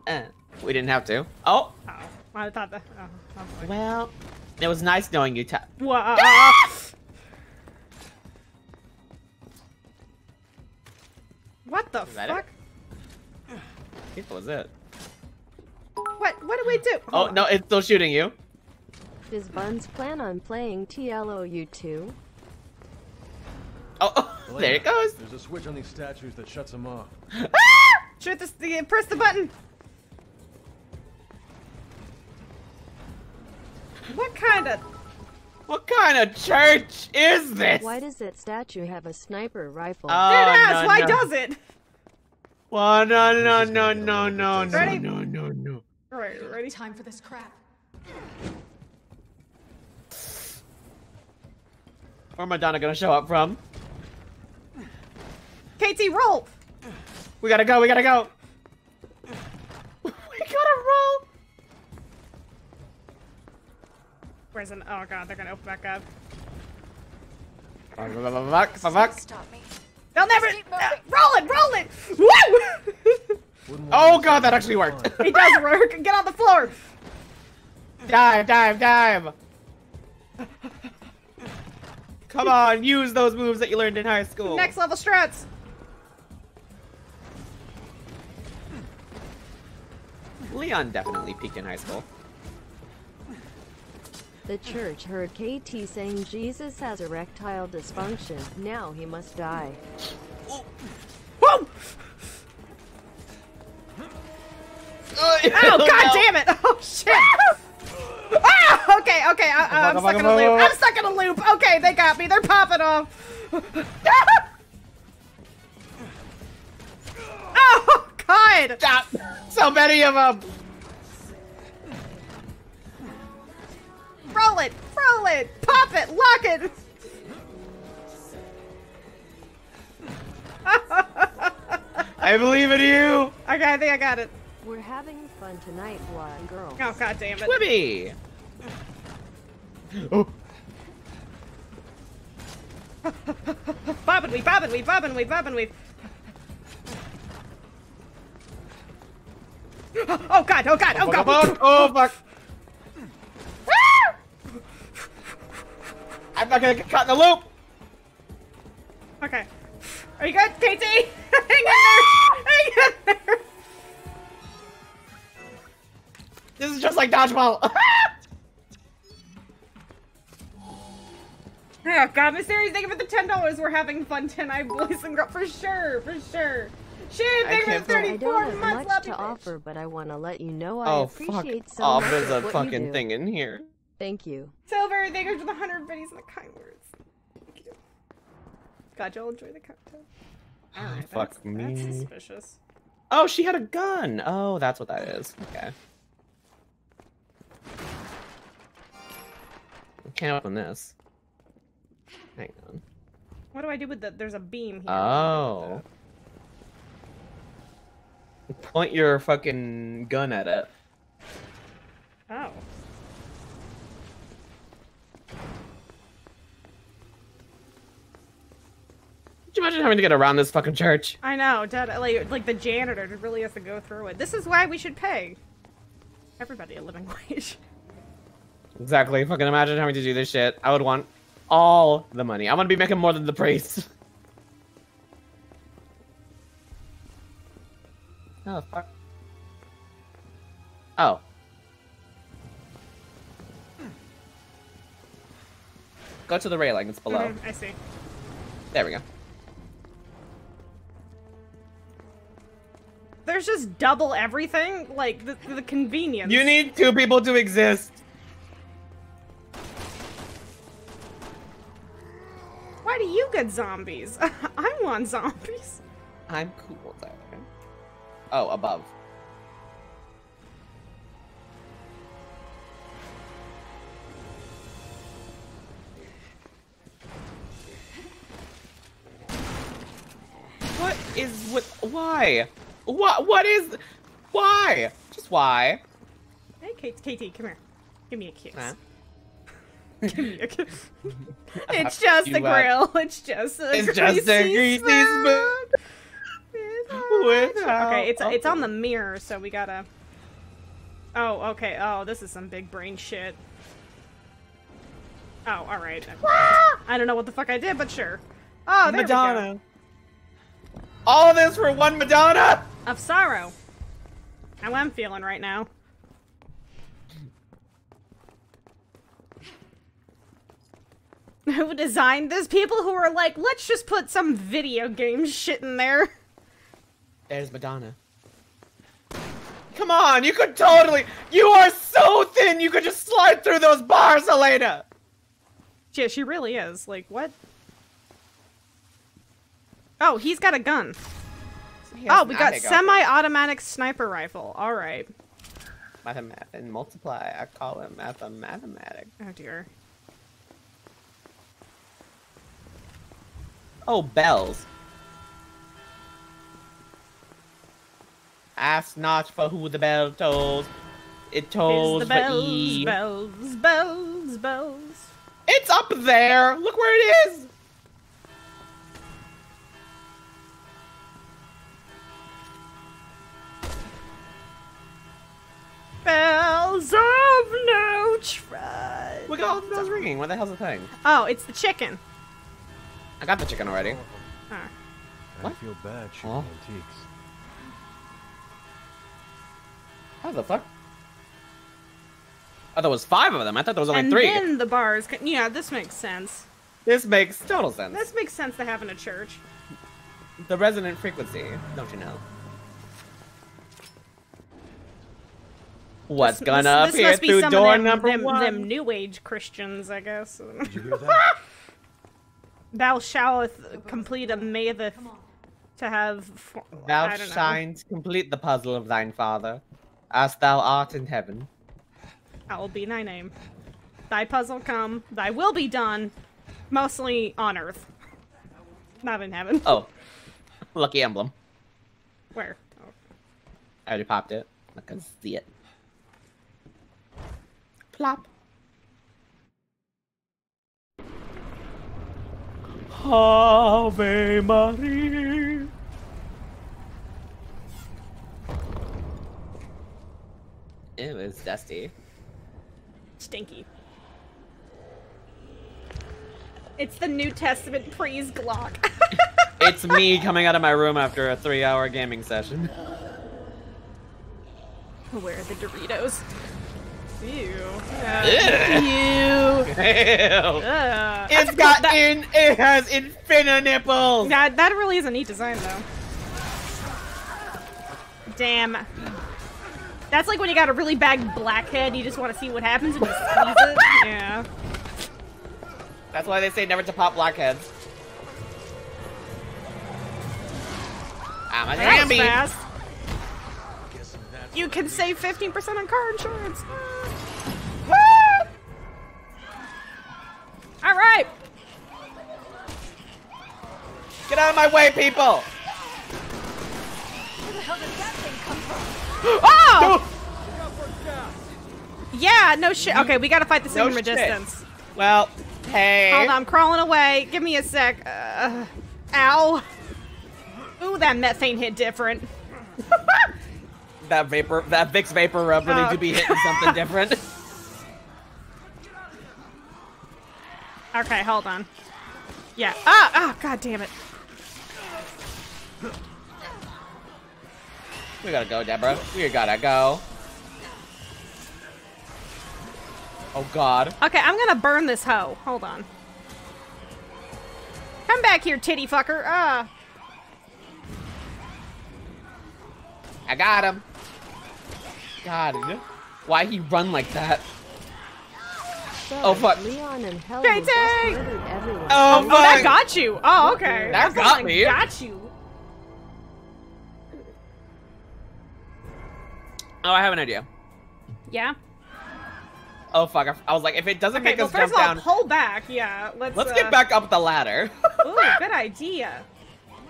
Eh, we didn't have to. Oh, Oh, I thought that. Oh, oh well, it was nice knowing you. Ta- What the that fuck? what was it? What? What do we do? Oh, no, it's still shooting you. Does Buns plan on playing TLOU 2? Oh, oh there it goes. There's a switch on these statues that shuts them off. Ah! Shoot this. the- Press the button. What kind of? What kind of church is this? Why does that statue have a sniper rifle? Oh, It has. no, Why no. does it? Well, no, no, is no, gonna get a no, no, no, no, no, no. All right, ready? Time for this crap. Where Madonna gonna show up from? KT, roll. We gotta go, we gotta go. we gotta roll. Where's an? Oh god, they're gonna open back up. Fuck, fuck, fuck. Stop me. They'll never. Keep Uh, roll it, roll it. Woo! Oh god, that actually worked. it does work. Get on the floor. dive, dive, dive. Come on, use those moves that you learned in high school. Next level strats. Leon definitely peaked in high school. The church heard KT saying Jesus has erectile dysfunction. Now he must die. Whoa! Oh, oh god damn it! Oh shit! Ah! Okay, okay, I, I, I'm stuck in a loop. I'm stuck in a loop. Okay, they got me. They're popping off. oh god! Stop! So many of them. Roll it, roll it, pop it, lock it. I believe in you. Okay, I think I got it. We're having fun tonight, boy and girl. Oh god damn it! Twibby. Oh, Bob and weave, bob and weave, bob and weave, bob and weave. Oh god, oh god, oh fuck, god! fuck, oh fuck. Ah! I'm not gonna get caught in the loop. Okay. Are you good, KT? Hang in there! Hang in there! This is just like dodgeball. Oh god, Mysterious, thank you for the ten dollars. We're having fun tonight, boys and girls, for sure, for sure. Shit, I big can't man, believe- I don't have months, much to bitch. offer, but I want to let you know I Oh fuck appreciate so off! much There's a of what fucking thing in here. Thank you. Silver, thank you for the 100 pennies and the kind words. Thank you. God, y'all enjoy the cocktail. Oh, Alright, fuck that's, me. that's suspicious. Oh, she had a gun. Oh, that's what that is. Okay. I can't open this. Hang on. What do I do with the? There's a beam here. Oh. Point your fucking gun at it. Oh. Could you imagine having to get around this fucking church? I know, Dad. Like, like the janitor really has to go through it. This is why we should pay everybody a living wage. Exactly. Fucking imagine having to do this shit. I would want all the money. I want to be making more than the priest. Oh, fuck. Oh. Go to the railing. It's below. Mhm, I see. There we go. There's just double everything. Like the the convenience. You need two people to exist. Why do you get zombies? I want zombies. I'm cool though. Oh, above. What is with why? What what is why? Just why? Hey, Kate, KT, come here. Give me a kiss. Huh? Give me a kiss. it's just a uh, grill. It's just a It's just a greasy spoon. Without Okay, it's it's on the mirror, so we gotta. Oh, okay. Oh, this is some big brain shit. Oh, all right. I don't know what the fuck I did, but sure. Oh, there we Madonna. All this for one Madonna? Of sorrow. How I'm feeling right now. Who designed this? People who are like, let's just put some video game shit in there. There's Madonna. Come on, you could totally. You are so thin. You could just slide through those bars, Elena. Yeah, she really is. Like, what? Oh, he's got a gun. Oh, we got semi-automatic sniper rifle. All right. Mathemath and multiply. I call it mathematic. Oh dear. Oh, bells. Ask not for who the bell tolls. It tolls the for bells, Eve. bells, bells, bells. It's up there. Look where it is. Trust. Look at all the bells ringing. What the hell's the thing? Oh, it's the chicken. I got the chicken already. Ah. I feel bad shooting Huh? antiques. How the fuck? Oh, there was five of them. I thought there was only and three. then the bars. Yeah, this makes sense. This makes total sense. This makes sense to have in a church. The resonant frequency, don't you know? What's This- gonna this, this appear must be through some door of them, number them, one? them new age Christians, I guess. Did you hear that? Thou shalt complete a matheth to have. fo- Thou I shines complete the puzzle of thine father, as thou art in heaven. That will be thy name. Thy puzzle come, thy will be done, mostly on earth. Not in heaven. Oh, lucky emblem. Where? Oh. I already popped it. I can see it. Plop. Ave Maria. It was dusty. Stinky. It's the New Testament praise Glock. It's me coming out of my room after a three-hour gaming session. Where are the Doritos? Ew. Ew. Ew. It's got in. It has infinite nipples. That that really is a neat design though. Damn. That's like when you got a really bad blackhead, you just want to see what happens and just squeeze it. Yeah. That's why they say never to pop blackheads. Ah, I'm a That zombie. fast. You can save 15% on car insurance. Woo! All right. Get out of my way, people! Where the hell did that thing come from? Oh! Yeah, no shit. Okay, we gotta fight the No Sigma shit. resistance. Well, hey. Hold on, I'm crawling away. Give me a sec. Uh, ow. Ooh, that methane hit different. That vapor, that Vicks VapoRub really Oh. do be hitting something different. Okay, hold on. Yeah. Ah, ah, god damn it. we gotta go, Deborah. We gotta go. Oh God. Okay, I'm gonna burn this hoe. Hold on. Come back here, titty fucker. Ah. I got him. God, why he run like that? So, Oh, fuck. Leon and Helen Katie! just everyone. Oh, Oh, that got you. Oh, okay. That That got me. Got you. Oh, I have an idea. Yeah. Oh fuck! I, I was like, if it doesn't Okay, make well, us first jump of all, down, pull back. Yeah, let's. let's uh, get back up the ladder. Ooh, good idea.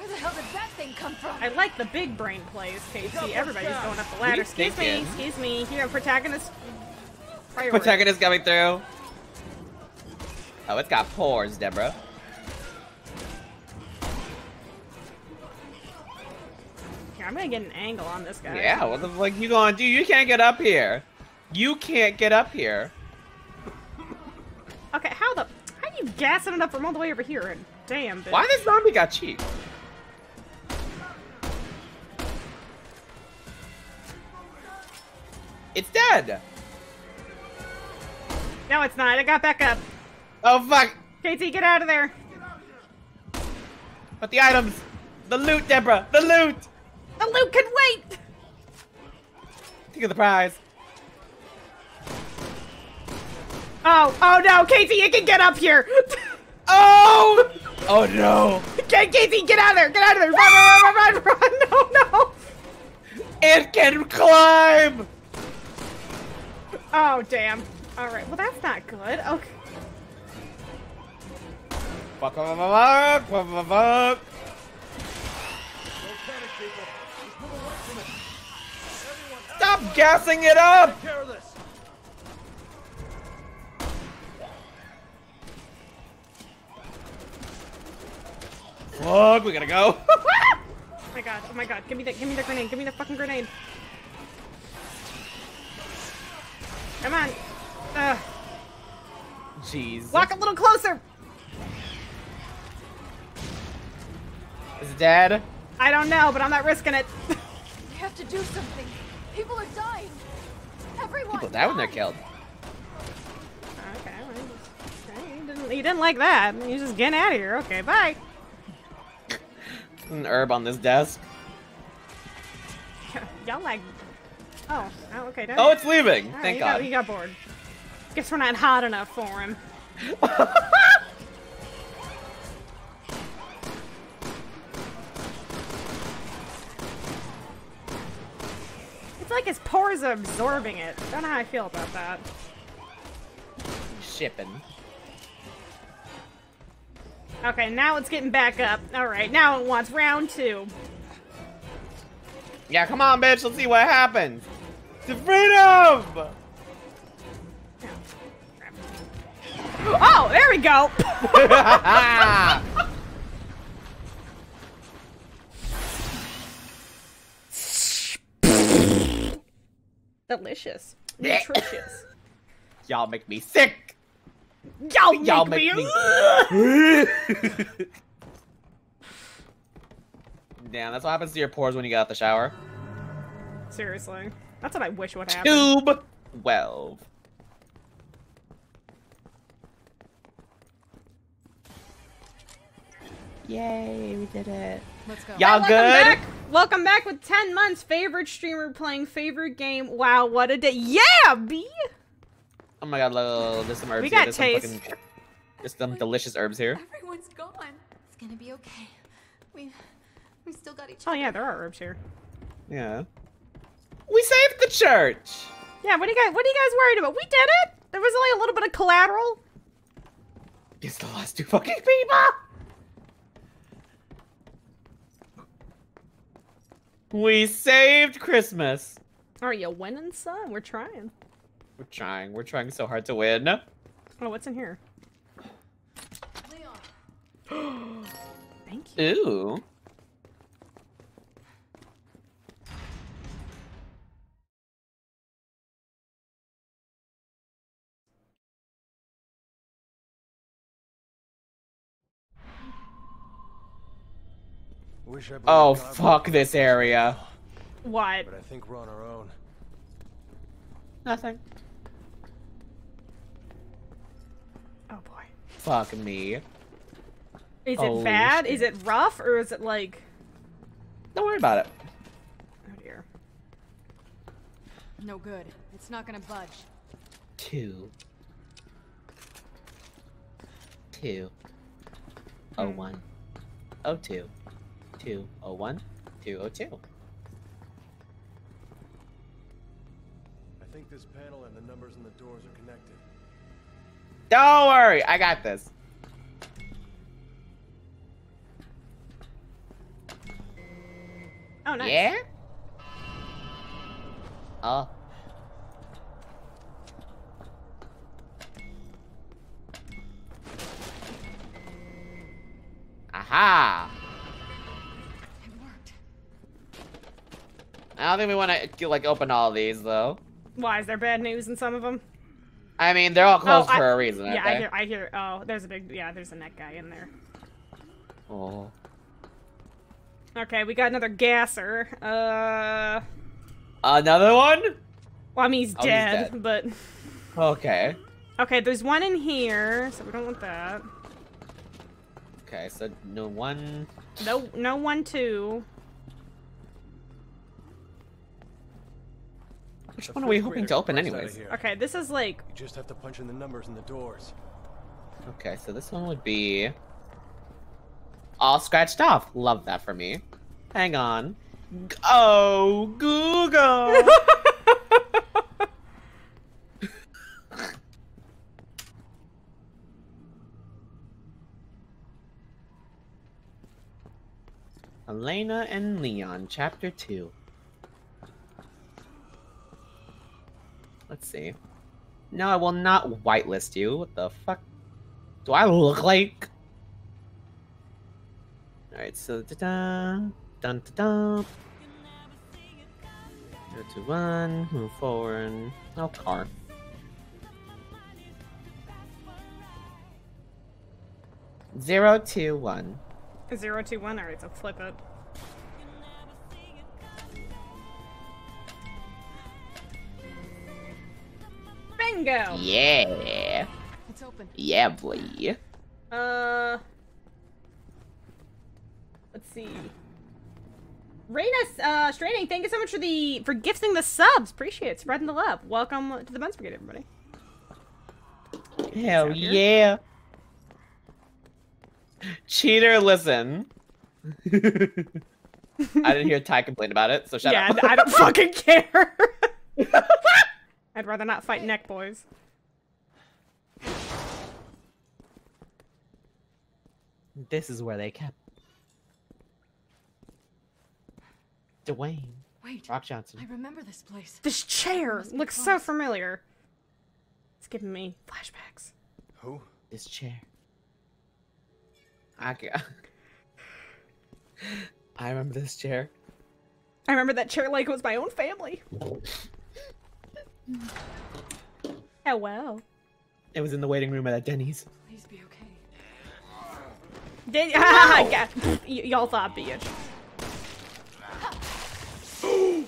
Where the hell did that thing come from? I like the big brain plays, KT. Everybody's going up the ladder. Excuse me, excuse me. Here, protagonist. Priority. Protagonist coming through. Oh, it's got pores, Deborah. Here, I'm gonna get an angle on this guy. Yeah, what the fuck you gonna do? You can't get up here. You can't get up here. Okay, how the how you gassing it up from all the way over here? And damn. Bitch. Why this zombie got cheap? It's dead. No, it's not. I got back up. Oh fuck! KT, get out of there. But the items, the loot, Deborah, the loot. The loot can wait. Think of the prize. Oh, oh no, KT, you can get up here. Oh! Oh no! K- KT, get out of there. Get out of there. Run, run, run, run, run, run. No, no. It can climb. Oh, damn. All right. Well, that's not good. Okay. Fuck, fuck, fuck, fuck, fuck. Stop gassing it up! Care of this. Fuck, we gotta go. Oh my god. Oh my god. Give me that. Give me the grenade. Give me the fucking grenade. Come on. Ugh. Jeez. Walk a little closer. Is it dead? I don't know, but I'm not risking it. We have to do something. People are dying. Everyone. People die when they're killed. Okay, well, you okay, you didn't, you didn't like that. You just getting out of here. Okay, bye. An herb on this desk. Y'all like. Oh, oh okay. Oh, it's leaving. Right, Thank he God. Got, he got bored. Guess we're not hot enough for him. It's like his pores are absorbing it. Don't know how I feel about that. Shipping. Okay, now it's getting back up. Alright, now it wants round two. Yeah, come on, bitch. Let's see what happens. To freedom! Oh, there we go! Delicious. Nutritious. Y'all make me sick. Y'all Y'all make, make me. me- Damn, that's what happens to your pores when you get out the shower. Seriously. That's what I wish would happen. Tube 12. Yay, we did it. Let's go. Y'all Welcome good? back. Welcome back with 10 months. Favorite streamer playing favorite game. Wow, what a day. Yeah, B! Oh my god, look, there's some herbs We here. got There's taste. Some fucking, there's some delicious herbs here. Everyone's gone. It's gonna be okay. We we still got each oh, other. Oh yeah, there are herbs here. Yeah. We saved the church! Yeah, what are you guys what are you guys worried about? We did it! There was only a little bit of collateral. It's the last two fucking people! We saved Christmas! Are you winning, son? We're trying. We're trying. We're trying so hard to win. Oh, what's in here? Thank you. Ooh. Oh, believed God fuck this area. What? But I think we're on our own. Nothing. Oh boy. Fuck me. Is Holy it bad? shit. Is it rough or is it like Don't worry about it. Oh dear. No good. It's not gonna budge. Two. Two. Oh hmm. one. Oh two. Two. Oh one. Two. Oh two. I think this panel and the numbers on the doors are connected. Don't worry, I got this. Oh nice. Yeah? Oh. Aha! I don't think we want to like open all these though. Why is there bad news in some of them? I mean, they're all closed I- for a reason, Yeah, I hear. I hear. Oh, there's a big. Yeah, there's a neck guy in there. Oh. Okay, we got another gasser. Uh, Another one? well, I mean he's Oh, he's dead, dead. but Okay. okay, there's one in here, so we don't want that. Okay, so no one. No, no one two. Which one are we hoping to open burst anyways? Okay, this is like. You just have to punch in the numbers in the doors. Okay, so this one would be all scratched off. Love that for me. Hang on. G- Oh, Google. Helena and Leon, Chapter 2. Let's see. No, I will not whitelist you. What the fuck do I look like? Alright, so da da dun da dun. Go to one, move forward. Oh, car. Zero, two, one. Zero two one. All right, so flip it. Bingo. Yeah. It's open. Yeah, boy. Uh, let's see. Raina, uh, Straining, thank you so much for the for gifting the subs. Appreciate it. Spreading the love. Welcome to the Buns Brigade, everybody. Hell Out here. yeah. Cheater, listen. I didn't hear Ty complain about it, so shut yeah, up. I don't fucking care. I'd rather not fight neck boys. This is where they kept Dwayne. Wait. Rock Johnson. I remember this place. This chair Must be looks so familiar. It's giving me flashbacks. Who? This chair. I ca- I remember this chair. I remember that chair like it was my own family. Oh wow. It was in the waiting room at that Denny's. Please be okay. Did ah, yeah. y- y'all thought bitch.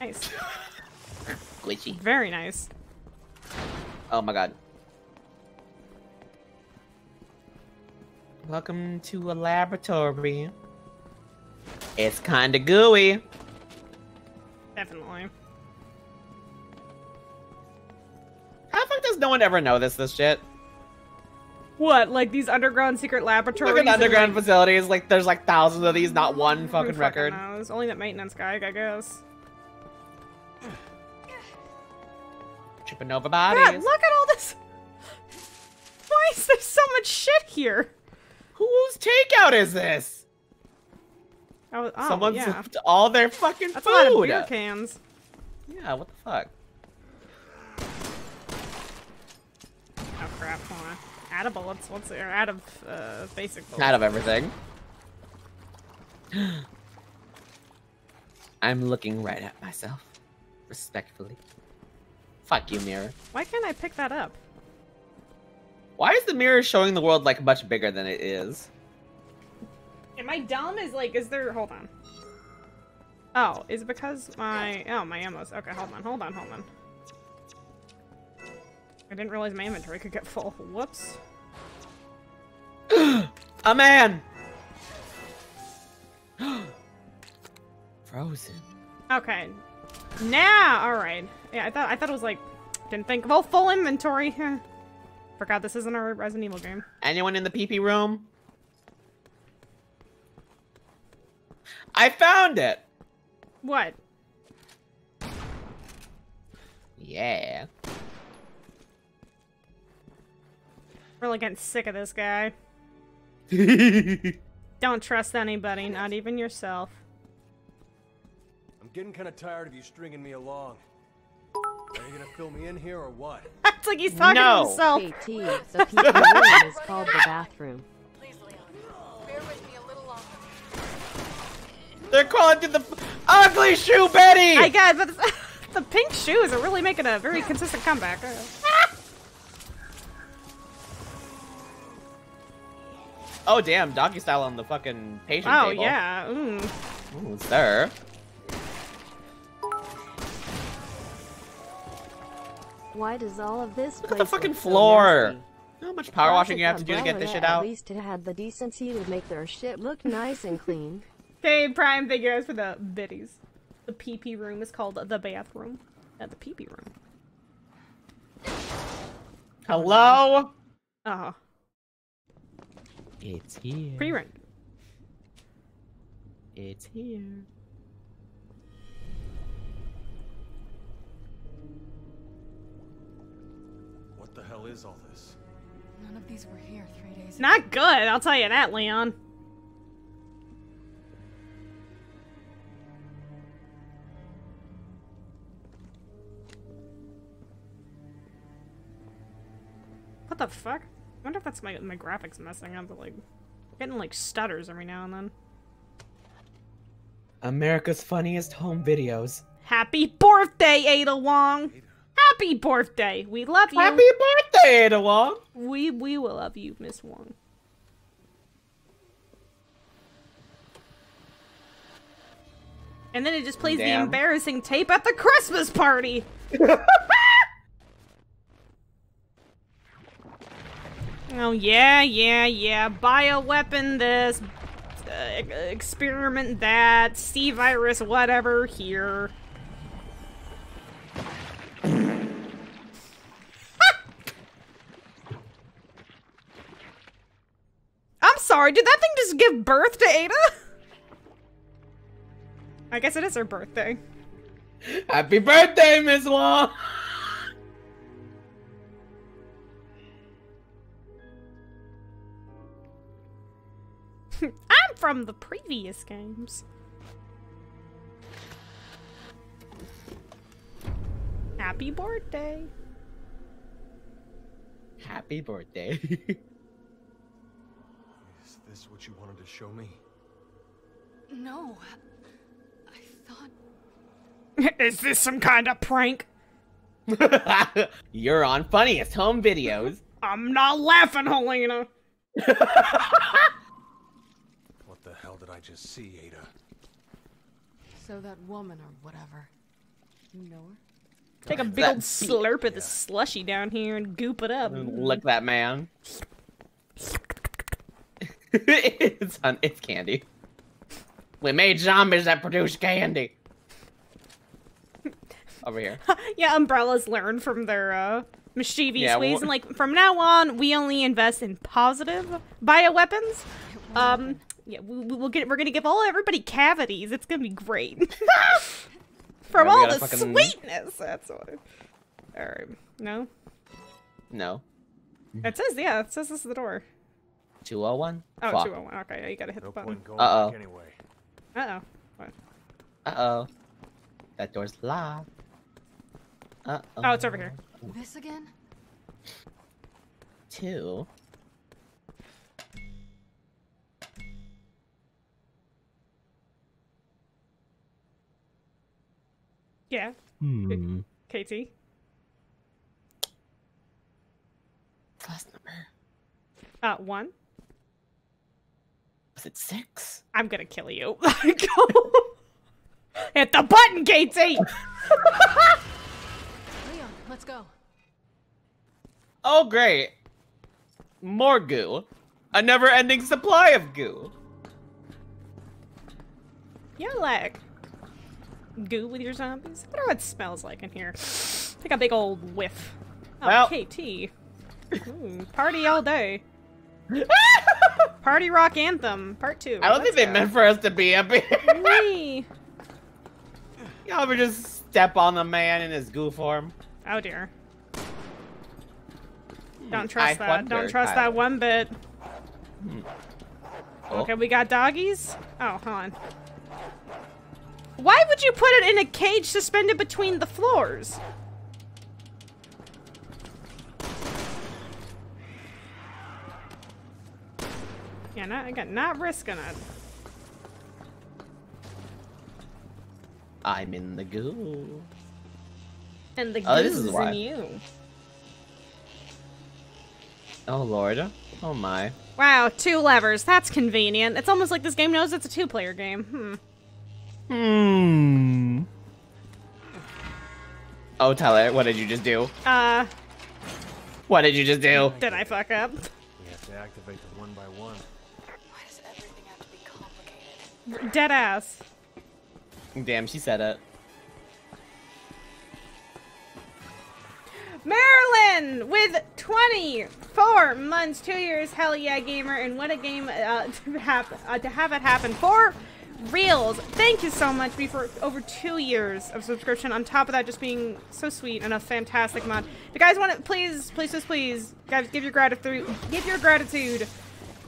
nice. Glitchy. Very nice. Oh my god. Welcome to a laboratory. It's kind of gooey. Definitely. Does no one ever know this? This shit. What, like these underground secret laboratories? Look at and, underground like, facilities. Like there's like thousands of these, not one who fucking record. knows? Only that maintenance guy, I guess. Tripping over God, bodies. look at all this. Why is there so much shit here? Whose takeout is this? Oh, oh Someone's yeah. left all their fucking That's food. a lot of beer cans. Yeah, what the fuck? Oh crap! Hold on. Out of bullets. What's there? Out of uh, basic bullets. Out of everything. I'm looking right at myself. Respectfully. Fuck you, mirror. Why can't I pick that up? Why is the mirror showing the world like much bigger than it is? Am I dumb? Is like, is there? Hold on. Oh, is it because my oh my ammo's okay? Hold on, hold on, hold on. I didn't realize my inventory could get full. Whoops. A man! Frozen. Okay. Now, all right. Yeah, I thought I thought it was like didn't think. Well, full inventory. Forgot this isn't a Resident Evil game. Anyone in the PP room? I found it! What? Yeah. Really getting sick of this guy. Don't trust anybody, not even yourself. I'm getting kind of tired of you stringing me along. Are you gonna fill me in here or what? It's like he's talking No. to himself. KT, the people room is called the bathroom. They're calling to the f- ugly shoe Betty! I got but the pink shoes are really making a very consistent comeback. Oh damn, doggy style on the fucking patient Oh table. yeah. Mm. Ooh, sir. Why does all of this Look at the fucking look so floor. How much power washing you have to do to get this shit out? At least it had the decency to make their shit look nice and clean. Okay, Prime figures for the biddies. The PP room is called the bathroom. Not the PP room. Hello? Oh, It's here. pre-rent. It's here. What the hell is all this? None of these were here three days ago. Not good, I'll tell you that, Leon. What the fuck? I wonder if that's my my graphics messing up, but like getting like stutters every now and then. America's funniest home videos. Happy birthday, Ada Wong! Happy birthday! We love you. Happy birthday, Ada Wong! We we will love you, Miss Wong. And then it just plays the embarrassing tape at the Christmas party. oh yeah, yeah, yeah. Bioweapon this, uh, experiment that, C virus, whatever. Here. I'm sorry, did that thing just give birth to Ada? I guess it is her birthday. Happy birthday, Miss Wong! from the previous games. Happy birthday. Happy birthday. Is this what you wanted to show me? No. I thought. is this some kind of prank? You're on funniest home videos. I'm not laughing, Helena. What the hell did I just see, Ada? So that woman or whatever. You know her? Take a big That old slurp of the slushy down here and goop it up. Look that man. it's on, it's candy. We made zombies that produce candy. Over here. yeah, umbrellas learn from their uh, mischievous Yeah, ways, wh- and like from now on, we only invest in positive bioweapons. Um, yeah, we, we- we'll get. We're gonna give all everybody cavities. It's gonna be great. from Yeah, all the fucking- sweetness. That's why. All right. No. No. It says yeah. It says this is the door. 201? Oh, Fuck. 201. Okay, yeah, you gotta hit the button. Uh-oh. Anyway. Uh oh. What? Uh-oh. That door's locked. Uh-oh. Oh, it's over here. This again? Two. Yeah. Hmm. KT. Last number. Uh, one. Was it six? I'm gonna kill you. Go. Hit the button, KT. Leon, let's go. Oh, great. More goo. A never-ending supply of goo. You like goo with your zombies? I wonder what it smells like in here. Take a big old whiff. Oh, Well- KT. Ooh, party all day. party rock anthem, part two. I don't think they meant for us to be up here. Me. Y'all ever just step on the man in his goo form? Oh dear. Hmm, don't trust I that. wonder, Don't trust Tyler. that one bit. Hmm. Oh. Okay, we got doggies. Oh, hold on. Why would you put it in a cage suspended between the floors? Yeah, not again, not risking it. I'm in the goo. And the Oh, this is goo's in you. Oh, Lord. Oh, my. Wow, two levers. That's convenient. It's almost like this game knows it's a two-player game. Hmm. Hmm. Oh, Tyler, what did you just do? Uh, What did you just do? did I fuck up? We have to activate them one by one. Why does everything have to be complicated? Dead ass. Damn, she said it. Marilyn with 24 months, two years, hell yeah, gamer, and what a game uh, to have uh, to have it happen for reals. Thank you so much, me for over two years of subscription. On top of that, just being so sweet and a fantastic mod. If you guys want to, please, please, please, please, guys, give your gratitude, give your gratitude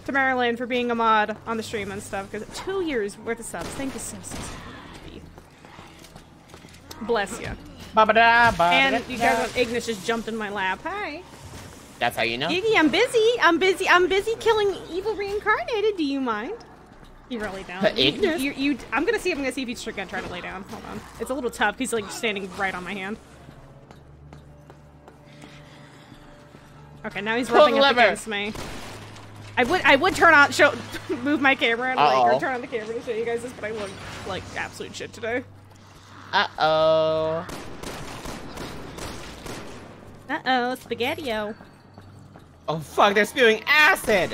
to Marilyn for being a mod on the stream and stuff. Because two years worth of subs. Thank you so so so much. Bless you. And you guys, Ignis just jumped in my lap. Hi. That's how you know? Iggy, I'm busy. I'm busy. I'm busy killing evil reincarnated. Do you mind? You really don't. Uh, You, you, you, I'm gonna see. If I'm gonna see if he's gonna try to lay down. Hold on. It's a little tough. He's like standing right on my hand. Okay, now he's rubbing up against me. I would, I would turn on, show, move my camera and like, or turn on the camera to show you guys this, but I look like absolute shit today. Uh-oh. Uh oh, spaghetti-o. Oh, fuck, they're spewing acid!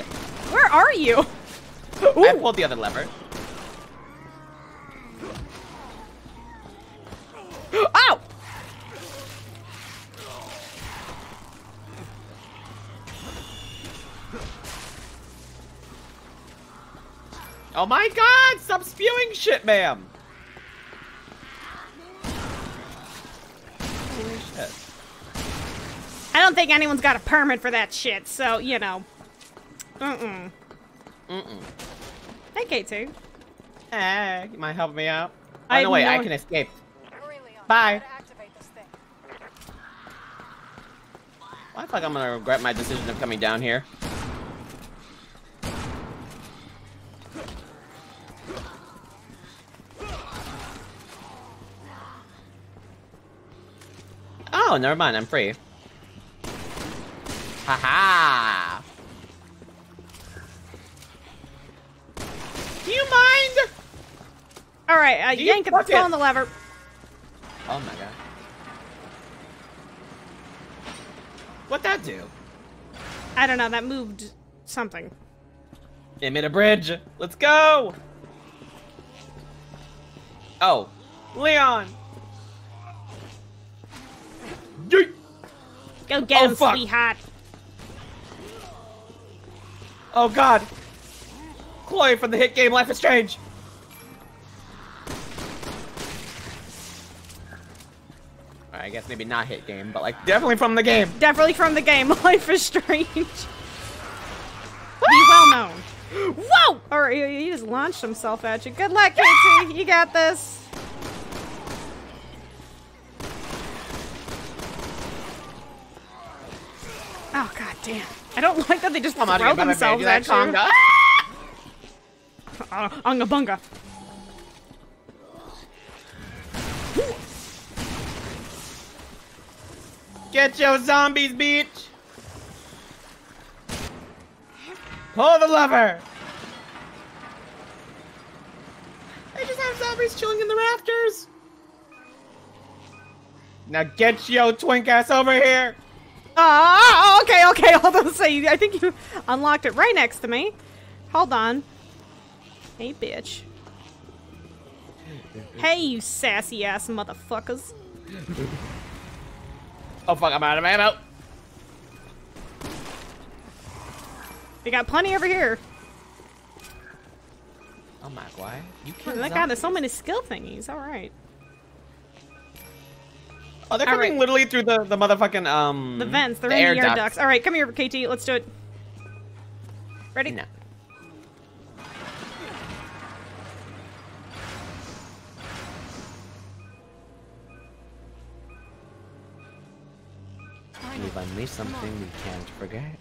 Where are you? I pulled the other lever. Ow! Oh my god! Stop spewing shit, ma'am! Holy shit. I don't think anyone's got a permit for that shit, so, you know. Mm-mm. Mm-mm. Hey, K2. Hey, you might help me out? Oh, I no, wait, no- I can escape. Bye. Well, I feel like I'm gonna regret my decision of coming down here. Oh, never mind, I'm free. Haha! Do you mind? Alright, uh, yank it, fuck pull it. on the lever. Oh my god. What'd that do? I don't know, that moved something. It made a bridge. Let's go. Oh, Leon. Yeet. Go get Oh, him, fuck. sweetheart. Oh God. Chloe from the hit game Life is Strange. I guess maybe not hit game, but like definitely from the game. Definitely from the game Life is Strange. Be well known. Whoa! Alright, he he just launched himself at you. Good luck, Casey. You got this. Oh god damn. I don't like that they just on, throw themselves at you. Uh, unga bunga. Get your zombies, bitch! Pull the lever! They just have zombies chilling in the rafters! Now get your twink ass over here! Ah, okay, okay. Hold on a second. I think you unlocked it right next to me. Hold on. Hey, bitch. Hey, you sassy ass motherfuckers. Oh fuck, I'm out of ammo! We got plenty over here. Oh my god, you can't. my god, there's so many skill thingies. All right. Oh, they're All coming right. literally through the, the motherfucking, um... The vents, they're the in air the air ducts. ducts. All right, come here, KT. Let's do it. Ready? No. We've unleashed something we can't forget.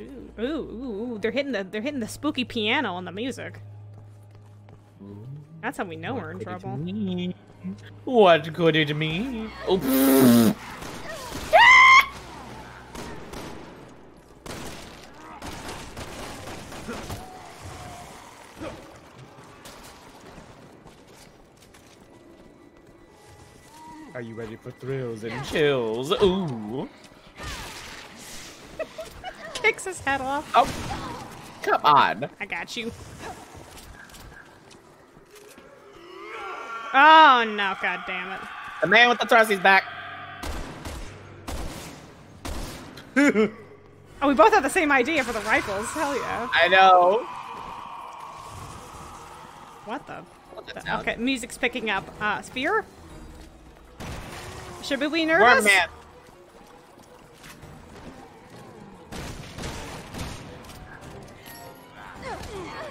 Ooh, ooh, ooh, ooh, they're hitting the they're hitting the spooky piano on the music. That's how we know we're in trouble. What could it mean? Oh. Ready for thrills and chills? Ooh. Kicks his head off. Oh, come on. I got you. Oh no, god damn it. The man with the thrusties back. Oh, we both have the same idea for the rifles. Hell yeah. I know. What the? that the- okay, music's picking up. Uh, Sphere? Should we be nervous? Worm man.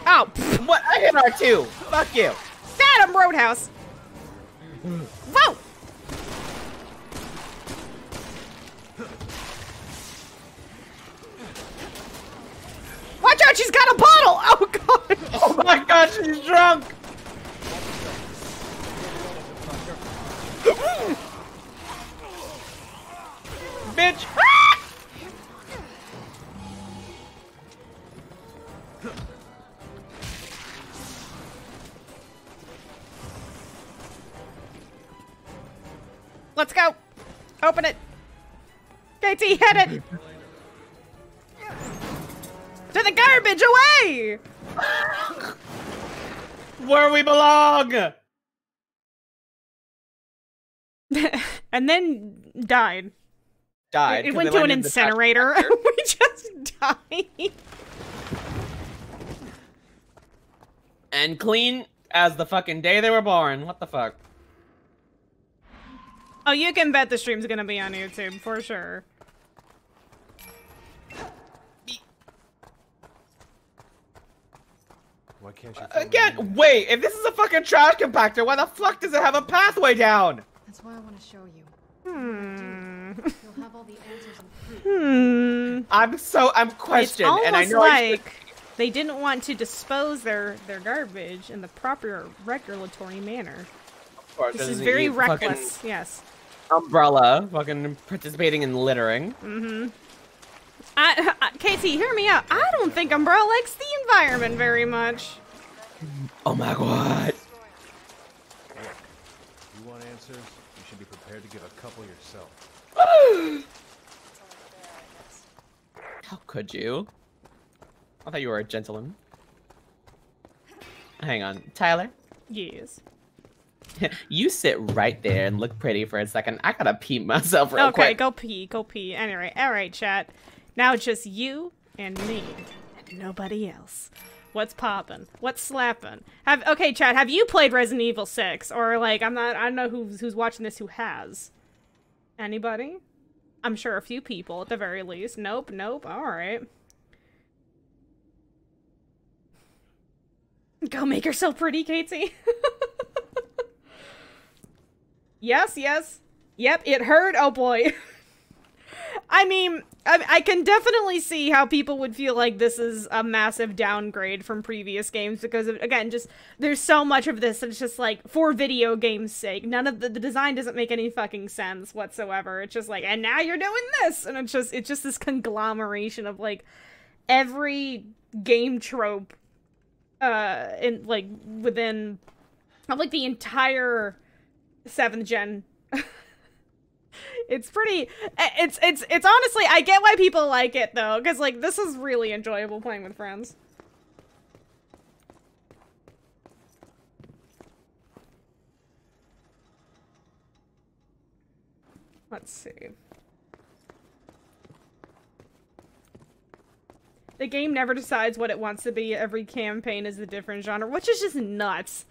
Oh, What? I hit R2. Fuck you. him, Roadhouse. Whoa! Watch out, she's got a bottle! Oh god! Oh my god, she's drunk. Bitch. Let's go! Open it! KT, hit it! to the garbage, away! Where we belong. and then died. Died. It 'cause went to an landed in the trash incinerator. we just died. And clean as the fucking day they were born. What the fuck? Oh, you can bet the stream's gonna be on YouTube for sure. Why can't you? fill me in? Again, wait. If this is a fucking trash compactor, why the fuck does it have a pathway down? That's why I want to show you. Hmm. You'll have all the answers. Hmm. I'm so I'm It's questioned, almost and I know I should- like they didn't want to dispose their their garbage in the proper regulatory manner. Of course, This is very eat fucking reckless. Yes. Umbrella, fucking participating in littering. Mm-hmm. I, I, Casey, hear me out. I don't think Umbrella likes the environment very much. Oh my god. You want answers? You should be prepared to give a couple yourself. How could you? I thought you were a gentleman. Hang on, Tyler. Yes. you sit right there and look pretty for a second. I gotta pee myself real okay, quick. go pee, go pee. Anyway, all right, chat. Now just you and me, and nobody else. What's poppin'? What's slappin'? Have okay, chat. Have you played Resident Evil Six, or like I'm not? I don't know who's who's watching this who has. Anybody? I'm sure a few people at the very least. Nope, nope. All right. Go make yourself pretty, KT. yes, yes. Yep, it hurt. Oh boy. I mean, I, I, can definitely see how people would feel like this is a massive downgrade from previous games because, of, again, just there's so much of this that's just like for video games' sake. None of the, the design doesn't make any fucking sense whatsoever. It's just like, and now you're doing this, and it's just it's just this conglomeration of like every game trope, uh, in like within, of like the entire seventh gen it's pretty eh, it's it's it's honestly i get why people like it though because like this is really enjoyable playing with friends. Let's see. The game never decides what it wants to be. Every campaign is a different genre which is just nuts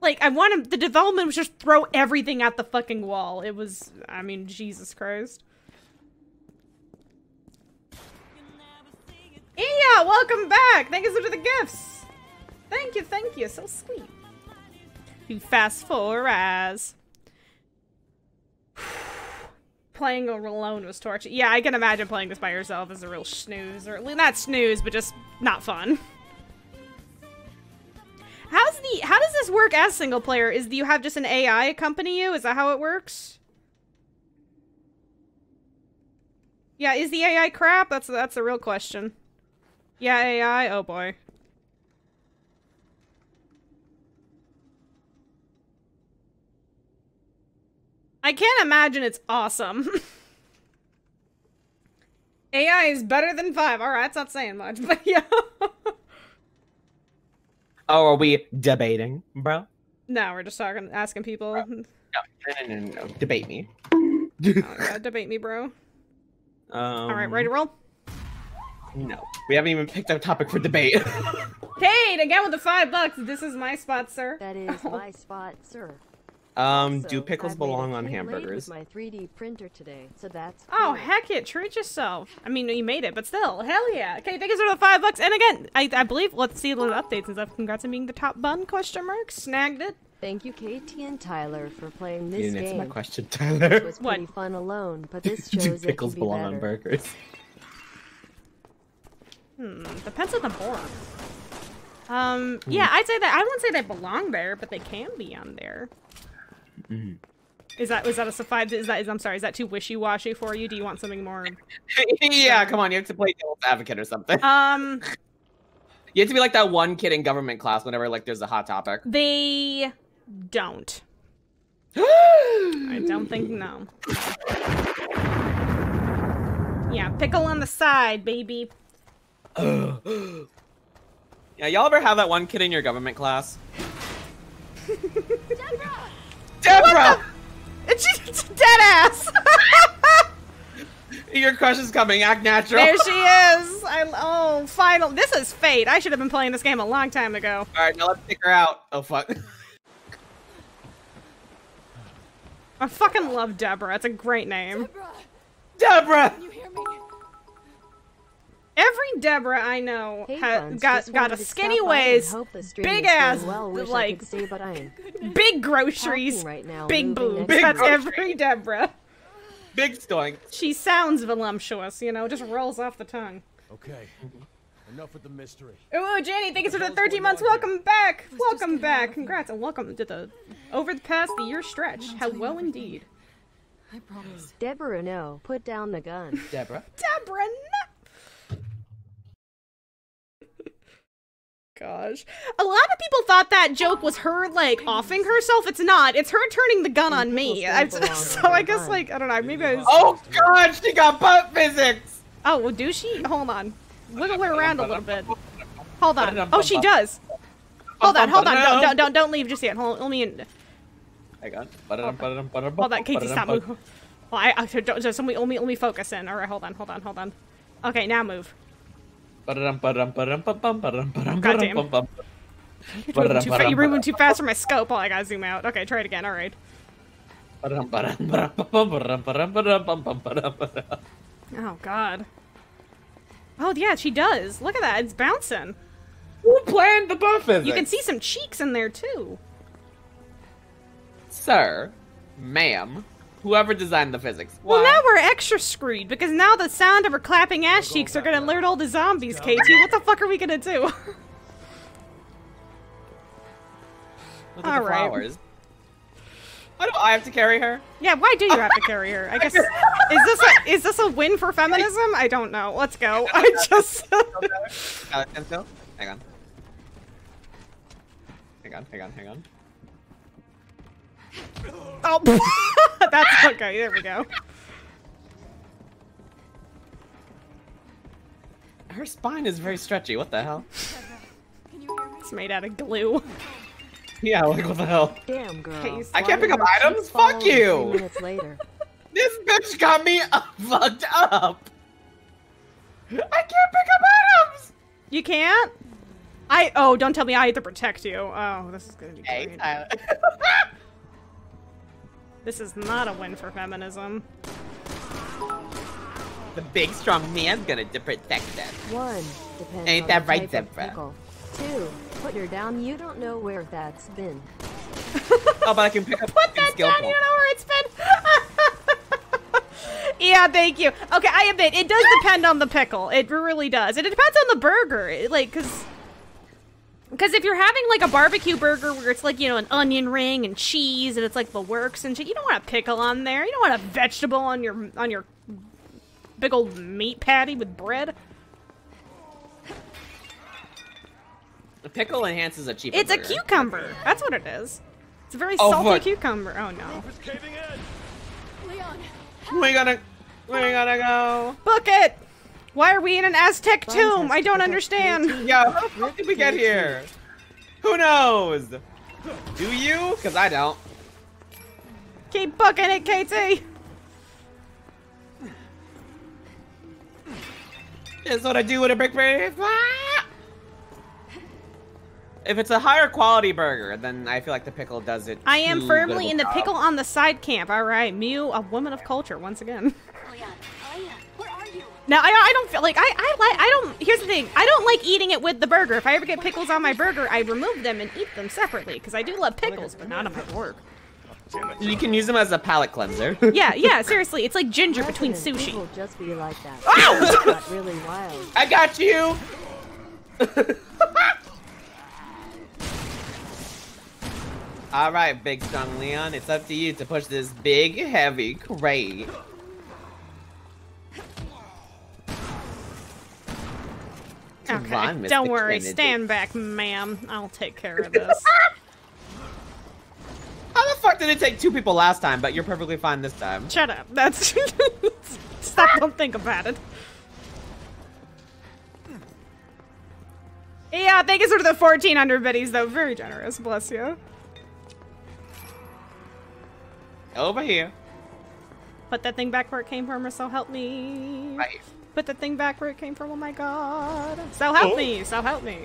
like, I wanted the development was just throw everything at the fucking wall. It was, I mean, Jesus Christ. Yeah, welcome back. Thank you so much for the gifts. Thank you, thank you. So sweet. You fast forward playing alone was torture. Yeah, I can imagine playing this by yourself is a real snooze, or not snooze, but just not fun. How's the how does this work as single player? Is do you have just an AI accompany you? Is that how it works? Yeah, is the AI crap? That's that's a real question. Yeah, AI. Oh boy. I can't imagine it's awesome. AI is better than 5. Alright, it's not saying much, but yeah. Oh, are we debating, bro? No, we're just talking, asking people. No, no, no, no, no. Debate me. oh, yeah, debate me, bro. Um, All right, ready to roll? No, we haven't even picked a topic for debate. Kate, again with the five bucks. This is my spot, sir. That is my spot, sir. Um, also, do pickles I've belong on hamburgers? My 3D printer today, so that's. Oh cool. heck it! Treat yourself. I mean, you made it, but still, hell yeah. Okay, thank you for the five bucks. And again, I, I believe let's see the updates and stuff. Congrats on being the top bun? Question mark. Snagged it. Thank you, KT and Tyler, for playing this you didn't game. answer my question, Tyler. It was pretty fun alone, but this shows do it pickles can be belong better. on burgers? Hmm. Depends on the board. Um. Yeah, I'd say that. I wouldn't say they belong there, but they can be on there. Mm. Is that is that a suffice? Is that is I'm sorry? Is that too wishy washy for you? Do you want something more? yeah, come on, you have to play devil's advocate or something. Um. You have to be like that one kid in government class whenever like there's a hot topic. They don't. I don't think no. Yeah, pickle on the side, baby. yeah, y'all ever have that one kid in your government class? Deborah! Deborah! It's just dead ass. Your crush is coming. Act natural. there she is. I oh, final. This is fate. I should have been playing this game a long time ago. All right, now let's take her out. Oh fuck. I fucking love Deborah. It's a great name. Deborah. Can you hear me? Every Deborah I know Hey, ha- got got a skinny stop by and waist, hope the stream big ass, well. Wish I like could say, but I am big groceries, right now, big moving boobs. next That's week. every Deborah. Big stoink. She sounds voluptuous, you know, just rolls off the tongue. Okay. Enough with the mystery. Ooh, Jenny, thank you for the 13 months. on here? Welcome back. Welcome back. Congrats and welcome to the over the past the year stretch. I'll How well indeed. I promise. Deborah. No, put down the gun. Deborah. Deborah, no. Gosh. A lot of people thought that joke was her, like, offing herself. It's not. It's her turning the gun on me. I, Pickles don't belong so I guess, like, I don't know. Maybe I was... Oh god, she got butt physics. Oh, well, do she? Hold on. Wiggle her around a little bit. Hold on. Oh, she does. Hold on, hold on. Don't, don't, don't, don't leave just yet. Hold, let me. In. Hang on. Hold on, Katie, stop moving. Well, I, I don't, just let let me, let me focus in. All right, hold on, hold on, hold on. Okay, now move. God damn. You're moving too, fa- you're moving too fast for my scope. Oh, I gotta zoom out. Okay, try it again. All right. Oh God. Oh yeah, she does. Look at that. It's bouncing. Who planned the buffet? You can see some cheeks in there too. Sir, ma'am, whoever designed the physics. Well, now we're extra screwed because now the sound of her clapping ass cheeks are gonna alert all the zombies, KT. What the fuck are we gonna do? Look at All the right. flowers. Why do I have to carry her? yeah, why do you have to carry her? I guess is this a is this a win for feminism? I don't know. Let's go. I just stand still. Hang on. Hang on, hang on, hang on. Oh, that's okay. There we go. Her spine is very stretchy. What the hell? It's made out of glue. Yeah, like what the hell? Damn, girl. Case. I can't pick up items. Fuck you. minutes later. This bitch got me fucked up. I can't pick up items. You can't. I oh, don't tell me I have to protect you. Oh, this is gonna be Hey, great. Tyler. This is not a win for feminism. the big strong man's gonna protect them. One, depends Ain't that the right, type of Zebra? Two, put her down. You don't know where that's been. Oh, but I can pick up Put that skill down. You don't know where it's been. yeah, thank you. Okay, I admit it does depend on the pickle. It really does. And it depends on the burger. It, like, cause. Because if you're having like a barbecue burger where it's like, you know, an onion ring and cheese and it's like the works and shit, you don't want a pickle on there. You don't want a vegetable on your on your big old meat patty with bread. The pickle enhances a cheaper. It's a cucumber. That's what it is. It's a very Oh, salty fuck. cucumber. Oh no. Leon, We gotta, we gotta go. Book it! Why are we in an Aztec tomb? I don't understand. Yeah, how the fuck did we get here? Who knows? Do you? Cause I don't. Keep booking it, KT. That's what I do with a brick bread. If it's a higher quality burger, then I feel like the pickle does it. I am firmly in the of pickle on the side camp. All right, Mew, a woman of culture once again. Leon, Leon, where are you? Now I, I don't feel like I I like I don't. Here's the thing. I don't like eating it with the burger. If I ever get pickles on my burger, I remove them and eat them separately because I do love pickles, but not on my work. You can use them as a palate cleanser. Yeah, yeah. Seriously, it's like ginger between sushi. People just be like that. Ow! Got really wild. I got you. All right, big strong Leon, it's up to you to push this big, heavy crate. Okay, on, Mr. don't worry. Kennedy. Stand back, ma'am. I'll take care of this. How the fuck did it take two people last time, but you're perfectly fine this time? Shut up. That's stop. Don't think about it. Yeah, thank you for the 1400 biddies, though. Very generous. Bless you. Over here. Put that thing back where it came from, or so help me. Right. Put the thing back where it came from. Oh my god. So help Oh. me. So help me.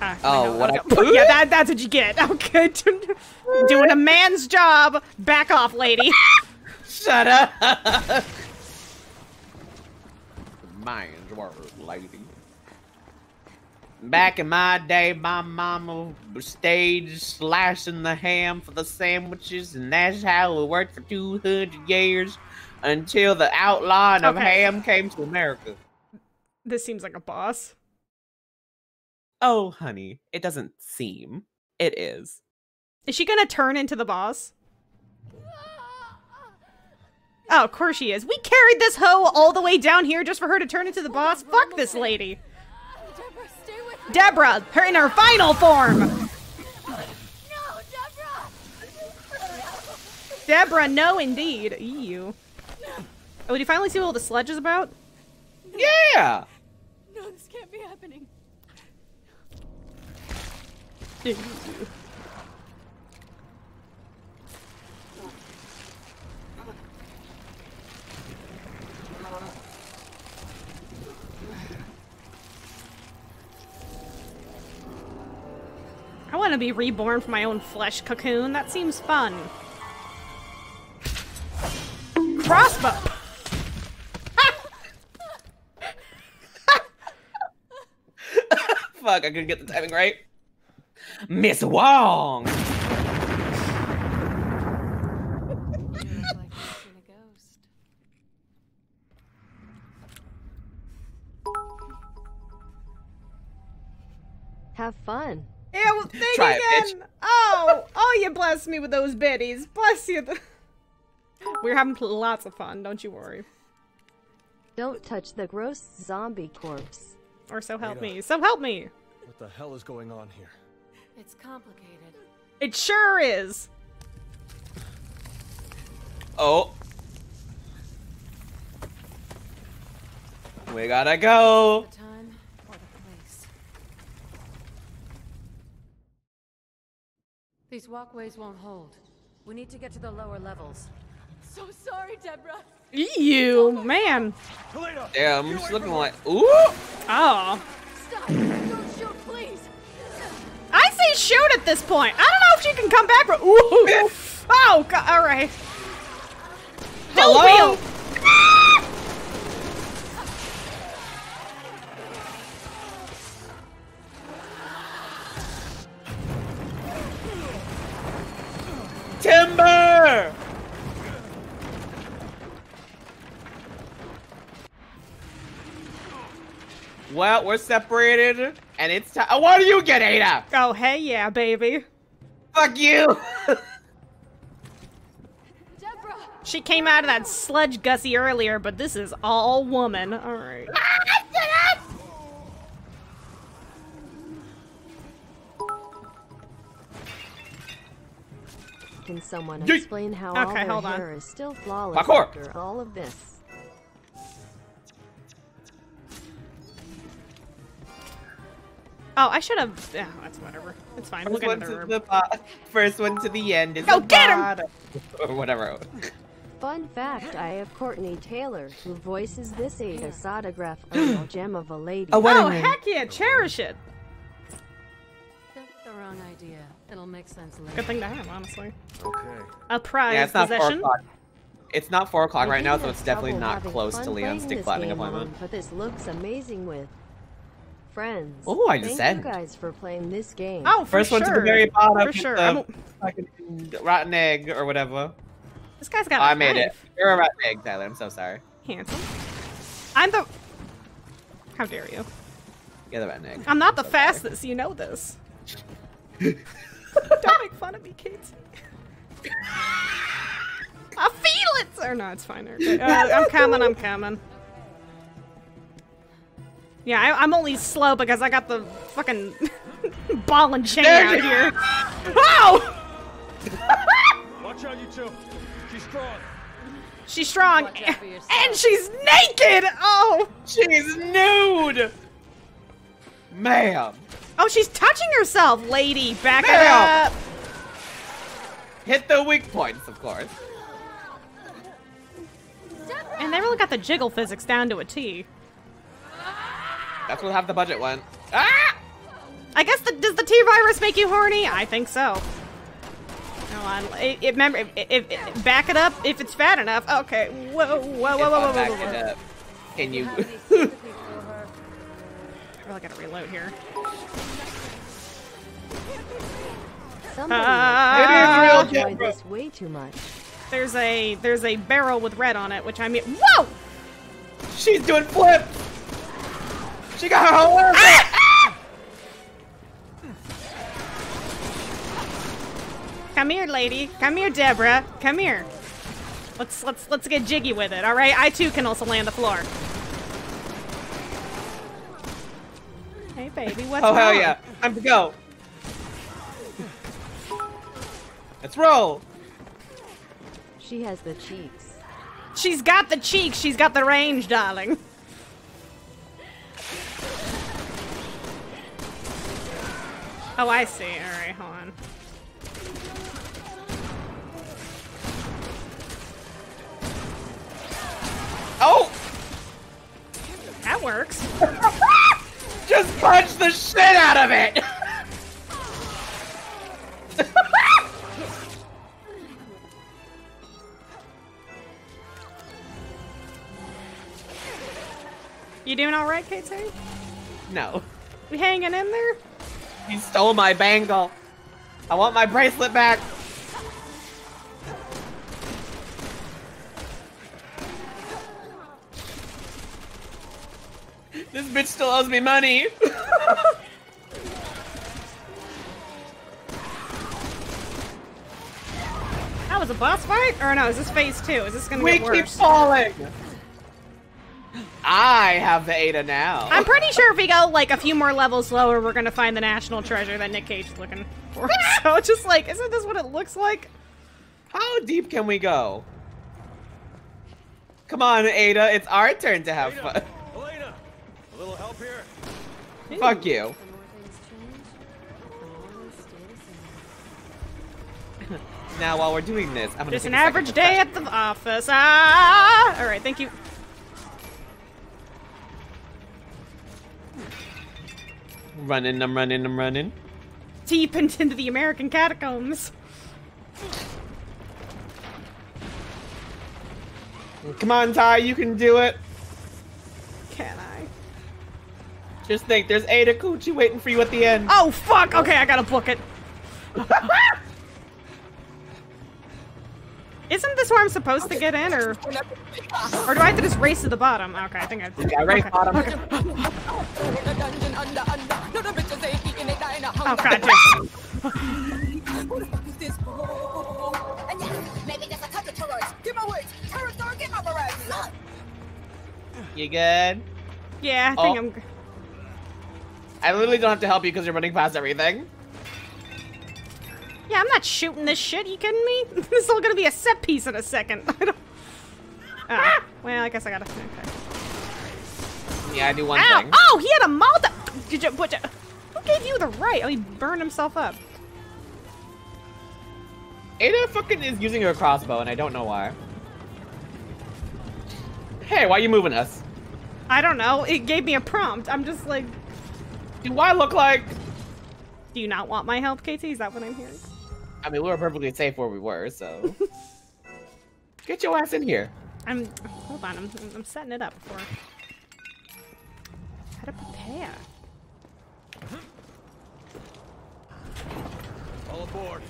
Ah, Oh, what I- okay. yeah, that, that's what you get. Okay, doing a man's job. Back off, lady. Shut up! Man's word, lady. Back in my day, my mama stayed slashing the ham for the sandwiches, and that's how it worked for 200 years until the outline of ham came to America. This seems like a boss. Oh, honey, it doesn't seem. It is. Is she gonna turn into the boss? Oh, of course she is. We carried this hoe all the way down here just for her to turn into the boss. Fuck this lady. Deborah, her in her final form. No, Deborah. Deborah, no indeed. Ew. Oh, did you finally see what all the sledge is about? Yeah! No, this can't be happening. I want to be reborn from my own flesh cocoon. That seems fun. Crossbow! Fuck, I couldn't get the timing right. Miss Wong! You look like you've seen a ghost. Have fun. Yeah, well, think Try it, again. Oh, oh, you blessed me with those biddies. Bless you. We're having lots of fun. Don't you worry. Don't touch the gross zombie corpse. Or so help Ada. me. So help me. What the hell is going on here? It's complicated. It sure is. Oh. We gotta go. The time or the place. These walkways won't hold. We need to get to the lower levels. So sorry, Deborah. You man. Damn, she's looking like. Ooh! Oh. Stop! Don't shoot, please! I say shoot at this point. I don't know if she can come back. But ooh. Oh, God. all right. Dual Hello? wheel. Timber! Well, we're separated, and it's time. Oh, what do you get, Ada? Oh, hey, yeah, baby. Fuck you! Deborah! She came out of that sludge gussy earlier, but this is all woman. All ah, Can someone Yeet. explain how all Okay, their hold on. is still flawless Parkour. after all of this? Oh, I should have. Yeah, that's whatever. It's fine. We'll First get one to the bo- first one to the end is Go the get 'em! bottom. Or whatever. Fun fact, I have Courtney Taylor, who voices this Ada Sodograph, a real gem of a lady. Oh, what Oh, heck yeah, cherish it. That's wrong idea. It'll make sense later. Good thing to have, honestly. Okay. A prize Yeah, it's not four possession. o'clock. It's not four o'clock right now, so it's definitely not close fun to Leon's playing dick this flattening game appointment. alone, But this looks amazing with friends. Oh, I just Thank said. you guys for playing this game. Oh, for First sure. one to the very bottom. For sure. the I'm- fucking rotten egg or whatever. This guy's got. Oh, a I made it. You're a rotten egg, Tyler. I'm so sorry. Handsome. I'm the. How dare you? You're the rotten egg. I'm not the so sorry. fastest. You know this. Don't make fun of me, kids. I feel it. Or no, it's fine. Okay. Uh, I'm coming. I'm coming. Yeah, I, I'm only slow because I got the fucking ball and chain There out you- here. Wow! Watch out, you two. She's strong. She's strong, Watch out for yourself. and she's naked. Oh, She's nude! Ma'am! Oh, she's touching herself, lady. Back it up. Hit the weak points, of course. And they really got the jiggle physics down to a T. That's what half the budget went. Ah! I guess the, does the T virus make you horny? I think so. Hold on. It, it, remember, if, if, if- back it up if it's fat enough. Okay. Whoa, whoa, whoa, whoa, whoa, whoa, whoa, back whoa. it up, Can you? Have any sympathy for her? I really gotta reload here. Somebody Ah. has It is real enjoyed this way too much. There's a there's a barrel with red on it, which I mean. Whoa! She's doing flips! She got her whole arm Ah! Come here, lady. Come here, Deborah. Come here. Let's let's let's get jiggy with it. All right. I too can also lay on the floor. Hey, baby. What's Oh, hell yeah. Time to go. Let's roll. She has the cheeks. She's got the cheek. She's got the range, darling. Oh, I see. All right, hold on. Oh! That works. Just punch the shit out of it! You doing all right, KT? no. We hanging in there? You stole my bangle. I want my bracelet back. This bitch still owes me money. That was a boss fight? Or no, is this phase two? Is this gonna we get keep worse? falling. I have the Ada now. I'm pretty sure if we go like a few more levels lower, we're gonna find the national treasure that Nick Cage is looking for. so just like, isn't this what it looks like? How deep can we go? Come on, Ada. It's our turn to have fun. Helena, a little help here. Fuck you. now, while we're doing this, I'm gonna Just take an a average day at the office. Ah! All right, thank you. Running, I'm running, I'm running. Deep into the American catacombs. Come on, Ty, you can do it. Can I? Just think, there's Ada Coochie waiting for you at the end. Oh fuck! Okay, I gotta book it. Isn't this where I'm supposed to get in, or or do I have to just race to the bottom? Okay, I think I. Yeah, right okay. bottom. Oh god, dude. You good? Yeah, I think Oh. I'm. I literally don't have to help you because you're running past everything. Yeah, I'm not shooting this shit. you kidding me? this is all gonna be a set piece in a second. I don't. Ah, well, I guess I gotta. Okay. Yeah, I do one Ow! thing. Oh, he had a Malta. Did you? What, you- who gave you the right? Oh, he burned himself up. Ada fucking is using her crossbow, and I don't know why. Hey, why are you moving us? I don't know. It gave me a prompt. I'm just like, Do I look like? do you not want my help, KT? Is that what I'm hearing? I mean, we were perfectly safe where we were, so. Get your ass in here. I'm. Hold on. I'm. I'm setting it up before. How to prepare? All aboard.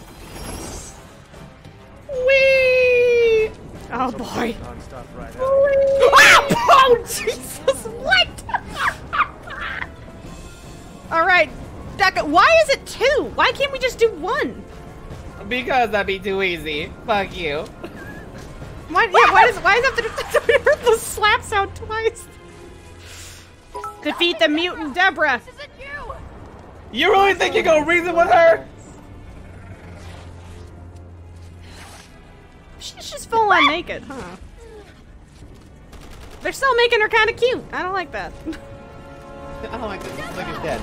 Whee! Oh boy. Non-stop ride out. Ah! Oh Jesus! What? All right, Becca. Why is it two? Why can't we just do one? Because that'd be too easy. Fuck you. Why? Yeah. Why does? Why does it have to heard the slap sound twice? Defeat the mutant Deborah. You really think you're gonna reason with her? She's just full on naked, huh? They're still making her kind of cute. I don't like that. I don't like this. This nigga's dead.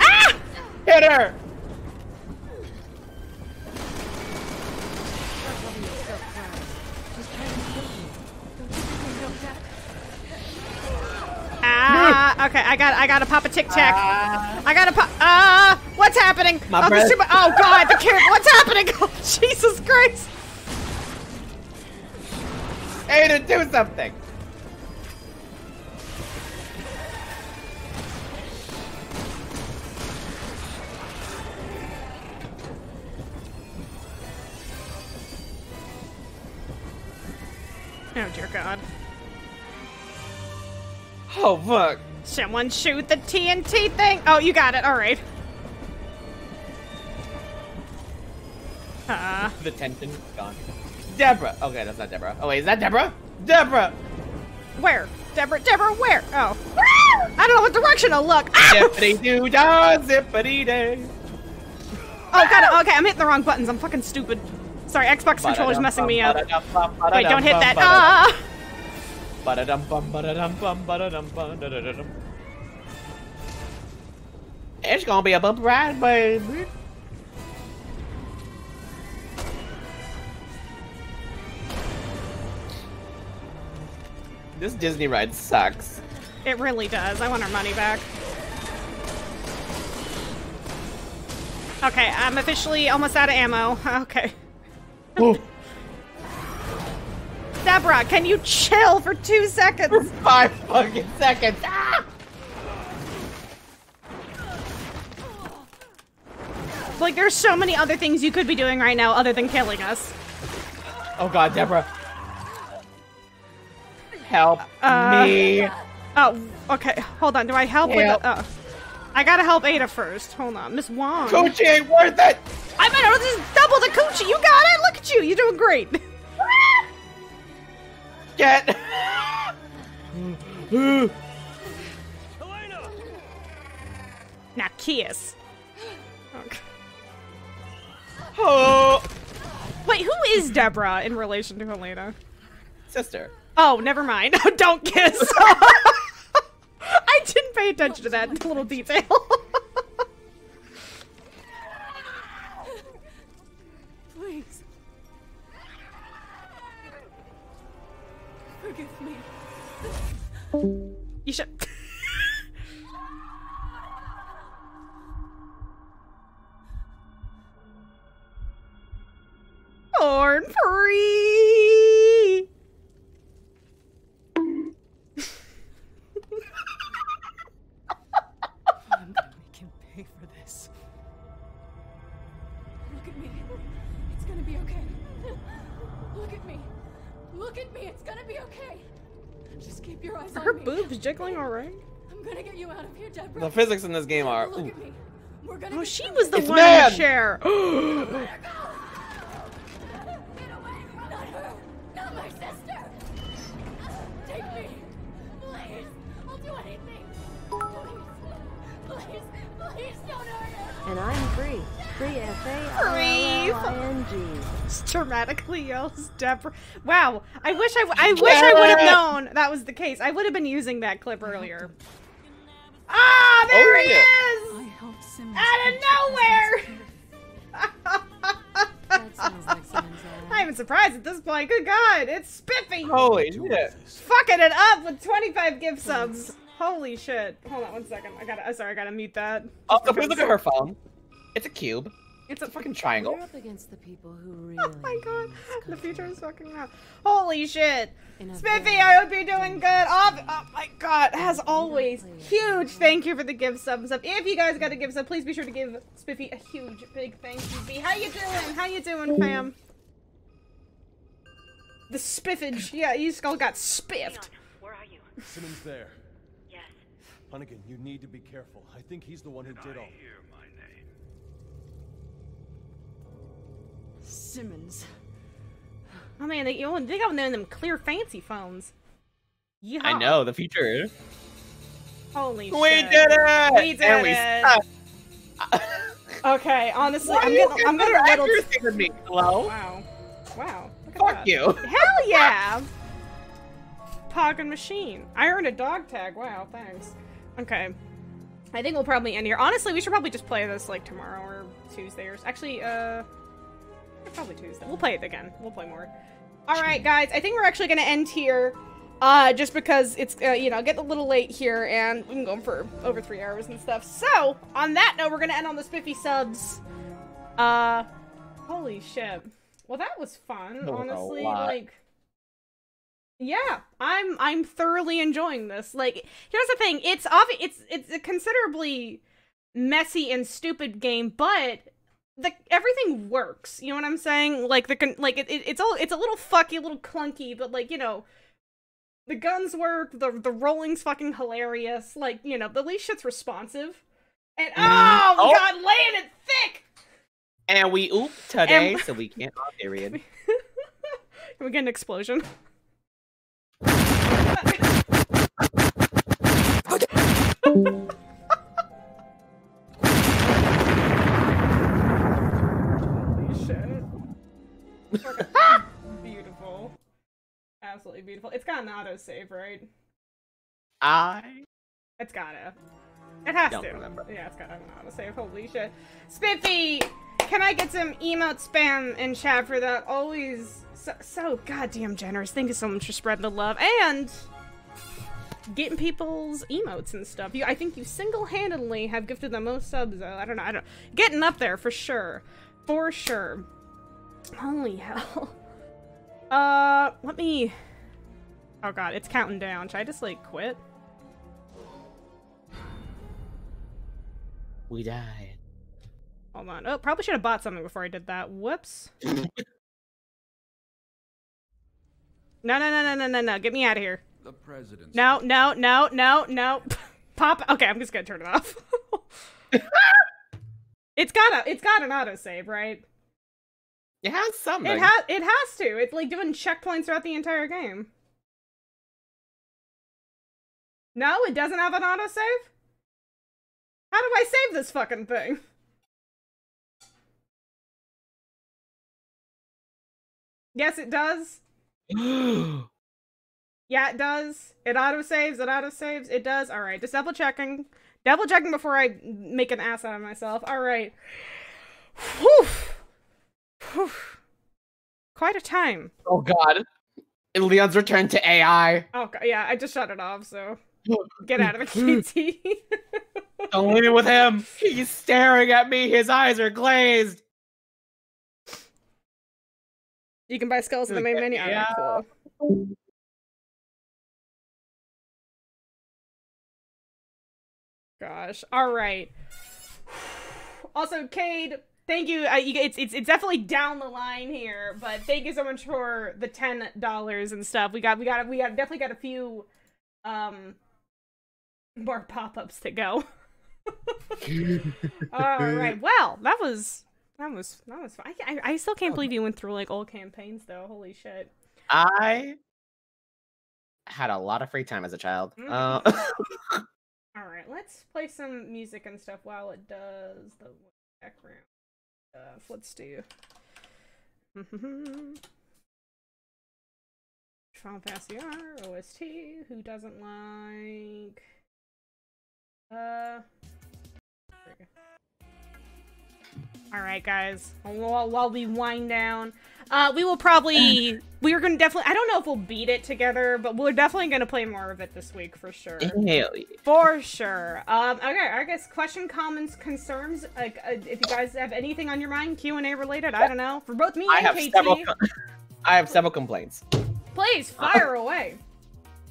ah! Hit her! Ah, okay, I got, I got to pop a tic tac. I got to pop. Ah, what's happening? My oh, oh God, the carrot. What's happening? Oh, Jesus Christ! Ada, do something! Oh dear God! Oh, fuck. Someone shoot the TNT thing. Oh, you got it. All right. Uh, The tension gone. Deborah. Okay, that's not Deborah. Oh, wait, is that Deborah? Deborah! where? Deborah, Deborah, where? Oh. I don't know what direction to look. Ah! Zippity doo zippity day. Oh, god. Okay, I'm hitting the wrong buttons. I'm fucking stupid. Sorry, Xbox controller's messing me up. Wait, don't hit that. Ah! It's gonna be a bump ride, baby. This Disney ride sucks. It really does. I want our money back. Okay, I'm officially almost out of ammo. Okay. Deborah, can you chill for two seconds? For five fucking seconds. Ah! Like, there's so many other things you could be doing right now other than killing us. Oh god, Deborah. Help Uh, me. Oh, okay. Hold on. Do I help, Help. with the, uh, I gotta help Ada first. Hold on. Miss Wong. Coochie ain't worth it! I better just double the coochie. You got it. Look at you. You're doing great. Get. now kiss. Okay. Oh. Wait, who is Deborah in relation to Helena? Sister. Oh, never mind. Don't kiss. I didn't pay attention to that little detail. Please. Forgive me. you should. Born free. Gonna be okay. Just keep your eyes Are on her me. boobs jiggling alright? I'm gonna get you out of here, Deborah. The physics in this game are. Look at me. We're gonna Oh, she was the one man! in the chair. Not her. Not my sister. Take me. Please. I'll do anything. Please. Please. Please don't hurt her. And I'm free. Free F A R Free. L L I N G. dramatically yells Deborah. Wow, I wish I, w- I wish I would have known that was the case. I would have been using that clip earlier. Ah, there Oh, he yeah. I helped Simmons. is! Out of nowhere! That sounds like Simmons. I'm even surprised at this point. Good God, it's Spiffy! Holy shit. Fucking it up with 25 gift subs. Holy shit. Hold on one second. I gotta, uh, sorry, I gotta mute that. Oh, please look at her phone. It's a cube. It's a fucking triangle. We're up against the people who really. Oh my god, the future is fucking around. Holy shit! In a Spiffy, I hope you're doing good. Oh, oh my god, as always, huge thank you for the give subs up. If you guys got to give sub, please be sure to give Spiffy a huge, big thank you. B. How you doing? How you doing, fam? The spiffage. Yeah, you skull got spiffed. Where are you? Simmons there. Yes. Hunnigan, you need to be careful. I think he's the one who did all. Simmons. Oh man, they, you know, they got one of them clear fancy phones. Yeah. I know, the future. Holy We shit. did it! We did and we it. suck. Okay, honestly, Why I'm you getting, I'm getting getting a better little. accuracy than me? Hello? Wow. Wow. Look Fuck you. Hell yeah! Poggin machine. I earned a dog tag. Wow, thanks. Okay. I think we'll probably end here. Honestly, we should probably just play this like tomorrow or Tuesday or actually, uh, probably Tuesday. We'll play it again. We'll play more. All right, guys. I think we're actually gonna end here, uh, just because it's uh, you know getting a little late here and we've been going for over three hours and stuff. So on that note, we're gonna end on the spiffy subs. Uh, holy shit. Well, that was fun. That was honestly, like. Yeah, I'm I'm thoroughly enjoying this. Like, here's the thing: it's obvious, it's it's a considerably messy and stupid game, but the everything works. You know what I'm saying? Like the like it, it it's all it's a little fucky, a little clunky, but like you know, the guns work. The the rolling's fucking hilarious. Like you know, the least shit's responsive. And mm-hmm. oh, Oh. god, laying it thick. And we oop today, And- so we can't period. Can we get an explosion? Beautiful. Absolutely beautiful. It's got an autosave, right? I It's gotta. It has Don't to. remember. Yeah, it's gotta have an autosave. Holy shit. Spiffy! Can I get some emote spam in chat for that? Always so, so goddamn generous. Thank you so much for spreading the love and getting people's emotes and stuff. You, I think you single-handedly have gifted the most subs. Though. I don't know. I don't. Getting up there for sure, for sure. Holy hell. Uh, let me. Oh god, it's counting down. Should I just like quit? we died. Hold on. Oh, probably should have bought something before I did that. Whoops. no, no, no, no, no, no, no. Get me out of here. The president. No, no, no, no, no. Pop. Okay, I'm just gonna turn it off. it's got a. It's got an autosave, right? It has something. It has. It has to. It's like doing checkpoints throughout the entire game. No, it doesn't have an autosave. How do I save this fucking thing? Yes, it does. Yeah, it does. It auto saves. It auto saves. It does. All right, just double checking. Double checking before I make an ass out of myself. All right. Whew. Whew. Quite a time. oh god. And Leon's returned to AI. Oh, go- yeah, I just shut it off, so get out of it, KT. Don't leave it with him. He's staring at me. His eyes are glazed. you can buy skulls in the main menu. All right, Yeah. cool. Gosh. All right. Also, Cade, thank you. Uh, you it's, it's it's definitely down the line here, but thank you so much for the ten dollars and stuff. We got we got we got definitely got a few um more pop ups to go. All right. Well, that was that was that was. fun. I, I I still can't believe you went through like old campaigns though. Holy shit. I had a lot of free time as a child. Mhm. Uh, All right, let's play some music and stuff while it does the background stuff. Let's do. Final Fantasy R OST. Who doesn't like? Uh. there we go. All right, guys. While, while we wind down, uh, we will probably we're gonna definitely. I don't know if we'll beat it together, but we're definitely gonna play more of it this week for sure. hell yeah. For sure. Um, okay, I guess question, comments, concerns. Like, uh, if you guys have anything on your mind, Q and A related, I don't know, for both me I and have KT, several. I have several complaints. please fire away.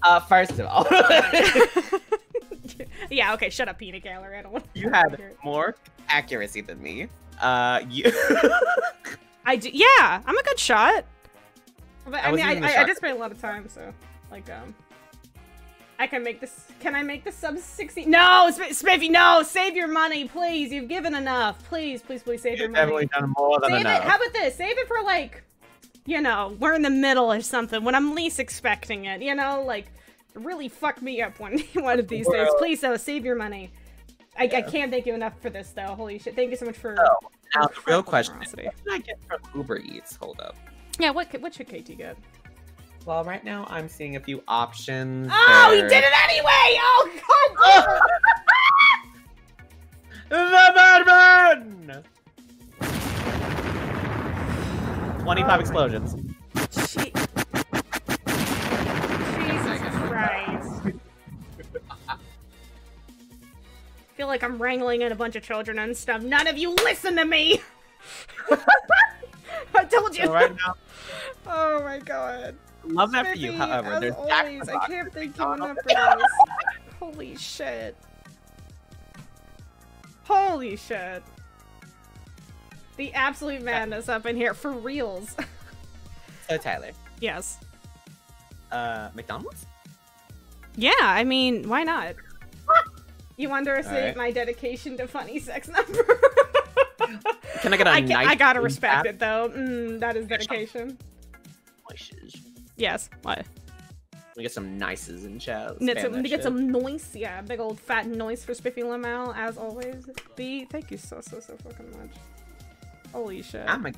Uh, first of all, yeah, okay, shut up, Peanut Gallery. I don't want. you had more accuracy than me. Uh, you. I do. Yeah, I'm a good shot. But I I, mean, I, I, I just spent a lot of time, so like, um, I can make this. Can I make the sub 60? No, Sp- Spiffy, no, save your money, please. You've given enough. Please, please, please save your money! You've definitely done more than Save enough. it. How about this? Save it for like, you know, we're in the middle or something when I'm least expecting it. You know, like really fuck me up one one of these days. Please, though, save your money. I, I can't thank you enough for this though. Holy shit! Thank you so much for. Oh, now the real question: is. What can I get from Uber Eats? Hold up. Yeah, what could- what should KT get? Well, right now I'm seeing a few options. Oh, he there. did it anyway! Oh god! The Batman! 25 explosions. Je- Jesus Christ. Feel like I'm wrangling in a bunch of children and stuff. None of you listen to me! I told you! So right now, Oh my god. love that for you. However, as there's always, I can't thank you enough for this. Holy shit. Holy shit. The absolute madness up in here for reals. So Tyler, yes. uh, McDonald's? Yeah, I mean, why not? You underestimate Alright. my dedication to funny sex number. Can I get a I, I gotta respect it though. Mm, that is dedication. Yes. What? We get some nices in chat. Some, that get some noise. Yeah, big old fat noise for Spiffy Lamel, as always. B, thank you so, so, so fucking much. Holy shit. I'm a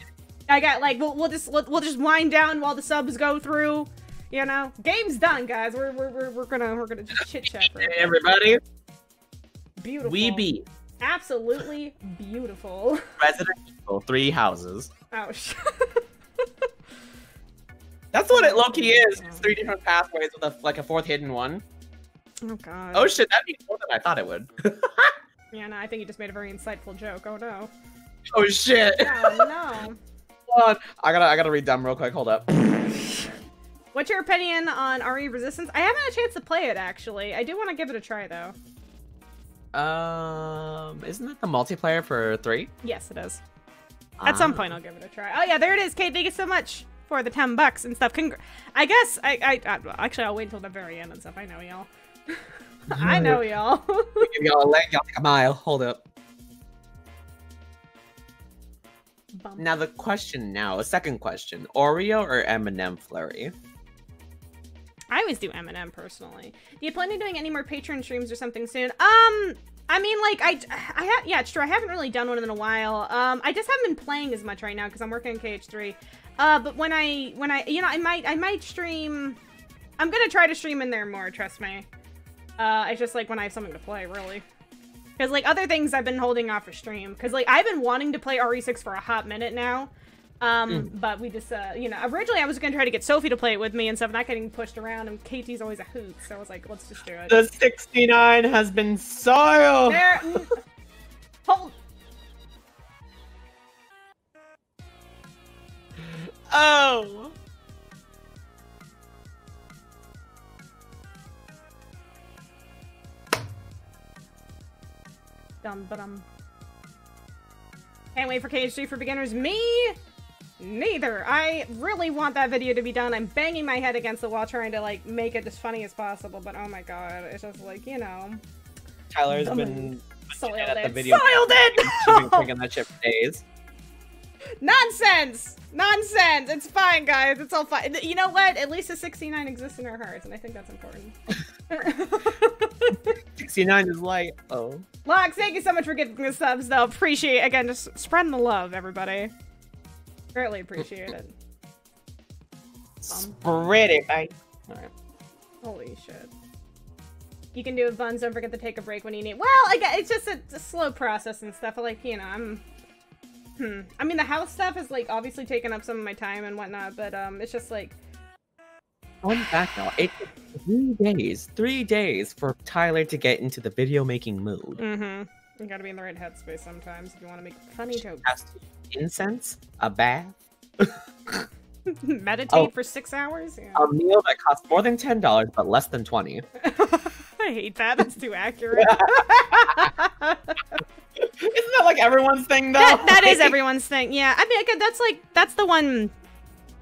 I got like we'll, we'll just we'll, we'll just wind down while the subs go through. You know, game's done, guys. We're we're we're, we're gonna we're gonna just chit chat for Hey, everybody. Beautiful. We beat Absolutely beautiful. Resident Evil three houses. Oh sh. That's what it low key is. It's three different pathways with a like a fourth hidden one. Oh god. Oh shit, that'd be more than I thought it would. Yeah, no, I think you just made a very insightful joke. Oh no. oh shit. Oh no. Hold on. I gotta I gotta read them real quick. Hold up. What's your opinion on RE Resistance? I haven't had a chance to play it actually. I do want to give it a try though. Um, isn't that the multiplayer for three? Yes, it is. At some Ah. point, I'll give it a try. Oh yeah, there it is, Kate. Thank you so much for the ten bucks and stuff. Congr- I guess I, I, I actually I'll wait until the very end and stuff. I know y'all. I know y'all. Give y'all a leg, y'all take a mile. Hold up. Bum. Now the question now, a second question: Oreo or M&M flurry? I always do M&M personally. Do you plan on doing any more Patreon streams or something soon? Um, I mean, like I, I ha- yeah, it's true. I haven't really done one in a while. Um, I just haven't been playing as much right now because I'm working on KH3. Uh, but when I, when I, you know, I might, I might stream. I'm gonna try to stream in there more. Trust me. Uh, it's just like when I have something to play, really. Because like other things I've been holding off a stream. Because like I've been wanting to play RE6 for a hot minute now. Um, but we just, uh, you know, originally I was gonna try to get Sophie to play it with me and stuff, not getting pushed around, and KT's always a hoot, so I was like, let's just do it. The 69 has been soiled. There, n- hold. Oh. Dum dum. Can't wait for KH3 for beginners. Me, neither. I really want that video to be done. I'm banging my head against the wall trying to like make it as funny as possible, but oh my god, it's just like you know, Tyler's oh Dumb been soiled at the video. Soiled She's been it. clicking that shit for days. Nonsense! Nonsense! It's fine, guys. It's all fine. You know what? At least a 69 exists in our hearts, and I think that's important. 69 is like, oh. Lox, thank you so much for giving the subs, though. Appreciate again, just spreading the love, everybody. Greatly appreciate it. Spread it, babe. Alright. Holy shit. You can do it, Buns. Don't forget to take a break when you need. Well, I get it's just a, a slow process and stuff. Like you know, I'm. Hmm. I mean, the house stuff has like obviously taken up some of my time and whatnot, but um, it's just like Going back now, it took three days, three days for Tyler to get into the video making mood. Mm-hmm. You gotta be in the right headspace sometimes if you want to make funny jokes. Incense, a bath, Meditate Oh. for six hours? Yeah. a meal that costs more than ten dollars but less than twenty. I hate that. That's too accurate. Isn't that like everyone's thing though? that, that is everyone's thing. Yeah. I mean, that's like that's the one.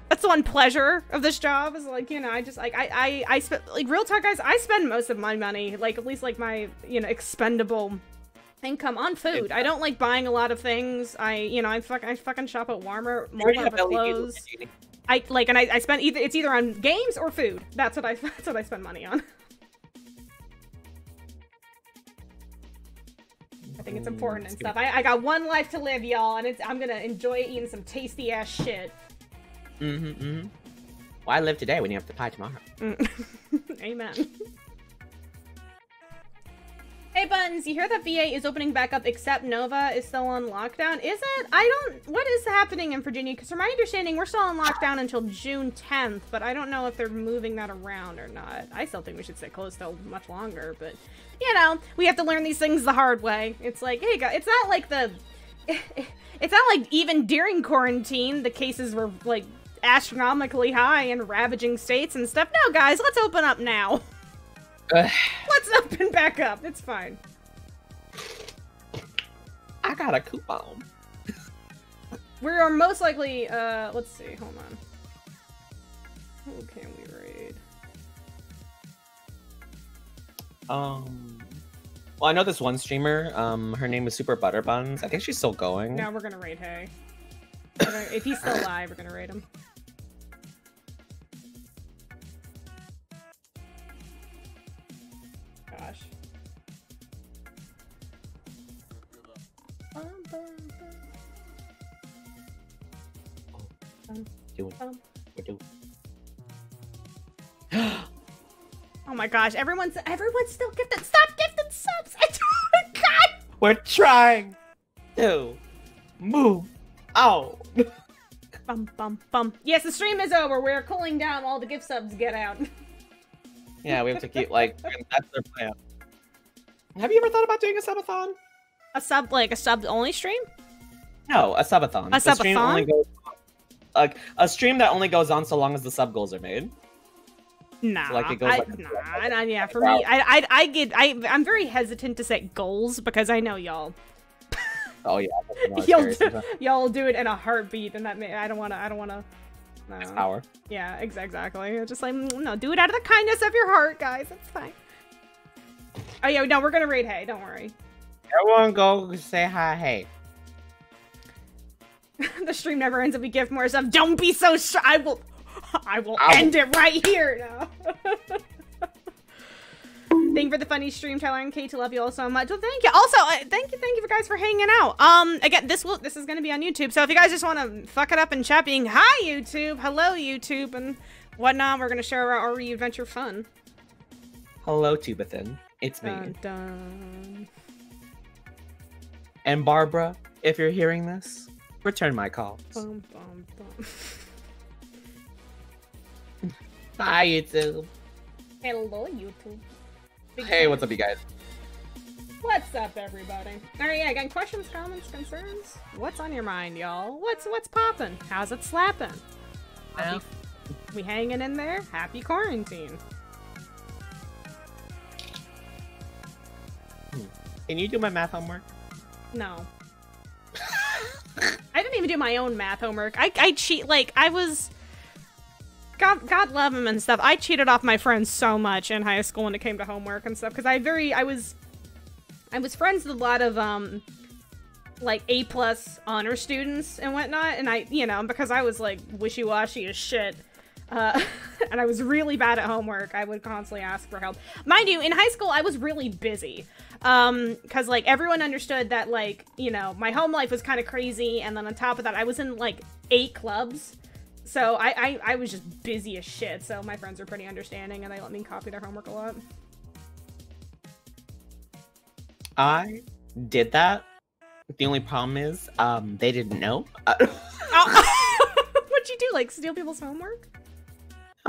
That's the one pleasure of this job is like you know I just like I I I spend like real talk guys I spend most of my money like at least like my you know expendable income on food. I don't like buying a lot of things. I you know I fuck I fucking shop at Walmart, Walmart for clothes. I like and I, I spend either it's either on games or food. That's what I that's what I spend money on. I think it's important and stuff. I, I got one life to live, y'all, and it's I'm gonna enjoy eating some tasty ass shit. Mm-hmm, mm-hmm. Why live today when you have to pie tomorrow? Mm. Amen. Hey Buns, you hear that VA is opening back up except Nova is still on lockdown? Is it? I don't. What is happening in Virginia? Because from my understanding, we're still on lockdown until June 10th, but I don't know if they're moving that around or not. I still think we should stay closed till much longer, but you know, we have to learn these things the hard way. It's like, hey, guys, it's not like the. It's not like even during quarantine the cases were like astronomically high in ravaging states and stuff. No, guys, let's open up now. Let's open back up. It's fine. I got a coupon. We are most likely, uh, let's see, hold on. Who can we raid? Um. Well, I know this one streamer. Um, her name is Super Butterbuns. I think she's still going. Now we're gonna raid Hay. If he's still alive, we're gonna raid him. Doing. We're doing. Oh my gosh, everyone's everyone's still gifted. Stop gifting subs. I don't, God. We're trying to move. Oh. Bum bum bum. Yes, the stream is over. We're cooling down. All the gift subs get out. Yeah, we have to keep like that's their plan. Have you ever thought about doing a subathon? A sub like a sub only stream? No, a subathon. A stream only subathon? goes like a stream that only goes on so long as the sub goals are made. Nah, So, like, it goes, I, like, nah, nah, yeah. For me, I, I, I get, I, I'm very hesitant to set goals because I know y'all, Oh yeah, y'all, do, y'all do it in a heartbeat, and that may, I don't want to, I don't want to. It's No. power. Yeah, ex- exactly. It's Just like mm, no, do it out of the kindness of your heart, guys. It's fine. Oh yeah, no, we're gonna raid. Hey, don't worry. Everyone go say hi. Hey. the stream never ends if we give more stuff. Don't be so shy. I will, I will Ow. end it right here now. Thank you for the funny stream, Tyler and Kate. Love you all so much. Well, thank you. Also, uh, thank you, thank you for guys for hanging out. Um, again, this will this is gonna be on YouTube. So if you guys just want to fuck it up and chat, being hi YouTube, hello YouTube, and whatnot, we're gonna share our RE adventure fun. Hello, Tubathan. It's me. Dun, dun. And Barbara, if you're hearing this, return my call. Bum, bum, bum. Hi, YouTube. Hello YouTube. Big Hey, what's up, you guys? What's up, everybody? All right, yeah, again, questions, comments, concerns. What's on your mind, y'all? What's what's popping? How's it slapping? Happy, we hanging in there? Happy quarantine. Hmm. Can you do my math homework? No. I didn't even do my own math homework. I I cheat like I was. God, God love him and stuff. I cheated off my friends so much in high school when it came to homework and stuff because I very I was I was friends with a lot of um like A plus honor students and whatnot, and I you know because I was like wishy washy as shit. Uh, and I was really bad at homework. I would constantly ask for help. Mind you, in high school, I was really busy. Um, cause like everyone understood that like, you know, my home life was kind of crazy. And then on top of that, I was in like eight clubs. So I, I, I was just busy as shit. So my friends are pretty understanding and they let me copy their homework a lot. I did that. The only problem is, um, they didn't know. What'd you do? Like steal people's homework?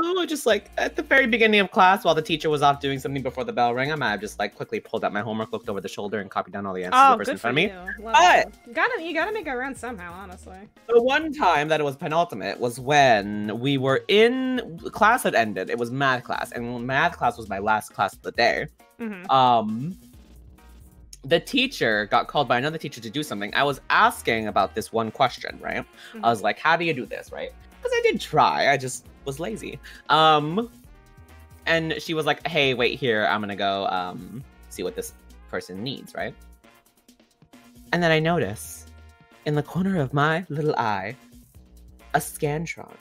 Oh, just like at the very beginning of class, while the teacher was off doing something before the bell rang, I might have just like quickly pulled out my homework, looked over the shoulder, and copied down all the answers Oh, the person in front of me. you. Love But. You gotta, you gotta make it run somehow, honestly. the one time that it was penultimate was when we were in class had ended. It was math class, and math class was my last class of the day. Mhm. Um, the teacher got called by another teacher to do something. I was asking about this one question, right? I was like, "How do you do this?" Right? Because I did try. I just was lazy. Um, and she was like, "Hey, wait here. I'm gonna go um see what this person needs." Right? And then I notice in the corner of my little eye a scantron.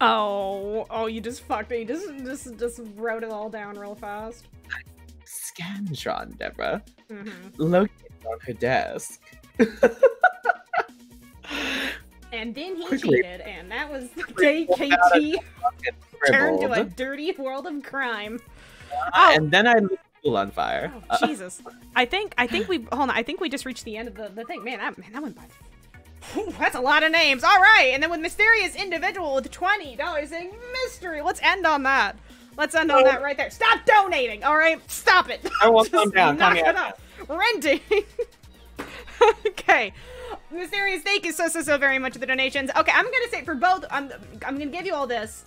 Oh, oh, you just fucked me. You just, just, just wrote it all down real fast. Scantron, Deborah, hmm located on her desk. And then he Quickly. cheated, and that was the day Pulled out a KT turned to a dirty world of crime. Oh, And then I lit the school on fire. Uh, Oh, Jesus. I think I think we hold on. I think we just reached the end of the, the thing. Man, that man, that went by. Whew, that's a lot of names. All right, and then with mysterious individual with twenty dollars saying mystery. Let's end on that. Let's end on that right there. Stop donating. All right, stop it. I will Just calm down, calm Knock me it down. Renting. okay. Mysterious, thank you so so so very much for the donations. Okay, I'm gonna say for both. I'm I'm gonna give you all this.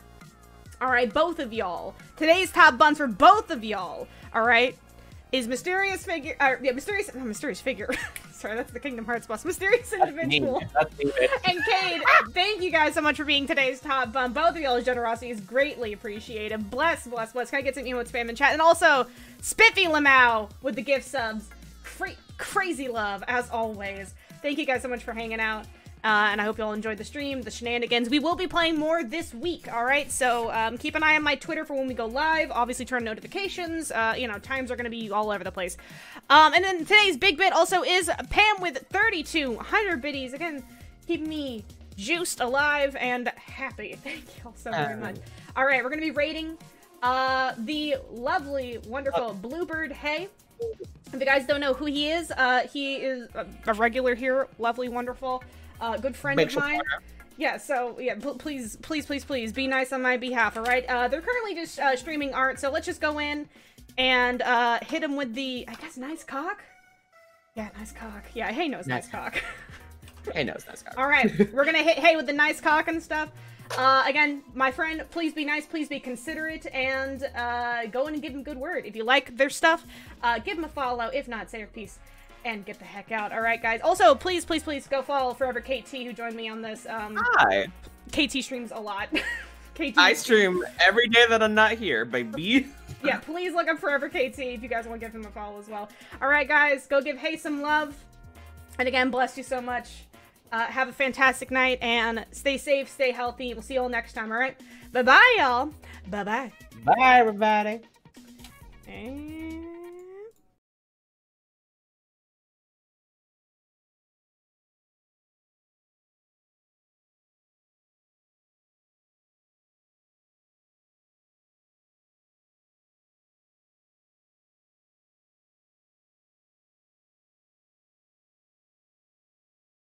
All right, both of y'all. Today's top buns for both of y'all. All right, is mysterious figure. Uh, yeah, mysterious. No, mysterious figure. Sorry, that's the Kingdom Hearts boss. Mysterious individual. Me. And Cade, thank you guys so much for being today's top bun. Both of y'all's generosity is greatly appreciated. Bless, bless, bless. Can I get some emote spam in chat? And also, Spiffy Lamau with the gift subs. Cra- crazy love, as always. Thank you guys so much for hanging out. Uh, and I hope you all enjoyed the stream, the shenanigans. We will be playing more this week, all right? So um, keep an eye on my Twitter for when we go live. Obviously, turn notifications. Uh, you know, times are going to be all over the place. Um, and then today's big bit also is Pam with 3,200 biddies. Again, keeping me juiced, alive, and happy. Thank you all so very Oh. much. All right, we're going to be rating Uh, the lovely, wonderful Bluebird Hay. If you guys don't know who he is, uh, he is a, regular here, lovely, wonderful, uh, good friend Big of mine. supporter. Yeah, so yeah, please, please, please, please be nice on my behalf. All right. Uh, they're currently just uh, streaming art, so let's just go in and uh, hit him with the, I guess, nice cock. Yeah, nice cock. Yeah, hey knows nice, Nice. cock. Hey, knows nice cock. All right, we're gonna hit hey with the nice cock and stuff. Uh, again, my friend, please be nice, please be considerate, and uh, go in and give him good word. If you like their stuff, uh, give them a follow. If not, say your piece and get the heck out. All right, guys. Also, please, please, please go follow Forever KT who joined me on this. Um, Hi. KT streams a lot. KT. I stream every day that I'm not here, baby. yeah, please look up Forever KT if you guys want to give him a follow as well. All right, guys, go give Hey some love. And again, bless you so much. Uh, have a fantastic night and stay safe, stay healthy. We'll see you all next time. All right, bye bye, y'all. Bye bye. Bye, everybody. And